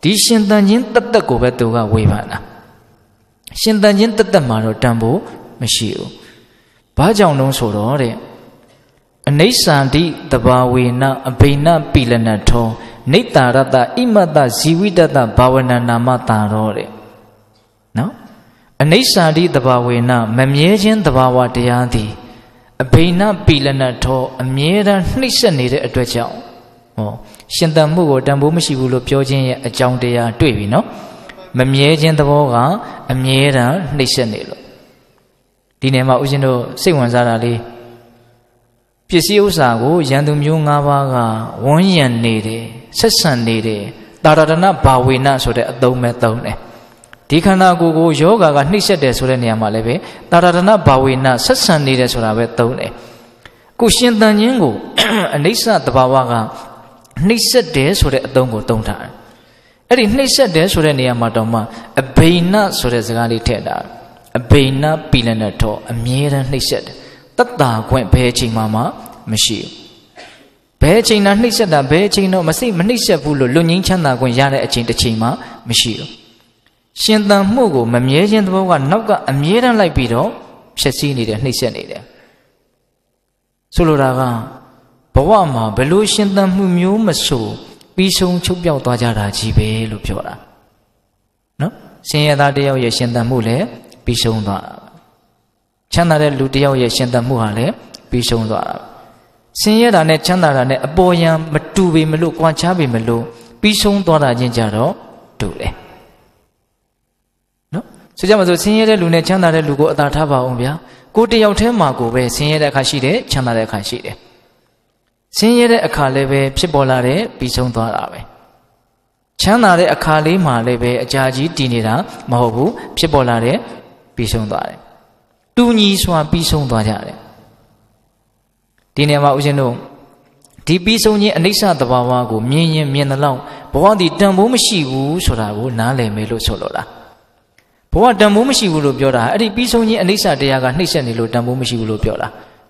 ဒီရှင်သန်ခြင်းတသက်ကိုပဲသူကဝေဖန်တာရှင်သန်ခြင်းတသက်မှာတော့တန်ဖိုးမရှိဘူးဘာကြောင့်လုံးဆိုတော့တဲ့ အနိစ္စန္တိတဘာဝေနအဘိနပိလနထောနေတာရတဣမတဇီဝိတတဘာဝနာနာမတာရောတဲ့နော်အနိစ္ဆာတိတဘာဝေနမမြဲခြင်းတဘာဝတရားသည်အဘိနပီလနထောအမြဲတမ်းနှိမ့်ဆက်နေတဲ့အတွက်ကြောင့်ဟောရှင်တန်မှုကိုတန်ဖိုးမရှိဘူးလို့ပြောခြင်းရဲ့အကြောင်းတရားတွေ့ပြီနော်မမြဲခြင်းသဘောကအမြဲတမ်းနှိမ့်ဆက်နေလို့ဒီနေမှာဦးဇင်းတို့စိတ်ဝင်စားတာလေး ပစ္စည်းဥစ္စာကိုရန်သူမျိုး၅ပါးကဝန်းရံနေတယ်ဆက်ဆံနေတယ်တာရတနာဘာဝေနဆိုတဲ့အသုံးမဲ့သုံးတယ်ဒီခန္ဓာကိုယ်ကိုယောဂါကနှိမ့်ဆက်တယ်ဆိုတဲ့နေရာမှာလည်းပဲတာရတနာဘာဝေနဆက်ဆံနေတယ်ဆိုတာပဲသုံးတယ်ခုရှင်တန်ခြင်းကိုအနိစ္စတဘာဝကနှိမ့်ဆက်တယ်ဆိုတဲ့အသုံးကိုသုံးထားတယ်အဲ့ဒီနှိမ့်ဆက်တယ်ဆိုတဲ့နေရာမှာတော့မှအဘိနဆိုတဲ့စကားလေးထည့်တာအဘိနပီလနထောအမြဲတမ်းနှိမ့်ဆက်တယ် တတ္တာခွင့်ဘယ်အချိန်မှမှမရှိဘူးဘယ်အချိန်သာနှိမ့်ဆက်တာဘယ်အချိန်တော့မစိမနှိမ့်ဆက်ဘူးလို့လွတ်ငင်းချမ်းသာခွင့်ရတဲ့အချိန်တစ်ချိန်မှမရှိဘူးရှင်သန်မှုကိုမမြဲခြင်းသဘောကနောက်ကအမြဲတမ်းလိုက်ပြီးတော့ဖြည့်ဆည်းနေတယ်နှိမ့်ဆက်နေတယ်ဆိုလိုတာကဘဝမှာဘလို့ရှင်သန်မှုမျိုးမဆိုပြီးဆုံးချုပ်ပြောက်သွားကြတာကြီးပဲလို့ပြောတာနော်ဆင်းရဲသားတယောက်ရဲ့ရှင်သန်မှုလည်းပြီးဆုံးသွားတာ ချမ်းသာတဲ့လူတယောက်ရဲ့ရှင်သန်မှုဟာလည်းပြီးဆုံးသွားတာဆင်းရဲတာနဲ့ချမ်းသာတာနဲ့အပေါ်ယံမတူပေမလို့ကြွားချပေမလို့ပြီးဆုံးသွားတာချင်းကြတော့တူတယ်နော်ဆိုကြမှာဆိုဆင်းရဲတဲ့လူနဲ့ချမ်းသာတဲ့လူကိုအသာထားပါအောင်ဗျာကိုတယောက်တည်းမှာကိုပဲဆင်းရဲတဲ့အခါရှိတယ်ချမ်းသာတဲ့အခါရှိတယ်ဆင်းရဲတဲ့အခါလည်းပဲဖြစ်ပေါ်လာတဲ့ပြီးဆုံးသွားတာပဲချမ်းသာတဲ့အခါလေးမှာလည်းပဲအကြာကြီးတည်နေတာမဟုတ်ဘူးဖြစ်ပေါ်လာတဲ့ပြီးဆုံးသွားတယ် တူညီစွာပြီးဆုံးသွားကြတယ်ဒီနေရာမှာဦးဇင်းတို့ဒီပြီးဆုံးခြင်းအနိစ္စသဘာဝကိုမြင်ရင်မြင်သလောက်ဘဝတည်တန်ဖိုးမရှိဘူးဆိုတာကိုနားလည်မယ်လို့ဆိုလိုတာဘဝတန်ဖိုးမရှိဘူးလို့ပြောတာအဲ့ဒီပြီးဆုံးခြင်းအနိစ္စတရားကနှိမ့်ဆက်နေလို့တန်ဖိုးမရှိဘူးလို့ပြောတာ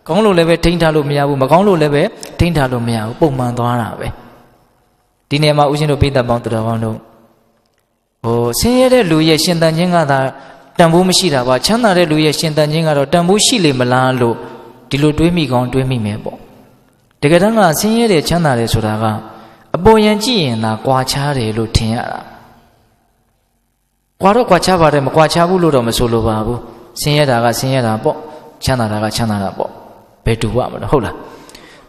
ကောင်းလို့လည်းပဲထိန်းထားလို့မရဘူးမကောင်းလို့လည်းပဲထိန်းထားလို့မရဘူးပုံမှန်သွားတာပဲဒီနေရာမှာဦးဇင်းတို့ပိဋကပေါင်းတော်ပေါင်းတို့ဟိုဆင်းရဲတဲ့လူရဲ့ရှင်တန်ခြင်းကသာ တန်ဖိုးမရှိတာပါချမ်းသာတဲ့လူရဲ့ရှင်တန်ခြင်းကတော့တန်ဖိုးရှိလေမလားလို့ဒီလိုတွေးမိကောင်းတွေးမိမယ်ပေါ့တကယ်တမ်းကဆင်းရဲတယ်ချမ်းသာတယ်ဆိုတာကအပေါ်ယံကြည့်ရင်သာကွာခြားတယ်လို့ထင်ရတာကွာတော့ကွာခြားပါတယ်မကွာခြားဘူးလို့တော့မဆိုလိုပါဘူးဆင်းရဲတာကဆင်းရဲတာပေါ့ချမ်းသာတာကချမ်းသာတာပေါ့ဘယ်တူပါမလဲဟုတ်လား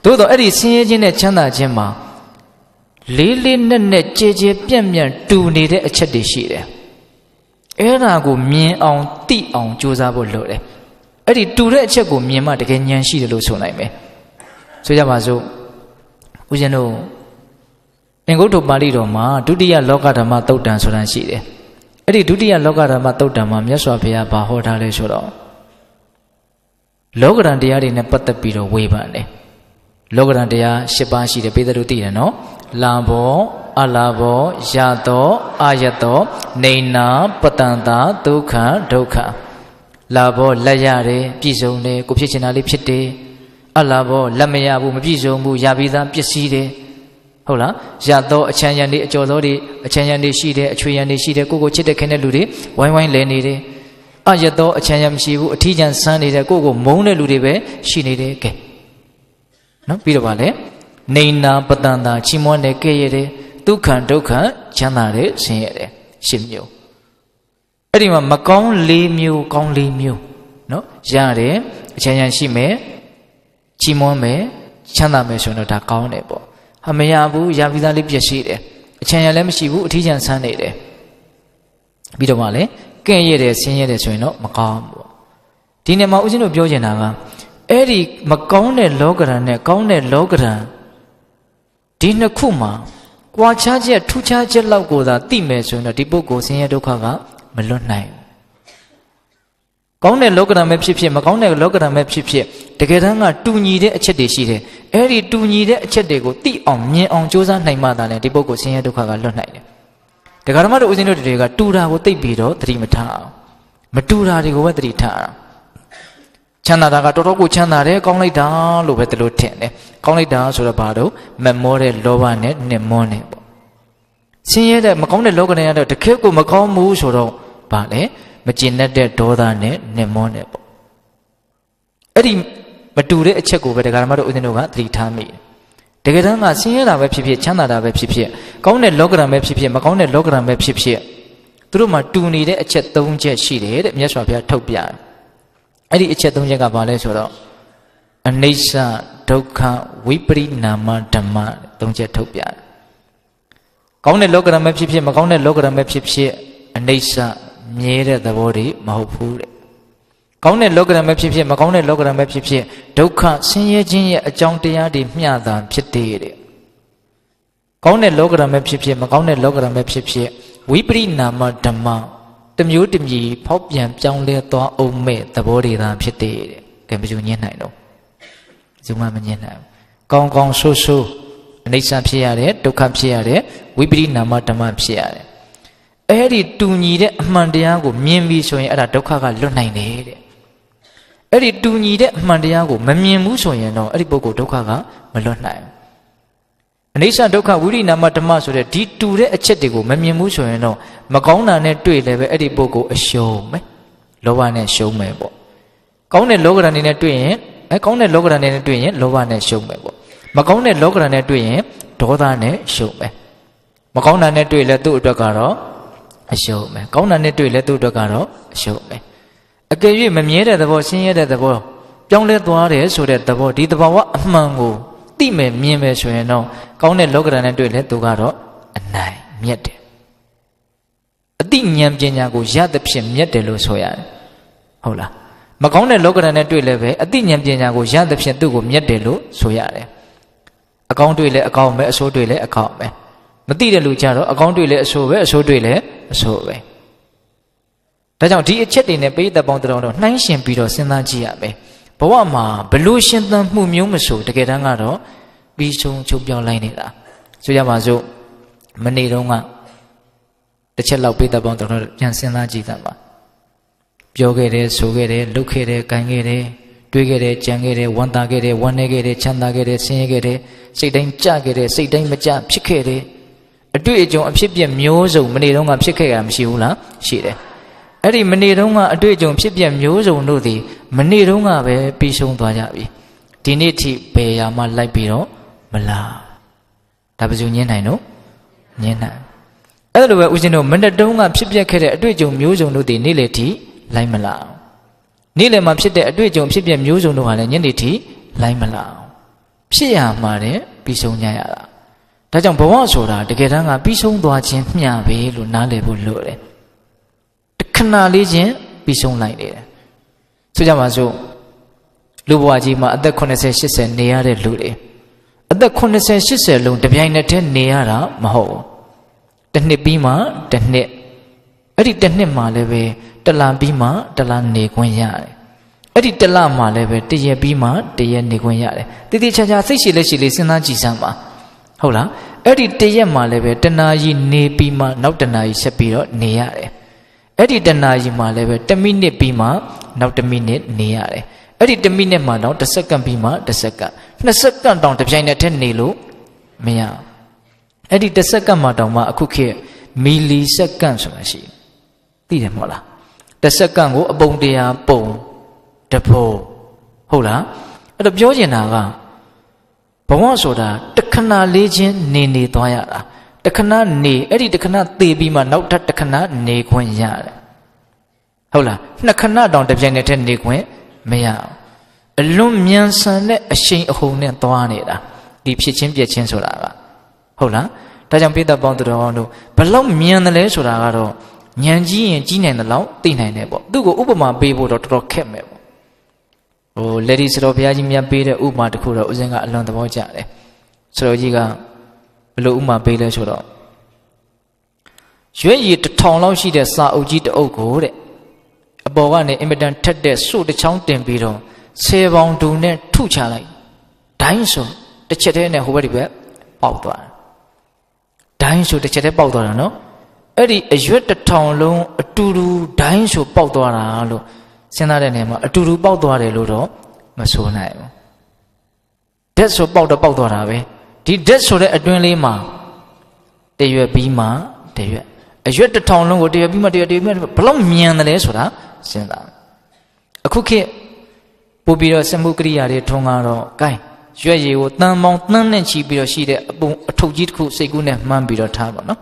သို့တော့အဲ့ဒီဆင်းရဲခြင်းနဲ့ချမ်းသာခြင်းမှာလေးလေးနက်နက်ကြဲကြဲပြန့်ပြန့်တူနေတဲ့အချက်တွေရှိတယ် အဲ့ဒါကိုမြင်အောင်သိအောင်ကြိုးစားဖို့လိုတယ်အဲ့ဒီတူတဲ့အချက်ကိုမြင်မှတကယ်ဉာဏ်ရှိတယ်လို့ဆိုနိုင်မယ်ဆိုကြပါစို့ဦးဇင်းတို့အင်္ဂုတ္တပါဠိတော်မှာဒုတိယလောကဓမ္မသုတ်တံဆိုတာရှိတယ်အဲ့ဒီဒုတိယလောကဓမ္မသုတ်တံမှာမြတ်စွာဘုရားဘာဟောထားလဲဆိုတော့လောကဓာတ်တရားတွေနဲ့ပတ်သက်ပြီးတော့ဝေဖန်တယ်လောကဓာတ်တရား၈ပါးရှိတယ်ပေသတို့သိတယ်နော် လာဘောအလာဘောယတောအာယတောနေနာပတန်တာဒုက္ခဒုက္ခလာဘောလက်ရတယ်ပြည့်စုံတယ်ကိုဖြစ်ချင်တာလေးဖြစ်တယ်အလာဘောလက်မရဘူးမပြည့်စုံဘူးရပြီးသားပစ္စည်းတယ်ဟုတ်လားရတော့အချမ်းရံတွေအကျော်သောတွေအချမ်းရံတွေရှိတယ်အချွေရံတွေရှိတယ်ကိုကိုချစ်တဲ့ခင်တဲ့လူတွေဝိုင်းဝိုင်းလဲနေတယ်အရတော့အချမ်းရံမရှိဘူးအထီးကျန်ဆန်းနေတဲ့ကိုကိုမုန်းတဲ့လူတွေပဲရှိနေတယ်ကဲနော်ပြီးတော့ဗာလဲ နေနာပတန်တာချီးမွမ်းတယ်ကဲ့ရတယ်ဒုက္ခဒုက္ခချမ်းသာတယ်ဆင်းရဲတယ်ရှင်းမျိုးအဲ့ဒီမှာမကောင်း၄မျိုးကောင်း၄မျိုးနော်ရတယ်အချမ်းရံရှိမယ်ချီးမွမ်းမယ်ချမ်းသာမယ်ဆိုတော့ဒါကောင်းတယ်ပေါ့ဟာမရဘူးရပြီးသားလေးပြည့်ရှိတယ်အချမ်းရံလည်းမရှိဘူးအထီးကျန်ဆန်းနေတယ်ပြီးတော့မှလည်းကဲ့ရဲ့တယ်ဆင်းရဲတယ်ဆိုရင်တော့မကောင်းဘူးပေါ့ဒီနေ့မှာဦးဇင်းတို့ပြောချင်တာကအဲ့ဒီမကောင်းတဲ့လောကဓာတ်နဲ့ကောင်းတဲ့လောကဓာတ် ဒီနှစ်ခုမှာကွာခြားချက်ထူးခြားချက်လောက်ကိုသာသိမယ်ဆိုရင်တော့ဒီပုဂ္ဂိုလ်ဆင်းရဲဒုက္ခကမလွတ်နိုင်ကောင်းတဲ့လောကဓာတ်ပဲဖြစ်ဖြစ်မကောင်းတဲ့လောကဓာတ်ပဲဖြစ်ဖြစ်တကယ်တမ်းကတူညီတဲ့အချက်တွေရှိတယ်အဲ့ဒီတူညီတဲ့အချက်တွေကိုသိအောင်မြင်အောင်ကြိုးစားနိုင်မှသာလေဒီပုဂ္ဂိုလ်ဆင်းရဲဒုက္ခကလွတ်နိုင်တယ်ဒကာဓမ္မတို့ဦးဇင်းတို့တွေကတူတာကိုသိပြီးတော့သတိမထားအောင်မတူတာတွေကိုပဲသတိထားအောင် ချမ်းသာတာကတော်တော်ကိုချမ်းသာတယ်ကောင်းလိုက်တာလို့ပဲဒီလိုထင်တယ်ကောင်းလိုက်တာဆိုတော့ဘာလို့မမောတဲ့လောဘနဲ့နှစ်မွန်းနေပေါ့ဆင်းရဲတဲ့မကောင်းတဲ့လောကနဲ့ကတော့တခဲကိုမကောင်းဘူးဆိုတော့ဘာလဲမကျင်တတ်တဲ့ဒေါသနဲ့နှစ်မွန်းနေပေါ့အဲ့ဒီမတူတဲ့အချက်ကိုပဲဒကာဓမ္မတို့ဦးဇင်းတို့ကသတိထားမိတယ်တတကယ်တမ်းကဆင်းရဲတာပဲဖြစ်ဖြစ်ချမ်းသာတာပဲဖြစ်ဖြစ်ကောင်းတဲ့လောကရန်ပဲဖြစ်ဖြစ်မကောင်းတဲ့လောကရန်ပဲဖြစ်ဖြစ်သူတို့မှာတူနေတဲ့အချက်၃ချက်ရှိတယ်တဲ့မြတ်စွာဘုရားထုတ်ပြတယ် အဲ့ဒီအချက်၃ချက်ကဘာလဲဆိုတော့အနိစ္စဒုက္ခဝိပရိနာမဓမ္မ၃ချက်ထုတ်ပြတယ်ကောင်းတဲ့လောကရန်ပဲဖြစ်ဖြစ်မကောင်းတဲ့လောကရန်ပဲဖြစ်ဖြစ်အနိစ္စမြဲတဲ့သဘောတွေမဟုတ်ဘူးတဲ့ကောင်းတဲ့လောကရန်ပဲဖြစ်ဖြစ်မကောင်းတဲ့လောကရန်ပဲဖြစ်ဖြစ်ဒုက္ခဆင်းရဲခြင်းရဲ့အကြောင်းတရားတွေမျှတာဖြစ်တဲ့တဲ့ကောင်းတဲ့လောကရန်ပဲဖြစ်ဖြစ်မကောင်းတဲ့လောကရန်ပဲဖြစ်ဖြစ်ဝိပရိနာမဓမ္မ တမျိုးတမြည်ဖောက်ပြန်ပြောင်းလဲသွားအောင်မဲ့သဘောတွေသာဖြစ်တဲ့တဲ့ကဲဘယ်လိုညင်နိုင်တော့ဘယ်မှမညင်နိုင်ဘူးကောင်းကောင်းဆိုးဆိုးအနိစ္စဖြစ်ရတယ်ဒုက္ခဖြစ်ရတယ်ဝိပရိနာမဓမ္မဖြစ်ရတယ်အဲ့ဒီတူညီတဲ့အမှန်တရားကိုမြင်ပြီဆိုရင်အဲ့ဒါဒုက္ခကလွတ်နိုင်တယ်တဲ့အဲ့ဒီတူညီတဲ့အမှန်တရားကိုမမြင်ဘူးဆိုရင်တော့အဲ့ဒီပုဂ္ဂိုလ်ဒုက္ခကမလွတ်နိုင်ဘူးအနိစ္စဒုက္ခဝိရိနာမဓမ္မဆိုတဲ့ဒီတူတဲ့အချက်တွေကိုမမြင်ဘူးဆိုရင်တော့ မကောင်းတာနဲ့တွေ့လည်းပဲအဲ့ဒီပုဂ္ဂိုလ်အရှုံးမယ်လောဘနဲ့ရှုံးမယ်ပေါ့ကောင်းတဲ့လောကဓာတ်နေနဲ့တွေ့ရင်အဲကောင်းတဲ့လောကဓာတ်နေနဲ့တွေ့ရင်လောဘနဲ့ရှုံးမယ်ပေါ့မကောင်းတဲ့လောကဓာတ်နဲ့တွေ့ရင်ဒေါသနဲ့ရှုံးမယ်မကောင်းတာနဲ့တွေ့လဲသူ့အတွက်ကတော့အရှုံးမယ်ကောင်းတာနဲ့တွေ့လဲသူ့အတွက်ကတော့အရှုံးမယ်အကယ်၍မမြဲတဲ့သဘောဆင်းရဲတဲ့သဘောပြောင်းလဲသွားတယ်ဆိုတဲ့သဘောဒီသဘာဝအမှန်ကိုသိမယ်မြင်မယ်ဆိုရင်တော့ကောင်းတဲ့လောကဓာတ်နဲ့တွေ့လဲသူကတော့အနိုင်မြတ်တယ်အ တိဉာဏ်ပညာကိုရသဖြင့်မြတ်တယ်လို့ဆိုရတယ်ဟုတ်လားမကောင်းတဲ့လောကဓာတ်နဲ့တွေ့လဲပဲအတိဉာဏ်ပညာကိုရသဖြင့်သူ့ကိုမြတ်တယ်လို့ဆိုရတယ်အကောင်းတွေ့လဲအကောင်းပဲအဆိုးတွေ့လဲအကောင်းပဲမသိတဲ့လူကြတော့အကောင်းတွေ့လဲအဆိုးပဲအဆိုးတွေ့လဲအဆိုးပဲဒါကြောင့်ဒီအချက်တွေနဲ့ပိဋကပေါင်းတော်တော်နှိုင်းရှင်ပြီးတော့စဉ်းစားကြည့်ရမယ်ဘဝမှာဘလို့ရှင်သန်မှုမျိုးမဆိုတကယ်တမ်းကတော့ပြီးဆုံးချုပ်ပြောင်းလိုက်နေတာဆိုကြပါစို့မနေ့တုန်းက တစ်ချက်လောက်ပိဋကပေါင်းတော်တော်ပြန်စဉ်းစားကြည့်သမ်းပါပြောခဲ့တယ်ဆိုခဲ့တယ်လုပ်ခဲ့တယ်ကန်ခဲ့တယ်တွေးခဲ့တယ်ကြံခဲ့တယ်ဝန်တာခဲ့တယ်ဝမ်းနေခဲ့တယ်ချမ်းသာခဲ့တယ်ဆင်းရဲခဲ့တယ်စိတ်တိုင်းကြခဲ့တယ်စိတ်တိုင်းမကြဖြစ်ခဲ့တယ်အတွေ့အကြုံအဖြစ်ပြက်မျိုးစုံမနေ့တုန်းကဖြစ်ခဲ့တာမရှိဘူးလားရှိတယ်အဲ့ဒီမနေ့တုန်းကအတွေ့အကြုံဖြစ်ပြက်မျိုးစုံတို့သည်မနေ့တုန်းကပဲပြီးဆုံးသွားကြပြီဒီနေ့ထိဘယ်ရာမှလိုက်ပြီးတော့မလားဒါပစုညင်းနိုင်တော့ညင်းနိုင် အဲ့လိုပဲဦးဇင်းတို့မနေ့တုန်းကဖြစ်ပြက်ခဲ့တဲ့အတွေ့အကြုံမျိုးစုံတို့သည်နေ့လေထိလိုက်မလားနေ့လယ်မှာဖြစ်တဲ့အတွေ့အကြုံဖြစ်ပြက်မျိုးစုံတို့ဟာလည်းညနေထိလိုက်မလားဖြစ်ရမှာတဲ့ပြီးဆုံးကြရတာဒါကြောင့်ဘဝဆိုတာတကယ်တမ်းကပြီးဆုံးသွားခြင်းမျှပဲလို့နားလည်ဖို့လိုတယ်ခဏလေးချင်းပြီးဆုံးလိုက်နေတယ်ဆိုကြပါစို့လူဘဝကြီးမှာအသက်80 80နေရတဲ့လူတွေအသက်80 80လုံးတပြိုင်နက်တည်းနေရတာမဟုတ်ဘူး တစ်နှစ်ပြီးမှတစ်နှစ်အဲ့ဒီတစ်နှစ်မှလည်းပဲတလပြီးမှတလနေခွင့်ရတယ်အဲ့ဒီတလမှလည်းပဲတရက်ပြီးမှတရက်နေခွင့်ရတယ်တည်တည်ချာချာစိတ်ရှိလက်ရှိလေးစဉ်းစားကြည့်စမ်းပါဟုတ်လားအဲ့ဒီတရက်မှလည်းပဲတနာကြီးနေပြီးမှနောက်တနာကြီးဆက်ပြီးတော့နေရတယ်အဲ့ဒီတဏှာကြီးမှာလည်းပဲ1မိနစ်ပြီးမှနောက်1မိနစ်နေရတယ်အဲ့ဒီ1မိနစ်မှတော့1စက္ကန့်ပြီးမှ1စက္ကန့်2စက္ကန့်တောင်တစ်ပြိုင်နက်တည်းနေလို့မရ အဲ့ဒီ1စက္ကန့်မှတောင်မှအခုခေတ်မီလီစက္ကန့်ဆိုတာရှိသိတယ်မဟုတ်လား1စက္ကန့်ကိုအပုံတရာပုံတဖို့ဟုတ်လားအဲ့တော့ပြောချင်တာကဘဝဆိုတာတခဏလေးချင်းနေနေသွားရတာတခဏနေအဲ့ဒီတခဏသေပြီးမှနောက်ထပ်တခဏနေခွင့်ရတယ်ဟုတ်လားနှစ်ခဏတောင်တပြိုင်တည်းတည်းနေခွင့်မရအောင်အလွန်မြန်ဆန်တဲ့အရှိန်အဟုန်နဲ့သွားနေတာဒီဖြစ်ချင်းပြက်ချင်းဆိုတာက ဟုတ်လားဒါကြောင့်ပိဿပေါင်းသူတော်ကောင်းတို့ဘလောက်မြန်တယ်လဲဆိုတာကတော့ဉာဏ်ကြီးရင်ကြီးနိုင်တယ်လို့သိနိုင်တယ်ပေါ့သူ့ကိုဥပမာပေးဖို့တော့တော်တော်ခက်မယ်ပေါ့ဟိုလက်ဒီစတော်ဘုရားကြီးမြတ်ပေးတဲ့ဥပမာတစ်ခုတော့ဦးဇင်းကအလွန်သဘောကျတယ်စတော်ကြီးကဘလို့ဥမာပေးလဲဆိုတော့ရွက်ရည်တစ်ထောင်လောက်ရှိတဲ့စာအုပ်ကြီးတစ်အုပ်ကိုတဲ့အပေါ်ကနေအင်မတန်ထက်တဲ့စို့တစ်ချောင်းတင်ပြီးတော့ဆယ်ပေါင်ဒုံနဲ့ထုချလိုက်ဒိုင်းဆိုတစ်ချက်တည်းနဲ့ဟိုဘက်ဒီဘက်ပေါက်သွား ဒိုင်းဆိုတစ်ချက်တည်းပေါက်သွားတာနော်အဲ့ဒီအရွက်တစ်ထောင်လုံးအတူတူဒိုင်းဆိုပေါက်သွားတာလို့စဉ်းစားတဲ့နေရာမှာအတူတူပေါက်သွားတယ်လို့တော့မဆိုနိုင်ဘူးဓာတ်ဆိုပေါက်တော့ပေါက်သွားတာပဲဒီဓာတ်ဆိုတဲ့အတွင်းလေးမှာတရွက်ပြီးမှတရွက်အရွက်တစ်ထောင်လုံးကိုတရွက်ပြီးမှတရွက်တရွက်ပြီးမှဘလောက်မြန်တယ်လဲဆိုတာစဉ်းစားအခုခေတ်ပို့ပြီးတော့စမှုကရိယာတွေထုံးကားတော့ gain ရွက်ရည်ကိုတန်ပေါင်းတန်းနဲ့ချီပြီးတော့ရှိတဲ့အပုံအထုပ်ကြီးတစ်ခုစိတ်ကူးနဲ့မှန်းပြီးတော့ထားပါနော်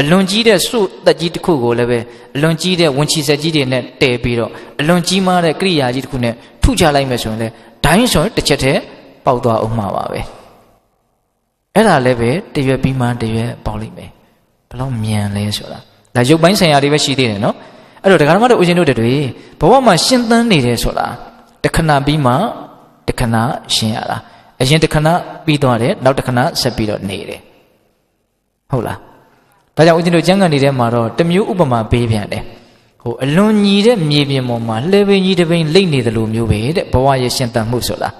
အလွန်ကြီးတဲ့စုတက်ကြီးတစ်ခုကိုလည်းပဲအလွန်ကြီးတဲ့ဝင်ချီဆက်ကြီးတွေနဲ့တည်ပြီးတော့အလွန်ကြီးမားတဲ့ကိရိယာကြီးတစ်ခုနဲ့ထုချလိုက်မယ်ဆိုရင်လည်းဒိုင်းဆိုတစ်ချက်တည်းပေါက်သွားအောင်မှာပါပဲအဲ့ဒါလည်းပဲတရွက်ပြီးမှတရွက်ပေါက်လိမ့်မယ်ဘယ်လောက်မြန်လဲဆိုတာဒါရုပ်ပိုင်းဆိုင်ရာတွေပဲရှိသေးတယ်နော်အဲ့တော့ဒကာမတို့ဦးဇင်းတို့တွေဘဝမှာရှင်းသန်းနေတယ်ဆိုတာတခဏပြီးမှတခဏရှင်းရတာ အရင်တခဏပြီးသွားတယ်နောက်တခဏဆက်ပြီးတော့နေတယ်ဟုတ်လားဒါကြောင့်ဦးဇင်းတို့ကျမ်းဂန်တွေထဲမှာတော့တမျိုးဥပမာပေးပြန်တယ်ဟိုအလွန်ညီတဲ့မြေပြင်ပေါ်မှာလှဲပင်ကြီးတစ်ပင်လိမ့်နေတယ်လို့မျိုးပဲတဲ့ဘဝရဲ့ရှင်သန်မှုဆိုတာ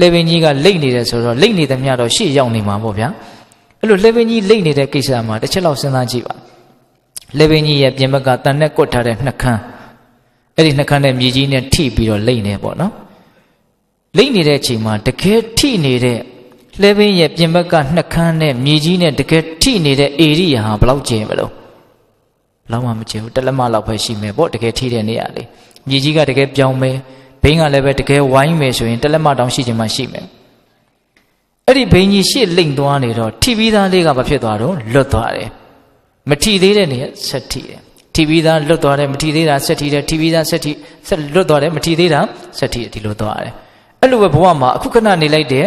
လှဲပင်ကြီးကလိမ့်နေတယ်ဆိုတော့လိမ့်နေသမျှတော့ရှေ့ရောက်နေမှာပေါ့ဗျာအဲ့လိုလှဲပင်ကြီးလိမ့်နေတဲ့ကိစ္စမှာတစ်ချက်လောက်စဉ်းစားကြည့်ပါလှဲပင်ကြီးရဲ့ပြင်ဘက်ကတန်နဲ့ကွတ်ထားတဲ့နှခမ်းအဲ့ဒီနှခမ်းနဲ့မြေကြီးနဲ့ထိပြီးတော့လိမ့်နေပေါ့နော် လိမ့်နေတဲ့အချိန်မှာတကယ်ထိနေတဲ့လှဲပင်ရဲ့ပြင်ဘက်ကနှခမ်းနဲ့မြေကြီးနဲ့တကယ်ထိနေတဲ့ဧရိယာဟာဘယ်လောက်ကျယ်မလို့ဘယ်လောက်မှမကျယ်ဘူးတလက်မလောက်ပဲရှိမယ်ပေါ့တကယ်ထိတဲ့နေရာလေးမြေကြီးကတကယ်ပြောင်းမယ်ဘိန်းကလည်းပဲတကယ်ဝိုင်းမယ်ဆိုရင်တလက်မတောင်ရှိချင်မှရှိမယ်အဲ့ဒီဘိန်းကြီးရှေ့လိမ့်သွားနေတော့ထိပြီးသားလေးကဘာဖြစ်သွားတော့လွတ်သွားတယ်မထိသေးတဲ့နေရာဆက်ထိတယ်ထိပြီးသားလွတ်သွားတယ်မထိသေးတာဆက်ထိတယ်ထိပြီးသားဆက်ထိဆက်လွတ်သွားတယ်မထိသေးတာဆက်ထိဒီလိုသွားတယ် အဲ့လိုပဲဘဝမှာအခုခဏနေလိုက်တယ်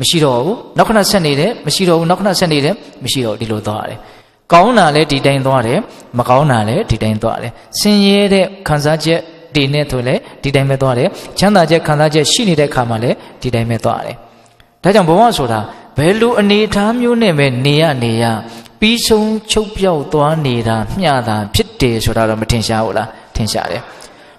မရှိတော့ဘူးနောက်ခဏဆက်နေတယ်မရှိတော့ဘူးနောက်ခဏဆက်နေတယ်မရှိတော့ဒီလိုသွားတယ်ကောင်းတာလည်းဒီတိုင်းသွားတယ်မကောင်းတာလည်းဒီတိုင်းသွားတယ်ဆင်းရဲတဲ့ခံစားချက်ဒီနဲ့ဆိုလည်းဒီတိုင်းပဲသွားတယ်ချမ်းသာချက်ခံစားချက်ရှိနေတဲ့ခါမှာလည်းဒီတိုင်းပဲသွားတယ်ဒါကြောင့်ဘဝဆိုတာဘယ်လိုအနေအထားမျိုးနဲ့ပဲနေရနေရပြီးဆုံးချုပ်ပြောက်သွားနေတာမျှတာဖြစ်တယ်ဆိုတာတော့မထင်ရှားဘူးလားထင်ရှားတယ်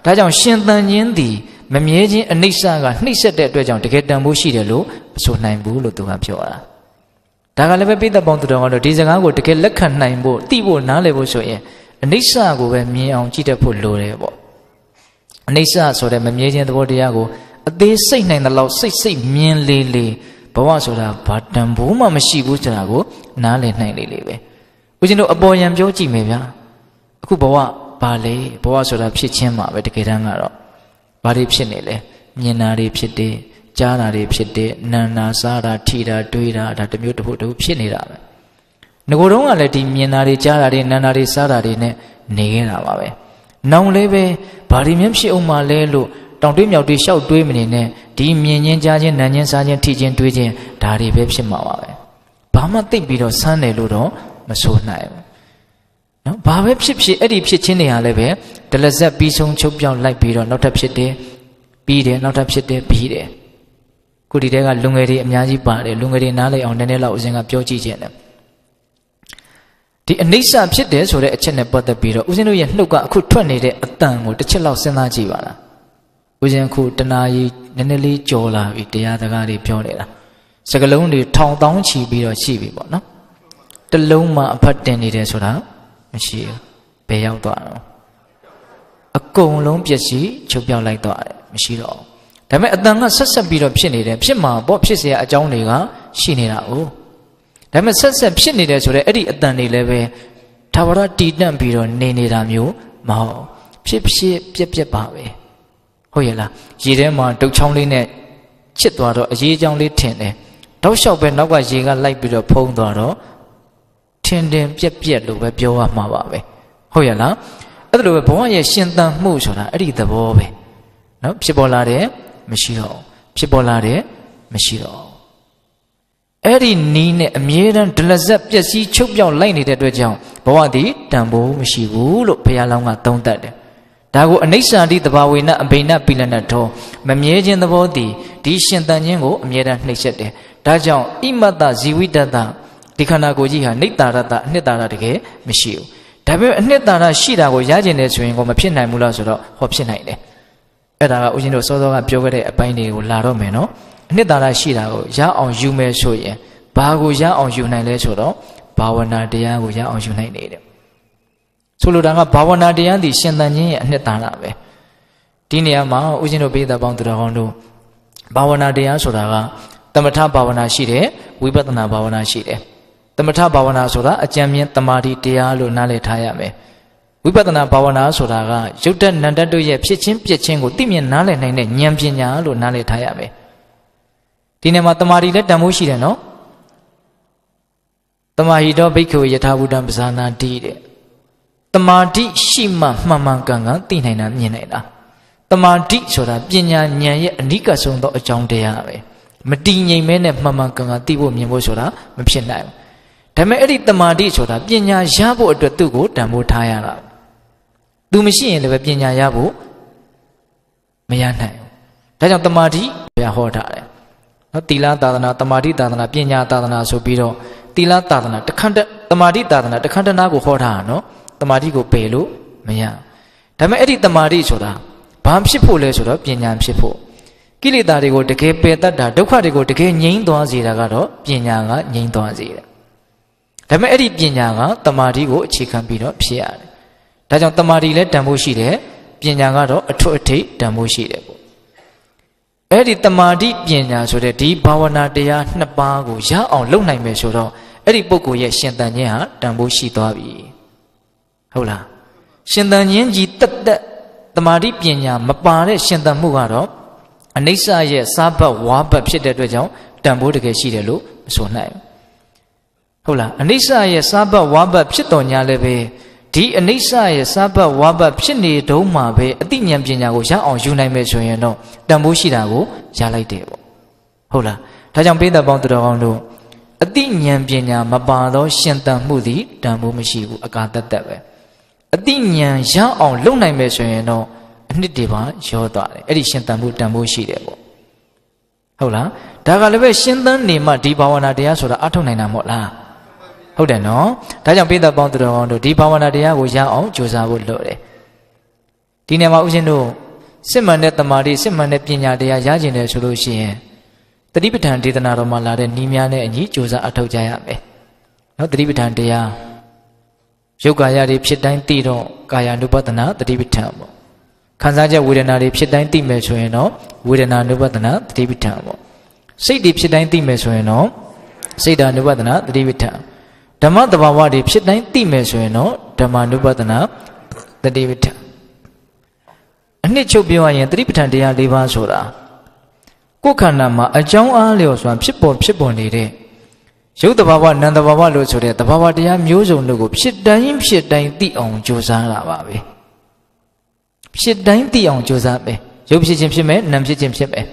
ဒါကြောင့်ရှင်သန်ခြင်းသည် မမြဲခြင်းအနိစ္စကနှိမ့်ဆက်တဲ့အတွက်ကြောင့်တကယ်တန်ဖိုးရှိတယ်လို့မဆိုနိုင်ဘူးလို့သူကပြောတာဒါကလည်းပဲပိဿပေါင်းသူတော်ကတော့ဒီစကားကိုတကယ်လက်ခံနိုင်ဖို့သိဖို့နားလည်ဖို့ဆိုရင်အနိစ္စကိုပဲမြင်အောင်ကြည့်တတ်ဖို့လိုတယ်ပေါ့အနိစ္စဆိုတဲ့မမြဲခြင်းသဘောတရားကိုအသေးစိတ်နိုင်တဲ့လောက်စိတ်စိတ်မြင်လေးလေးဘဝဆိုတာဘာတန်ဖိုးမှမရှိဘူးဆိုတာကိုနားလည်နိုင်လေးလေးပဲဦးဇင်းတို့အပေါ်ယံပြောကြည့်မယ်ဗျာအခုဘဝဘာလဲဘဝဆိုတာဖြစ်ချင်းမှာပဲတကယ်တမ်းကတော့ ဘာတွေဖြစ်နေလဲမြင်တာတွေဖြစ်တယ်ကြားတာတွေဖြစ်တယ်နာနာစားတာထိတာတွေးတာဒါတစ်မျိုးတစ်ခုတစ်ခုဖြစ်နေတာပဲငကိုယ်တော့ကလည်းဒီမြင်တာတွေကြားတာတွေနာနာတွေစားတာတွေနဲ့နေခဲ့တာပါပဲနောင်လည်းပဲဘာတွေမြင်ဖြစ်အောင်မလဲလို့တောင်တွေးမြောက်တွေရှောက်တွေးမနေနဲ့ဒီမြင်ချင်းကြားချင်းနာချင်းစားချင်းထိချင်းတွေးချင်းဒါတွေပဲဖြစ်မှာပါပဲဘာမှသိပ်ပြီးတော့ဆန်းတယ်လို့တော့မဆိုနိုင်ဘူး နော်ဘာပဲဖြစ်ဖြစ်အဲ့ဒီဖြစ်ချင်းတွေဟာလည်းပဲဒလဇက်ပြီးဆုံးချုပ်ပြောင်းလိုက်ပြီးတော့နောက်ထပ်ဖြစ်တယ်ပြီးတယ်နောက်ထပ်ဖြစ်တယ်ပြီးတယ်ခုဒီတဲကလူငယ်တွေအများကြီးပါတယ်လူငယ်တွေနားလည်အောင်နည်းနည်းလောက်ဦးဇင်းကပြောကြည့်ခြင်းတယ်ဒီအနိစ္စဖြစ်တယ်ဆိုတဲ့အချက်နဲ့ပတ်သက်ပြီးတော့ဦးဇင်းတို့ရဲ့နှုတ်ကအခုထွက်နေတဲ့အတန်ကိုတစ်ချက်လောက်စဉ်းစားကြည့်ပါလားဦးဇင်းအခုတနာကြီးနည်းနည်းလေးကြော်လာပြီတရားစကားတွေပြောနေတာစကလုံးတွေထောင်တောင်းချီပြီးတော့ရှိပြီပေါ့နော်တလုံးမှအဖတ်တင်နေတယ်ဆိုတာ မရှိဘူးဘယ်ရောက်သွားတော့အကုန်လုံးပျက်စီးချုပ်ပြောက်လိုက်သွားတယ်မရှိတော့ဒါပေမဲ့အတန်ကဆက်ဆက်ပြီးတော့ဖြစ်နေတယ်ဖြစ်မှာပေါ့ဖြစ်เสียအကြောင်းတွေကရှိနေတာ哦ဒါပေမဲ့ဆက်ဆက်ဖြစ်နေတယ်ဆိုတော့အဲ့ဒီအတန်တွေလည်းပဲသာဝရတည်တံ့ပြီးတော့နေနေတာမျိုးမဟုတ်ဖြစ်ဖြစ်ပြက်ပြက်ပါပဲဟုတ်ရဲ့လားရေထဲမှာဒုတ်ချောင်းလေးနဲ့ချစ်သွားတော့အရေးအကြောင်းလေးထင်တယ်တောက်လျှောက်ပဲနောက်ကရေကလိုက်ပြီးတော့ဖုံးသွားတော့ ထင်တင်ပြက်ပြက်လို့ပဲပြောရမှာပါပဲဟုတ်ရဲ့လားအဲ့ဒါလိုပဲဘဝရဲ့ရှင်သန်မှုဆိုတာအဲ့ဒီသဘောပဲနော်ဖြစ်ပေါ်လာတယ်မရှိတော့ဖြစ်ပေါ်လာတယ်မရှိတော့အဲ့ဒီနီးနဲ့အမြဲတမ်းဒလဇက်ပျက်စီးချုပ်ပြောင်းလိုက်နေတဲ့အတွက်ကြောင့်ဘဝသည်တန်ဖိုးမရှိဘူးလို့ဘုရားလောင်းကသုံးသပ်တယ်ဒါကိုအနိစ္စန္တိတဘာဝေနအဘိနပိလနထောမမြဲခြင်းသဘောသည်ဒီရှင်တန်ခြင်းကိုအမြဲတမ်းနှိပ်စက်တယ်ဒါကြောင့်ဣမတ္တဇီဝိတတ ဒီခန္ဓာကိုယ်ကြီးဟာနိတ္တာရတအနှစ်သာရတကယ်မရှိဘူးဒါပေမဲ့အနှစ်သာရရှိတာကိုရကျင်တယ်ဆိုရင်ကိုမဖြစ်နိုင်ဘူးလားဆိုတော့ဟောဖြစ်နိုင်တယ်အဲ့ဒါကဦးဇင်းတို့စောစောကပြောခဲ့တဲ့အပိုင်းတွေကိုလာတော့မယ်နော်အနှစ်သာရရှိတာကိုရအောင်ယူမယ်ဆိုရင်ဘာကိုရအောင်ယူနိုင်လဲဆိုတော့ဘာဝနာတရားကိုရအောင်ယူနိုင်နေတယ်ဆိုလိုတာကဘာဝနာတရားသည်ရှင်သန်ခြင်းရဲ့အနှစ်သာရပဲဒီနေရာမှာဦးဇင်းတို့ပိဿပေါင်းသူတော်ကောင်းတို့ဘာဝနာတရားဆိုတာကသမထဘာဝနာရှိတယ်ဝိပဿနာဘာဝနာရှိတယ် သမထဘာဝနာဆိုတာအကြံမြင့်တမာတိတရားလို့နားလည်ထားရမယ်ဝိပဿနာဘာဝနာဆိုတာကယုတ်တက်နန္တတို့ရဲ့ဖြစ်ချင်းပြက်ချင်းကိုသိမြင်နားလည်နိုင်တဲ့ဉာဏ်ပညာလို့နားလည်ထားရမယ်ဒီနေမှာတမာတိလည်းတန်ဖိုးရှိတယ်နော်တမာဟိတောဘိက္ခဝေယထာဘုဒ္ဓံပဇာနာတိတဲ့တမာတိရှိမှမှန်မှန်ကန်ကန်သိနိုင်တာမြင်နိုင်တာတမာတိဆိုတာပညာဉာဏ်ရဲ့အနိကဆုံးသောအကြောင်းတရားပဲမတည်ငြိမ်မဲနဲ့မှန်မှန်ကန်ကန်သိဖို့မြင်ဖို့ဆိုတာမဖြစ်နိုင်ဘူး ဒါပေမဲ့အဲ့ဒီတမာတိဆိုတာပညာရဖို့အတွက်သူ့ကိုတန်ဖိုးထားရတာသူမရှိရင်လည်းပညာရဖို့မရနိုင်ဘူးဒါကြောင့်တမာတိဘုရားဟောထားတယ်နော်တီလာသာသနာတမာတိသာသနာပညာသာသနာဆိုပြီးတော့တီလာသာသနာတခန္တတမာတိသာသနာတခန္တနာကိုဟောထားတာနော်တမာတိကိုပယ်လို့မရဒါပေမဲ့အဲ့ဒီတမာတိဆိုတာဘာဖြစ်ဖို့လဲဆိုတော့ပညာဖြစ်ဖို့ကိလေသာတွေကိုတကယ်ပယ်တတ်တာဒုက္ခတွေကိုတကယ်ငြိမ်းသွားစေတာကတော့ပညာကငြိမ်းသွားစေတယ် ဒါပေမဲ့အဲ့ဒီပညာကတမာတိကိုအခြေခံပြီးတော့ဖြစ်ရတယ်ဒါကြောင့်တမာတိလည်းတန်ဖို့ရှိတယ်ပညာကတော့အထွတ်အထိပ်တန်ဖို့ရှိတယ်ပေါ့အဲ့ဒီတမာတိပညာဆိုတဲ့ဒီဘာဝနာတရားနှစ်ပါးကိုရအောင်လုပ်နိုင်မယ်ဆိုတော့အဲ့ဒီပုဂ္ဂိုလ်ရဲ့ရှင်သန်ခြင်းဟာတန်ဖိုးရှိသွားပြီဟုတ်လားရှင်သန်ခြင်းကြီးတက်တက်တမာတိပညာမပါတဲ့ရှင်သန်မှုကတော့အနိစ္စရဲ့စားဘတ်ဝါဘတ်ဖြစ်တဲ့အတွက်ကြောင့်တန်ဖိုးတကယ်ရှိတယ်လို့မဆိုနိုင်ဘူး ဟုတ်လားအနိစ္စရဲ့စားဘတ်ဝါဘတ်ဖြစ်တော်ညာလည်းပဲဒီအနိစ္စရဲ့စားဘတ်ဝါဘတ်ဖြစ်နေတုံးမှာပဲအသိဉာဏ်ပညာကိုရအောင်ယူနိုင်မယ်ဆိုရင်တော့တန်ဖိုးရှိတာကိုရလိုက်တယ်ပေါ့ဟုတ်လားဒါကြောင့်ပိဿပေါင်းသူတော်ကောင်းတို့အသိဉာဏ်ပညာမပါသော ရှင်သန်မှုသည်တန်ဖိုးမရှိဘူးအကာတတ်တတ်ပဲအသိဉာဏ်ရအောင်လုပ်နိုင်မယ်ဆိုရင်တော့အနှစ်တွေပါရောသွားတယ်အဲ့ဒီရှင်သန်မှုတန်ဖိုးရှိတယ်ပေါ့ဟုတ်လားဒါကလည်းပဲရှင်သန်နေမှဒီဘာဝနာတရားဆိုတာအထုတ်နိုင်တာမဟုတ်လား ဟုတ်တယ်နော်ဒါကြောင့်ပိဿပေါင်းသူတော်ကောင်းတို့ဒီဘာဝနာတရားကိုရအောင်ကြိုးစားဖို့လိုတယ်ဒီနေရာမှာဦးဇင်းတို့စစ်မှန်တဲ့တမာတိစစ်မှန်တဲ့ပညာတရားရကျင်တယ်ဆိုလို့ရှိရင်တတိပဋ္ဌာန်ဒေသနာတော်မှာလာတဲ့ဤများနဲ့အညီကြိုးစားအထောက်ကြရမယ်နော်တတိပဋ္ဌာန်တရားယုတ်ကာယတွေဖြစ်တိုင်းသိတော့ကာယ ानु ပဒနာတတိပဋ္ဌာန်ပေါ့ခံစားချက်ဝေဒနာတွေဖြစ်တိုင်းသိမယ်ဆိုရင်တော့ဝေဒနာ ानु ပဒနာတတိပဋ္ဌာန်ပေါ့စိတ်တွေဖြစ်တိုင်းသိမယ်ဆိုရင်တော့စိတ်ဓာ ानु ပဒနာတတိပဋ္ဌာန် ဓမ္မတဘာဝတွေဖြစ်တိုင်းသိမယ်ဆိုရင်တော့ဓမ္မ ानु ပဒနာတတိပဋ္ဌာန်အနှစ်ချုပ်ပြောရရင်တတိပဋ္ဌာန်တရား၄ပါးဆိုတာကိုယ်ခန္ဓာမှာအကြောင်းအားလျော်စွာဖြစ်ပေါ်ဖြစ်ပေါ်နေတဲ့ရုပ်တဘာဝနာမ်တဘာဝလို့ဆိုတဲ့တဘာဝတရားမျိုးစုံတို့ကိုဖြစ်တိုင်းဖြစ်တိုင်းသိအောင်ကြိုးစားတာပါပဲဖြစ်တိုင်းသိအောင်ကြိုးစားပဲရုပ်ဖြစ်ခြင်းဖြစ်မယ်နာမ်ဖြစ်ခြင်းဖြစ်မယ်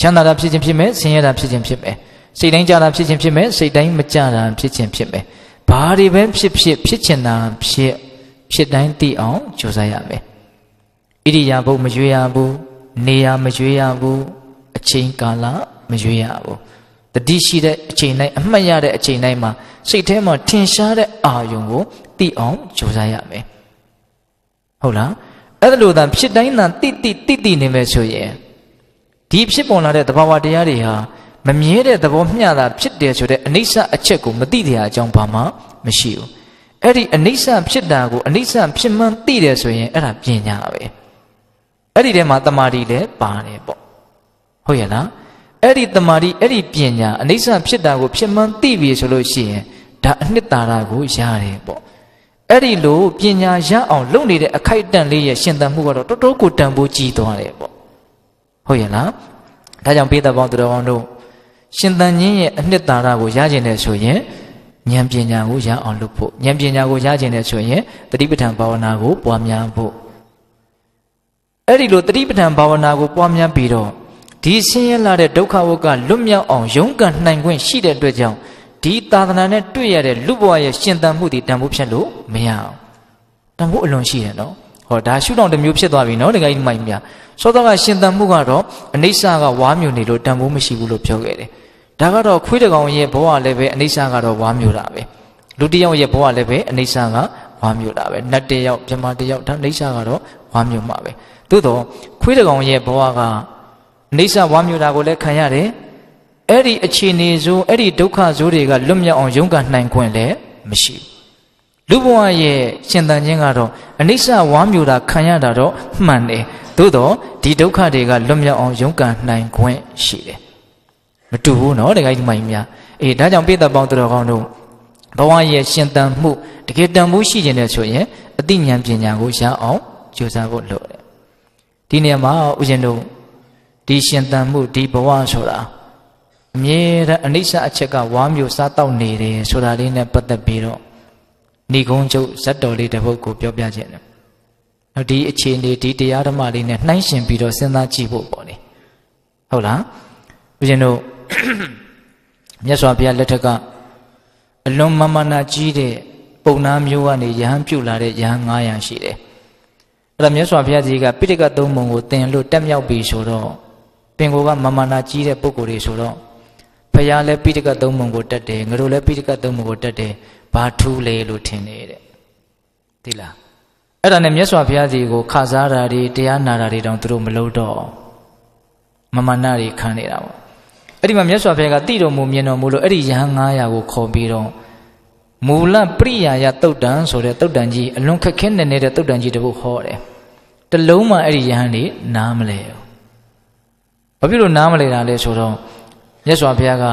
ချမ်းသာတာဖြစ်ခြင်းဖြစ်မယ်ဆင်းရဲတာဖြစ်ခြင်းဖြစ်မယ်စိတ်တိုင်းကြတာဖြစ်ခြင်းဖြစ်မယ်စိတ်တိုင်းမကြတာဖြစ်ခြင်းဖြစ်မယ် ဘာတွေပဲဖြစ်ဖြစ်ဖြစ်ချင်တာဖြစ်ဖြစ်တိုင်းသိအောင်ကြိုးစားရမယ်ဣရိယာပုတ်မရွေးရဘူးနေရာမရွေးရဘူးအချိန်ကာလမရွေးရဘူးတတိရှိတဲ့အချိန်တိုင်းအမှတ်ရတဲ့အချိန်တိုင်းမှာစိတ်ထဲမှာထင်ရှားတဲ့အာယုံကိုသိအောင်ကြိုးစားရမယ်ဟုတ်လားအဲ့ဒါလို့သာဖြစ်တိုင်းသာတိတိတိတိနေမယ်ဆိုရင်ဒီဖြစ်ပေါ်လာတဲ့သဘာဝတရားတွေဟာ မမြဲတဲ့သဘောမျှတာဖြစ်တယ်ဆိုတဲ့အနိစ္စအချက်ကိုမသိတဲ့အကြောင်းဘာမှမရှိဘူးအဲ့ဒီအနိစ္စဖြစ်တာကိုအနိစ္စဖြစ်မှန်းသိတယ်ဆိုရင်အဲ့ဒါပညာပဲအဲ့ဒီထဲမှာတမာတိလည်းပါတယ်ပေါ့ဟုတ်ရဲ့လားအဲ့ဒီတမာတိအဲ့ဒီပညာအနိစ္စဖြစ်တာကိုဖြစ်မှန်းသိပြီဆိုလို့ရှိရင်ဒါအနှစ်သာရကိုရတယ်ပေါ့အဲ့ဒီလိုပညာရအောင်လုပ်နေတဲ့အခိုက်အတန့်လေးရဲ့ရှင်သန်မှုကတော့တော်တော်ကိုတန်ဖိုးကြီးသွားတယ်ပေါ့ဟုတ်ရဲ့လားဒါကြောင့်ပေးသက်ပေါင်းသူတော်ကောင်းတို့ ရှင်သန်ခြင်းရဲ့အနှစ်သာရကိုရကျင်တယ်ဆိုရင်ဉာဏ်ပညာကိုရအောင်လုပ်ဖို့ဉာဏ်ပညာကိုရကျင်တယ်ဆိုရင်တတိပဋ္ဌာန်ဘာဝနာကိုပွားများဖို့အဲ့ဒီလိုတတိပဋ္ဌာန်ဘာဝနာကိုပွားများပြီးတော့ဒီဆင်းရဲလာတဲ့ဒုက္ခဝကလွတ်မြောက်အောင်ရုန်းကန်နိုင်ခွင့်ရှိတဲ့အတွက်ကြောင့်ဒီသာသနာနဲ့တွေ့ရတဲ့လူဘဝရဲ့ရှင်သန်မှုဒီတန်ဖို့ဖြတ်လို့မရအောင်တန်ဖို့အလွန်ရှိတယ်နော်ဟောဒါရှုထောင့်တစ်မျိုးဖြစ်သွားပြီနော်တကယ်ကြီးမိုက်မြစောတော့ကရှင်သန်မှုကတော့အနိစ္စကဝါမျိုးနေလို့တန်ဖို့မရှိဘူးလို့ပြောခဲ့တယ် ဒါကတော့ခွေးတကောင်ရဲ့ဘဝလည်းပဲအနိစ္စကတော့ဝါမျိုးတာပဲလူတယောက်ရဲ့ဘဝလည်းပဲအနိစ္စကဝါမျိုးတာပဲနတ်တယောက်မြမတယောက်ဒါအနိစ္စကတော့ဝါမျိုးမှာပဲသို့တော့ခွေးတကောင်ရဲ့ဘဝကအနိစ္စဝါမျိုးတာကိုလည်းခံရတယ်အဲ့ဒီအခြေအနေဆိုအဲ့ဒီဒုက္ခဆိုးတွေကလွတ်မြောက်အောင်ရုန်းကန်နိုင်ခွင့်လည်းမရှိဘူးလူဘဝရဲ့ရှင်သန်ခြင်းကတော့အနိစ္စဝါမျိုးတာခံရတာတော့မှန်တယ်သို့တော့ဒီဒုက္ခတွေကလွတ်မြောက်အောင်ရုန်းကန်နိုင်ခွင့်ရှိတယ် မတူဘူးနော်တခါကြီးဒီမိုင်းများအေးဒါကြောင့်ပိဿပေါင်းသူတော်ကောင်းတို့ဘဝရဲ့ရှင်သန်မှုတကယ်တန်ဖိုးရှိခြင်းတဲ့ဆိုရင်အသိဉာဏ်ပညာကိုရအောင်ကြိုးစားဖို့လိုတယ်ဒီနေရာမှာဦးဇင်းတို့ဒီရှင်သန်မှုဒီဘဝဆိုတာအမြဲတမ်းအနိစ္စအချက်ကဝါမျိုးစားတောက်နေတယ်ဆိုတာလေးနဲ့ပတ်သက်ပြီးတော့ဏိကုံချုပ်ဇတ်တော်လေးတစ်ပုဒ်ကိုပြောပြခြင်းတယ်။နောက်ဒီအခြေအနေဒီတရားဓမ္မလေးနဲ့နှိုင်းယှဉ်ပြီးတော့စဉ်းစားကြည့်ဖို့ပေါ့လေ။ဟုတ်လား။ဦးဇင်းတို့ မြတ်စွာဘုရားလက်ထက်ကအလွန်မမနာကြီးတဲ့ပုံနာမျိုးကနေယဟန်ပြုတ်လာတဲ့ယဟန်900ရှိတယ်။အဲ့ဒါမြတ်စွာဘုရားကြီးကပိဋကသုံးပုံကိုသင်လို့တက်မြောက်ပြီဆိုတော့ပင်ကိုကမမနာကြီးတဲ့ပုံကိုယ်တွေဆိုတော့ဘုရားလည်းပိဋကသုံးပုံကိုတက်တယ်ငါတို့လည်းပိဋကသုံးပုံကိုတက်တယ်ဘာထူးလေလို့ထင်နေတဲ့သိလားအဲ့ဒါနဲ့မြတ်စွာဘုရားကြီးကိုခစားတာတွေတရားနာတာတွေတောင်သူတို့မလုပ်တော့မမနာတွေခံနေတာပေါ့ အဲ့ဒီမှာမြတ်စွာဘုရားကတိတော်မူမြင်တော်မူလို့အဲ့ဒီယဟန်900ကိုခေါ်ပြီးတော့မူလပရိယာယတုတ်တန်ဆိုတဲ့တုတ်တန်ကြီးအလွန်ခက်ခဲနေနေတဲ့တုတ်တန်ကြီးတပုတ်ဟောတယ်တလုံးမှအဲ့ဒီယဟန်နေနားမလဲဘူးဘာဖြစ်လို့နားမလဲတာလဲဆိုတော့မြတ်စွာဘုရားက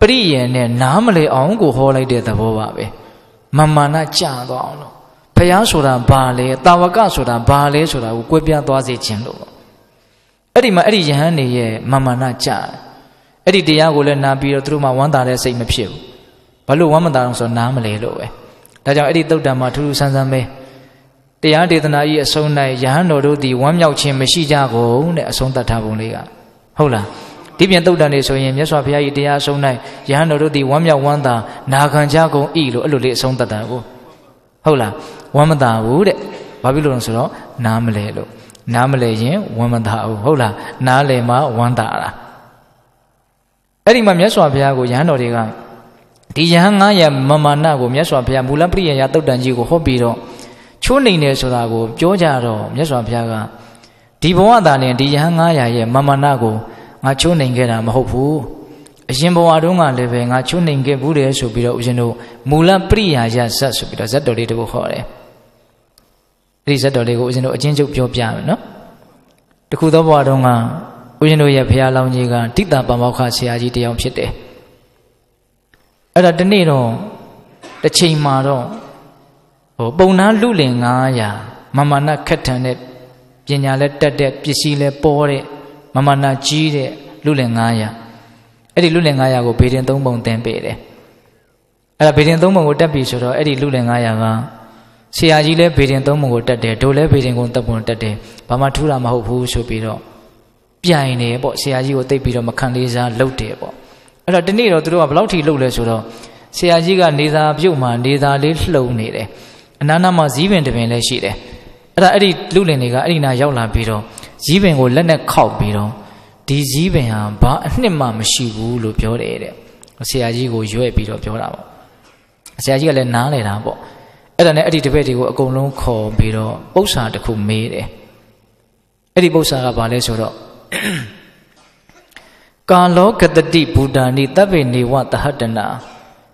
ပရိယေနဲ့နားမလဲအောင်ကိုဟောလိုက်တဲ့သဘောပါပဲမမာနကြာသွားအောင်လို့ဘုရားဆိုတာဘာလဲတာဝကဆိုတာဘာလဲဆိုတာကိုကွဲပြားသွားစေခြင်းလို့အဲ့ဒီမှာအဲ့ဒီယဟန်နေရဲ့မမာနကြာ အဲ့ဒီတရားကိုလည်းနားပြီးတော့သူတို့မှဝမ်းသာတဲ့စိတ်မဖြစ်ဘူးဘာလို့ဝမ်းမသာအောင်ဆိုနားမလဲလို့ပဲဒါကြောင့်အဲ့ဒီတုတ်တံမှာထူးထူးဆန်းဆန်းပဲတရားဒေသနာကြီးအဆုံး၌ယဟန်တော်တို့သည်ဝမ်းမြောက်ခြင်းမရှိကြကုန်တဲ့အဆုံးသတ်ထားပုံလေးကဟုတ်လားဒီပြန်တုတ်တန်နေဆိုရင်မြတ်စွာဘုရားကြီးတရားအဆုံး၌ယဟန်တော်တို့သည်ဝမ်းမြောက်ဝမ်းသာနာခံကြကုန်၏လို့အဲ့လိုလေးအဆုံးသတ်တာကိုဟုတ်လားဝမ်းမသာဘူးတဲ့ဘာဖြစ်လို့လဲဆိုတော့နားမလဲလို့နားမလဲရင်ဝမ်းမသာဘူးဟုတ်လားနားလဲမှဝမ်းသာတာ အဲ့ဒီမှာမြတ်စွာဘုရားကိုယဟန်တော်တွေကဒီယဟန်900မမာနကိုမြတ်စွာဘုရားမူလပရိယယတုတ်တန်ကြီးကိုဟောပြီးတော့ချိုးနေတယ်ဆိုတာကိုပြောကြတော့မြတ်စွာဘုရားကဒီဘဝသားနဲ့ဒီယဟန်900ရဲ့မမာနကိုငါချိုးနေခဲ့တာမဟုတ်ဘူးအရင်ဘဝတုန်းကလည်းပဲငါချိုးနေခဲ့ဘူးတယ်ဆိုပြီးတော့ဦးဇင်းတို့မူလပရိယာယဇတ်ဆိုပြီးတော့ဇတ်တော်လေးတခုဟောတယ်အဲ့ဒီဇတ်တော်လေးကိုဦးဇင်းတို့အချင်းချုပ်ပြောပြမယ်နော်တခုသောဘဝတုန်းက ဦးဇင်းတို့ရဲ့ဘုရားလောင်းကြီးကတိတပမောက္ခဆရာကြီးတယောက်ဖြစ်တယ်အဲ့ဒါတနေ့တော့တစ်ချိန်မှာတော့ဟိုပုံနာလူလင်900မမနာခက်ထန်တဲ့ပညာလည်းတက်တဲ့ပစ္စည်းလည်းပေါ်တဲ့မမနာကြီးတဲ့လူလင်900အဲ့ဒီလူလင်900ကိုဘေဒင်3ပုံတင်ပေးတယ်အဲ့ဒါဘေဒင်3ပုံကိုတက်ပြီဆိုတော့အဲ့ဒီလူလင်900ကဆရာကြီးလည်းဘေဒင်3ပုံကိုတက်တယ်ဒိုလည်းဘေဒင်ကုန်းတပ်ပုံတက်တယ်ဘာမှထူးတာမဟုတ်ဘူးဆိုပြီးတော့ ပြိုင်တယ်ပေါ့ဆရာကြီးကိုတိတ်ပြီးတော့မခံလေးစားလှုပ်တယ်ပေါ့အဲ့တော့ဒီနေ့တော့သူတို့ကဘယ်လောက်ထိလှုပ်လဲဆိုတော့ဆရာကြီးကနေသာပြုတ်မှနေသာလေးလှုပ်နေတယ်အနာနာမှာဇီးပင်တပင်လည်းရှိတယ်အဲ့ဒါအဲ့ဒီလူလင်တွေကအဲ့ဒီနာရောက်လာပြီးတော့ဇီးပင်ကိုလက်နဲ့ခောက်ပြီးတော့ဒီဇီးပင်ဟာဘာအနှစ်မှမရှိဘူးလို့ပြောတယ်တဲ့ဆရာကြီးကိုရွဲ့ပြီးတော့ပြောတာပေါ့ဆရာကြီးကလည်းနားလေတာပေါ့အဲ့ဒါနဲ့အဲ့ဒီတပည့်တွေကိုအကုန်လုံးခေါ်ပြီးတော့ပု္ပ္ပာတစ်ခုမေးတယ်အဲ့ဒီပု္ပ္ပာကဘာလဲဆိုတော့ ကာလောကတတိဘူတာနိတဗ္ဗေနေဝတဟတနာ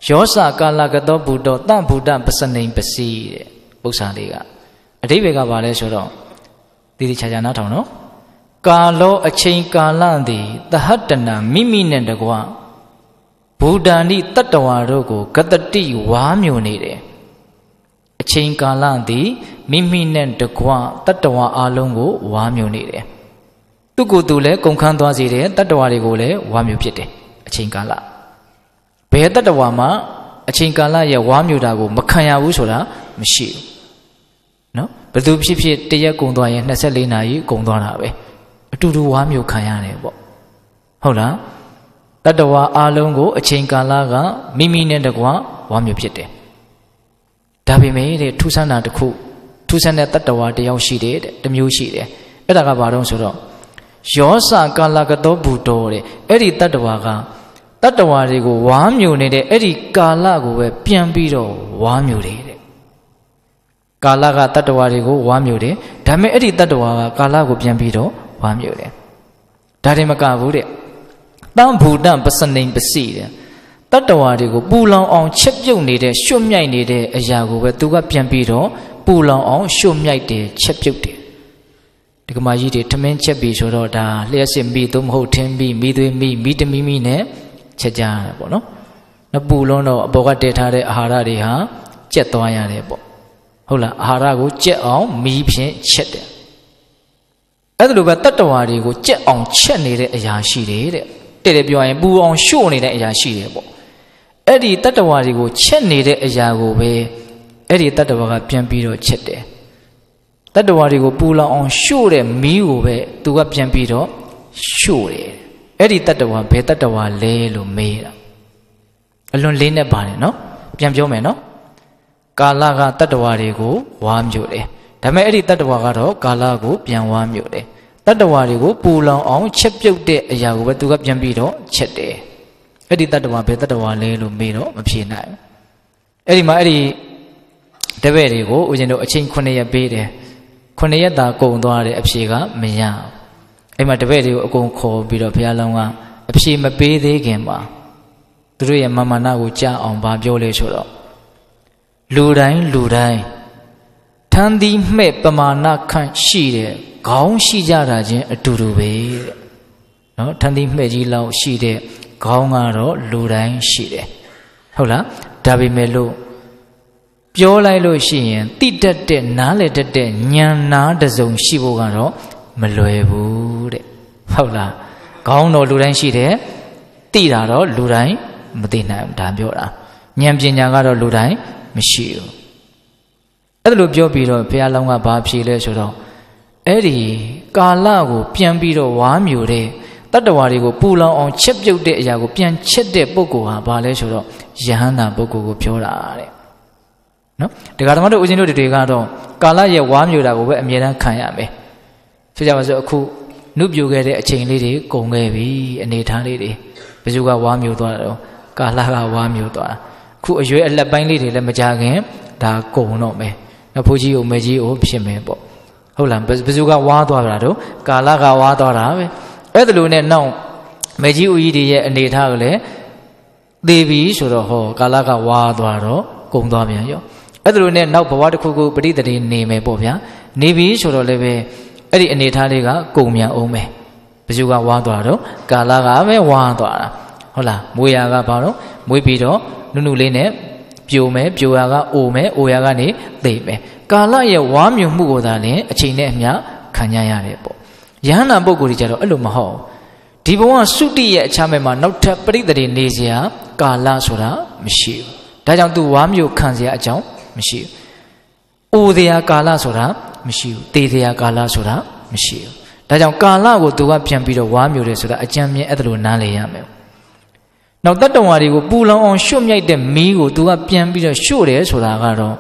ယောစကာလကတောဘူတောတဘူတပစနိပစီတဲ့ပု္ပ္ပာလေးကအတိဘယ်ကဘာလဲဆိုတော့ဒီဒီချာချာနားထောင်နော်ကာလောအချိန်ကာလသည်တဟတနာမိမိနဲ့တကွဘူတာနိတတ္တဝါတို့ကိုကတတိဝါမျိုးနေတယ်အချိန်ကာလသည်မိမိနဲ့တကွတတ္တဝါအလုံးကိုဝါမျိုးနေတယ် သူကိုယ်သူလည်းကုန်ခန်းသွားစေတယ်တတ္တဝါတွေကိုလည်းဝါမျိုးဖြစ်တယ်အချိန်ကာလဘယ်တတ္တဝါမှအချိန်ကာလရဲ့ဝါမျိုးတာကိုမခံရဘူးဆိုတာမရှိဘူးနော်ဘယ်သူဖြစ်ဖြစ်တရက်ကုန်သွားရင်24နာရီကုန်သွားတာပဲအတူတူဝါမျိုးခံရတယ်ပေါ့ဟုတ်လားတတ္တဝါအလုံးကိုအချိန်ကာလကမိမိနဲ့တကွာဝါမျိုးဖြစ်တယ်ဒါပေမဲ့တဲ့ထူးဆန်းတာတစ်ခုထူးဆန်းတဲ့တတ္တဝါတယောက်ရှိတယ်တဲ့တမျိုးရှိတယ်အဲ့ဒါကဘာတော့ဆိုတော့ ယောစကာလကတောဘူတော်တဲ့အဲ့ဒီတတ္တဝါကတတ္တဝါတွေကိုဝါမျိုးနေတဲ့အဲ့ဒီကာလကိုပဲပြန်ပြီးတော့ဝါမျိုးတယ်တဲ့ကာလကတတ္တဝါတွေကိုဝါမျိုးတယ်ဒါပေမဲ့အဲ့ဒီတတ္တဝါကကာလကိုပြန်ပြီးတော့ဝါမျိုးတယ်ဒါတည်းမကဘူးတဲ့တံဘူတံပစနိပစီတဲ့တတ္တဝါတွေကိုပူလောင်အောင်ချက်ပြုတ်နေတဲ့ရွှွတ်မြိုက်နေတဲ့အရာကိုပဲသူကပြန်ပြီးတော့ပူလောင်အောင်ရွှွတ်မြိုက်တယ်ချက်ပြုတ်တယ် ဒီကမာကြီးတွေထမင်းချက်ပြီဆိုတော့ဒါလျှက်စစ်မိသို့မဟုတ်ထင်းပြီးမိသွေးမိမိတမိမိနဲ့ချက်ကြရတယ်ပေါ့နော်။နပူလုံးတော့အပေါ်ကတည်ထားတဲ့အာဟာရတွေဟာကြက်သွားရတယ်ပေါ့။ဟုတ်လားအာဟာရကိုကြက်အောင်မီးဖြင့်ချက်တယ်။အဲ့ဒါလိုပဲတတ္တဝါတွေကိုကြက်အောင်ချက်နေတဲ့အရာရှိတယ်တဲ့။တတဲ့တယ်ပြောရင်ပူအောင်ရှို့နေတဲ့အရာရှိတယ်ပေါ့အဲ့ဒီတတ္တဝါတွေကိုချက်နေတဲ့အရာကိုပဲအဲ့ဒီတတ္တဝါကပြန်ပြီးတော့ချက်တယ် တတ္တဝါတွေကိုပူလောင်အောင်ရှို့တဲ့မီးကိုပဲသူကပြန်ပြီးတော့ရှို့တယ်အဲ့ဒီတတ္တဝါဘယ်တတ္တဝါလဲလို့မေးတာအလွန်လေးနဲ့ပါတယ်နော်ပြန်ပြောမယ်နော်ကာလကတတ္တဝါတွေကိုဝါမျိုးတယ်ဒါပေမဲ့အဲ့ဒီတတ္တဝါကတော့ကာလကိုပြန်ဝါမျိုးတယ်တတ္တဝါတွေကိုပူလောင်အောင်ချက်ပြုတ်တဲ့အရာကိုပဲသူကပြန်ပြီးတော့ချက်တယ်အဲ့ဒီတတ္တဝါဘယ်တတ္တဝါလဲလို့မေးတော့မဖြေနိုင်အဲ့ဒီမှာအဲ့ဒီတပည့်တွေကိုဦးဇင်းတို့အချိန်9ရက်ပေးတယ် 9ရက်သာကုန်သွားတယ်အဖြေကမရအဲ့မှာတပည့်တွေကိုအကုန်ခေါ်ပြီးတော့ဘုရားလောင်းကအဖြေမပေးသေးခင်မှာသူတို့ရဲ့မာမနာကိုကြားအောင်ဗာပြောလဲဆိုတော့လူတိုင်းလူတိုင်းထမ်းသီးမှဲ့ပမာဏခန့်ရှိတဲ့ခေါင်းရှိကြတာချင်းအတူတူပဲတဲ့နော်ထမ်းသီးမှဲ့ကြီးလောက်ရှိတဲ့ခေါင်းကတော့လူတိုင်းရှိတယ်ဟုတ်လားဒါပေမဲ့လို့ ပြောလိုက်လို့ရှိရင်တိတတ်တဲ့နားလေတတ်တဲ့ဉာဏ်နာတစုံရှိဖို့ကတော့မလွယ်ဘူးတဲ့ဟုတ်လားခေါင်းတော့လူတိုင်းရှိတယ်တိတာတော့လူတိုင်းမသိနိုင်ဘူးဒါပြောတာဉာဏ်ပညာကတော့လူတိုင်းမရှိဘူးအဲ့ဒါလိုပြောပြီးတော့ဘုရားလောင်းကဘာဖြေလဲဆိုတော့အဲ့ဒီကာလကို ပြန်ပြီးတော့ဝါမျိုးတဲ့တတ္တဝါတွေကိုပူလောင်အောင်ချက်ပြုတ်တဲ့အရာကိုပြန်ချက်တဲ့ပုဂ္ဂိုလ်ဟာဘာလဲဆိုတော့ယဟန္တာပုဂ္ဂိုလ်ကိုပြောတာတဲ့ နော်တရားဓမ္မတို့ဦးဇင်းတို့တွေကတော့ကာလရဲ့ဝါမျိုးတာကိုပဲအမြဲတမ်းခံရမယ်ဖြစ်ကြပါစို့အခုနှုတ်ပြိုခဲ့တဲ့အချိန်လေးတွေကုန်ခဲ့ပြီအနေထားလေးတွေဘယ်သူကဝါမျိုးသွားတော့ကာလကဝါမျိုးသွားအခုအရွယ်အလက်ပိုင်းလေးတွေလည်းမကြခင်ဒါကုန်တော့မယ်နော်ဘိုးကြီးကိုမေကြီးကိုဖြစ်မယ်ပေါ့ဟုတ်လားဘယ်သူကဝါသွားတာတော့ကာလကဝါသွားတာပဲအဲ့ဒါလိုနဲ့နောက်မေကြီးဦးကြီးတွေရဲ့အနေထားကလည်းသေပြီဆိုတော့ဟောကာလကဝါသွားတော့ကုန်သွားပြန်ရော အဲ့ဒါလိုနဲ့နောက်ဘဝတစ်ခုခုပဋိသန္ဓေနေမယ်ပေါ့ဗျာနေပြီဆိုတော့လည်းပဲအဲ့ဒီအနေထားလေးကကုန်မြန်အောင်မယ်ဘယ်သူကဝါသွားတော့ကာလကပဲဝါသွားတာဟုတ်လားမွေရာကဘာလို့မွေးပြီးတော့နုနုလေးနဲ့ပြိုမယ်ပြိုရာကအိုမယ်အိုရာကနေသိမယ်ကာလရဲ့ဝါမြုံမှုကိုသာလင်အချိန်နဲ့အမျှခံကြရတယ်ပေါ့ယဟန္တာပုဂ္ဂိုလ်တွေကြတော့အဲ့လိုမဟုတ်ဒီဘဝစုတိရဲ့အခြားမဲ့မှာနောက်ထပ်ပရိသေတွေနေစရာကာလဆိုတာမရှိဘူးဒါကြောင့်သူဝါမြုံခံစရာအကြောင်း မရှိဘူးအိုစရာကာလဆိုတာမရှိဘူးတေစရာကာလဆိုတာမရှိဘူးဒါကြောင့်ကာလကိုသူကပြန်ပြီးတော့ဝါမြုံတယ်ဆိုတာအကြံမြင်အဲ့ဒါလိုနားလည်ရမယ်နောက်တတ္တဝါတွေကိုပူလောင်အောင်ရှုမြိုက်တဲ့မီးကိုသူကပြန်ပြီးတော့ရှို့တယ်ဆိုတာကတော့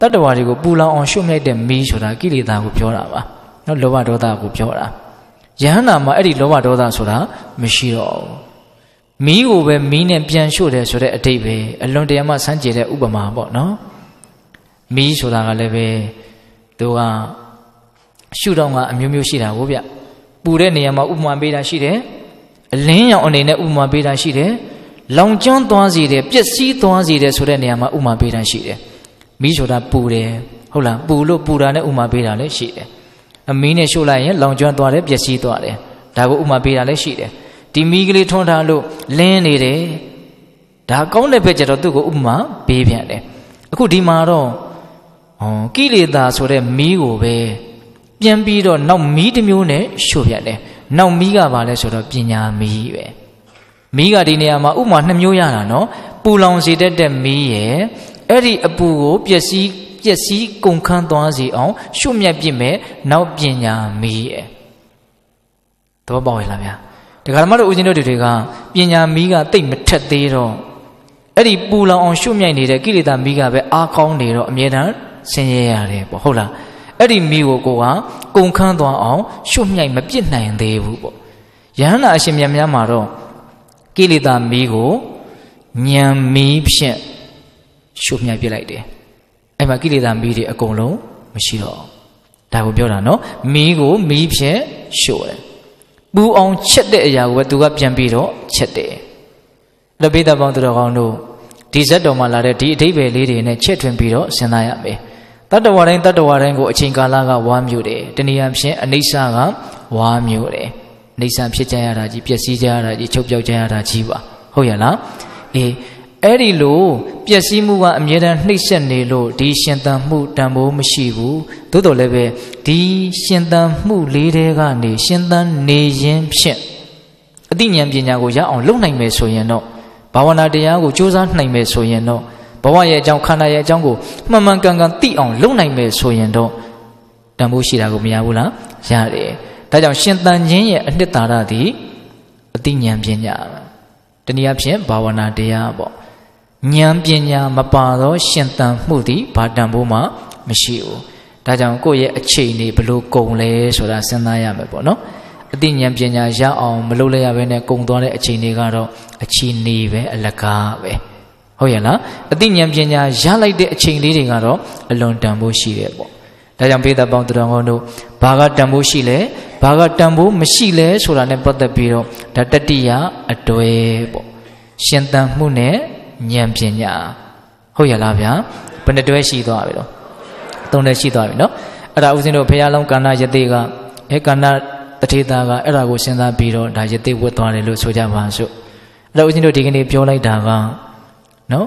တတ္တဝါတွေကိုပူလောင်အောင်ရှုမြိုက်တဲ့မီးဆိုတာကိလေသာကိုပြောတာပါနော်လောဘဒေါသကိုပြောတာယဟန္တာမှာအဲ့ဒီလောဘဒေါသဆိုတာမရှိတော့ဘူးမီးကိုပဲမီးနဲ့ပြန်ရှို့တယ်ဆိုတဲ့အတိတ်ပဲအလွန်တရာမှစမ်းကြယ်တဲ့ဥပမာပေါ့နော် မီးဆိုတာကလည်းပဲသူကရှုတော့ကအမျိုးမျိုးရှိတာကိုဗျပူတဲ့နေရာမှာဥပမာပေးတာရှိတယ်အလင်းရောင်အနေနဲ့ဥပမာပေးတာရှိတယ်လောင်ကျွမ်းသွားစေတယ်ပျက်စီးသွားစေတယ်ဆိုတဲ့နေရာမှာဥမာပေးတာရှိတယ်မီးဆိုတာပူတယ်ဟုတ်လားပူလို့ပူတာနဲ့ဥမာပေးတာလည်းရှိတယ်အမီးနဲ့ရှို့လိုက်ရင်လောင်ကျွမ်းသွားတယ်ပျက်စီးသွားတယ်ဒါကိုဥမာပေးတာလည်းရှိတယ်ဒီမီးကလေးထွန်းထားလို့လင်းနေတယ်ဒါကောင်းတဲ့ဘက်ကျတော့သူ့ကိုဥပမာပေးပြန်တယ်အခုဒီမှာတော့ ဟောကိလေသာဆိုတဲ့မီးကိုပဲပြန်ပြီးတော့နောက်မီးတစ်မျိုးနဲ့ရှို့ပြန်တယ်နောက်မီးကဘာလဲဆိုတော့ပညာမီးပဲမီးကဒီနေရာမှာဥမာနှစ်မျိုးရတာနော်ပူလောင်စေတတ်တဲ့မီးရဲ့အဲ့ဒီအပူကိုပျက်စီးပျက်စီးကုန်ခန်းသွားစေအောင်ရှုမြတ်ပြစ်မဲ့နောက်ပညာမီးရဲ့သဘောပေါက်ရလားဗျာဒကာဓမ္မတို့ဦးဇင်းတို့တွေကပညာမီးကတိတ်မထက်သေးတော့အဲ့ဒီပူလောင်အောင်ရှုမြိုက်နေတဲ့ကိလေသာမီးကပဲအားကောင်းနေတော့အမြဲတမ်း ဆင်းရဲရတယ်ပေါ့ဟုတ်လားအဲ့ဒီမီးကိုကိုကကုန်ခန်းသွားအောင်ရှုမြိုက်မပြစ်နိုင်သေးဘူးပေါ့ယဟန္တာအရှင်မြတ်များမှာတော့ကိလေသာမီးကိုညံမီးဖြင့်ရှုမြတ်ပြလိုက်တယ်အဲ့မှာကိလေသာမီးတွေအကုန်လုံးမရှိတော့ဒါကိုပြောတာနော်မီးကိုမီးဖြင့်ရှို့တယ်ပူအောင်ချက်တဲ့အရာကိုပဲသူကပြန်ပြီးတော့ချက်တယ်လပိသပေါင်းသူတော်ကောင်းတို့ ဒီဇက်တော်မှာလာတဲ့ဒီအဓိပ္ပာယ်လေးတွေနဲ့ချက်ထွင်ပြီးတော့စဉ်းစားရမယ်တတ္တဝါတိုင်းတတ္တဝါတိုင်းကိုအချိန်ကာလကဝါမျိုးတယ်တနည်းအားဖြင့်အနိစ္စကဝါမျိုးတယ်နေဆံဖြစ်ကြရတာကြီးပျက်စီးကြရတာကြီးချုပ်ပြောက်ကြရတာကြီးပါဟုတ်ရလားအေးအဲ့ဒီလိုပျက်စီးမှုကအမြဲတမ်းနှိမ့်ဆက်နေလို့ဒီရှင်သန်မှုတန်ဖိုးမရှိဘူးသို့တော်လည်းပဲဒီရှင်သန်မှုလေးတဲကနေရှင်သန်နေခြင်းဖြင့်အသိဉာဏ်ပညာကိုရအောင်လုပ်နိုင်မယ်ဆိုရင်တော့ ဘာဝနာတရားကိုကြိုးစားနိုင်မယ်ဆိုရင်တော့ဘဝရဲ့အကြောင်းခန္ဓာရဲ့အကြောင်းကိုမှန်မှန်ကန်ကန်သိအောင်လုပ်နိုင်မယ်ဆိုရင်တော့တန်ဖိုးရှိတာကိုမရဘူးလားရတယ်ဒါကြောင့်ရှင်တန်ခြင်းရဲ့အနှစ်သာရသည်အသိဉာဏ်ပညာတနည်းအားဖြင့်ဘာဝနာတရားပေါ့ဉာဏ်ပညာမပါသောရှင်တန်မှုသည်ဘာတန်ဖိုးမှမရှိဘူးဒါကြောင့်ကိုယ့်ရဲ့အခြေအနေဘလို့ကုန်လဲဆိုတာစဉ်းစားရမယ်ပေါ့နော် အသိဉာဏ်ပညာရအောင်မလုပ်လိုက်ရဘဲနဲ့ကုံသွားတဲ့အခြေအနေကတော့အခြေအနေပဲအလကားပဲဟုတ်ရဲ့လားအသိဉာဏ်ပညာရလိုက်တဲ့အချိန်လေးတွေကတော့အလွန်တန်ဖိုးရှိတယ်ပေါ့ဒါကြောင့်ဘေးသက်ပေါင်းသူတော်ကောင်းတို့ဘာကတန်ဖိုးရှိလဲဘာကတန်ဖိုးမရှိလဲဆိုတာနဲ့ပတ်သက်ပြီးတော့ဒါတတိယအတွဲပေါ့ရှင်တန်မှုနဲ့ဉာဏ်ပညာဟုတ်ရလားဗျာဘယ်နှတွဲရှိသွားပြီတော့သုံးတွဲရှိသွားပြီနော်အဲ့ဒါဦးဇင်းတို့ဘုရားလုံးကန္နာယတိကအဲကန္နာ တထေသားကအဲ့ဒါကိုစဉ်းစားပြီးတော့ဒါယတိဝတ်သွားတယ်လို့ဆိုကြပါစို့အဲ့ဒါဦးဇင်းတို့ဒီကနေ့ပြောလိုက်တာကနော်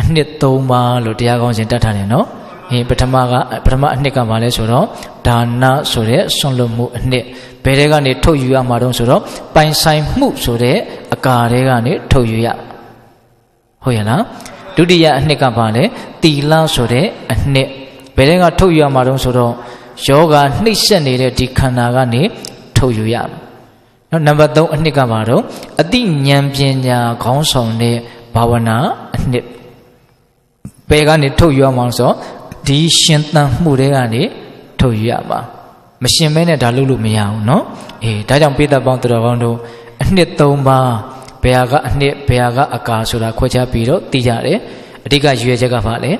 အနှစ်၃ပါးလို့တရားကောင်းစဉ်တတ်ထားတယ်နော်ဟင်ပထမကပထမအနှစ်ကဘာလဲဆိုတော့ဒါနဆိုတဲ့ဆွန့်လွတ်မှုအနှစ်ဘယ်တဲကနေထုတ်ယူရမှာတော့ဆိုတော့ပိုင်ဆိုင်မှုဆိုတဲ့အကာတဲကနေထုတ်ယူရဟုတ်ရဲ့လားဒုတိယအနှစ်ကဘာလဲတီလဆိုတဲ့အနှစ်ဘယ်တဲကထုတ်ယူရမှာတော့ဆိုတော့ယောဂနှိမ့်ဆက်နေတဲ့ဒီခန္ဓာကနေ ထုတ်ယူရမယ်နော်နံပါတ်3အနှစ်ကမှာတော့အတိဉာဏ်ပညာခေါင်းဆောင်တဲ့ဘာဝနာအနှစ်ဘယ်ကနေထုတ်ယူရမှာဆိုဒီရှင်သန်မှုတွေကနေထုတ်ယူရမှာမရှင်မဲနဲ့ဒါလုပ်လို့မရဘူးနော်အေးဒါကြောင့်ပိဿပေါင်းတတော်ကောင်းတို့အနှစ်3ပါးဘယ်ဟာကအနှစ်ဘယ်ဟာကအကာဆိုတာခွဲခြားပြီးတော့သိကြတယ်အဓိကရွေးချက်ကဘာလဲ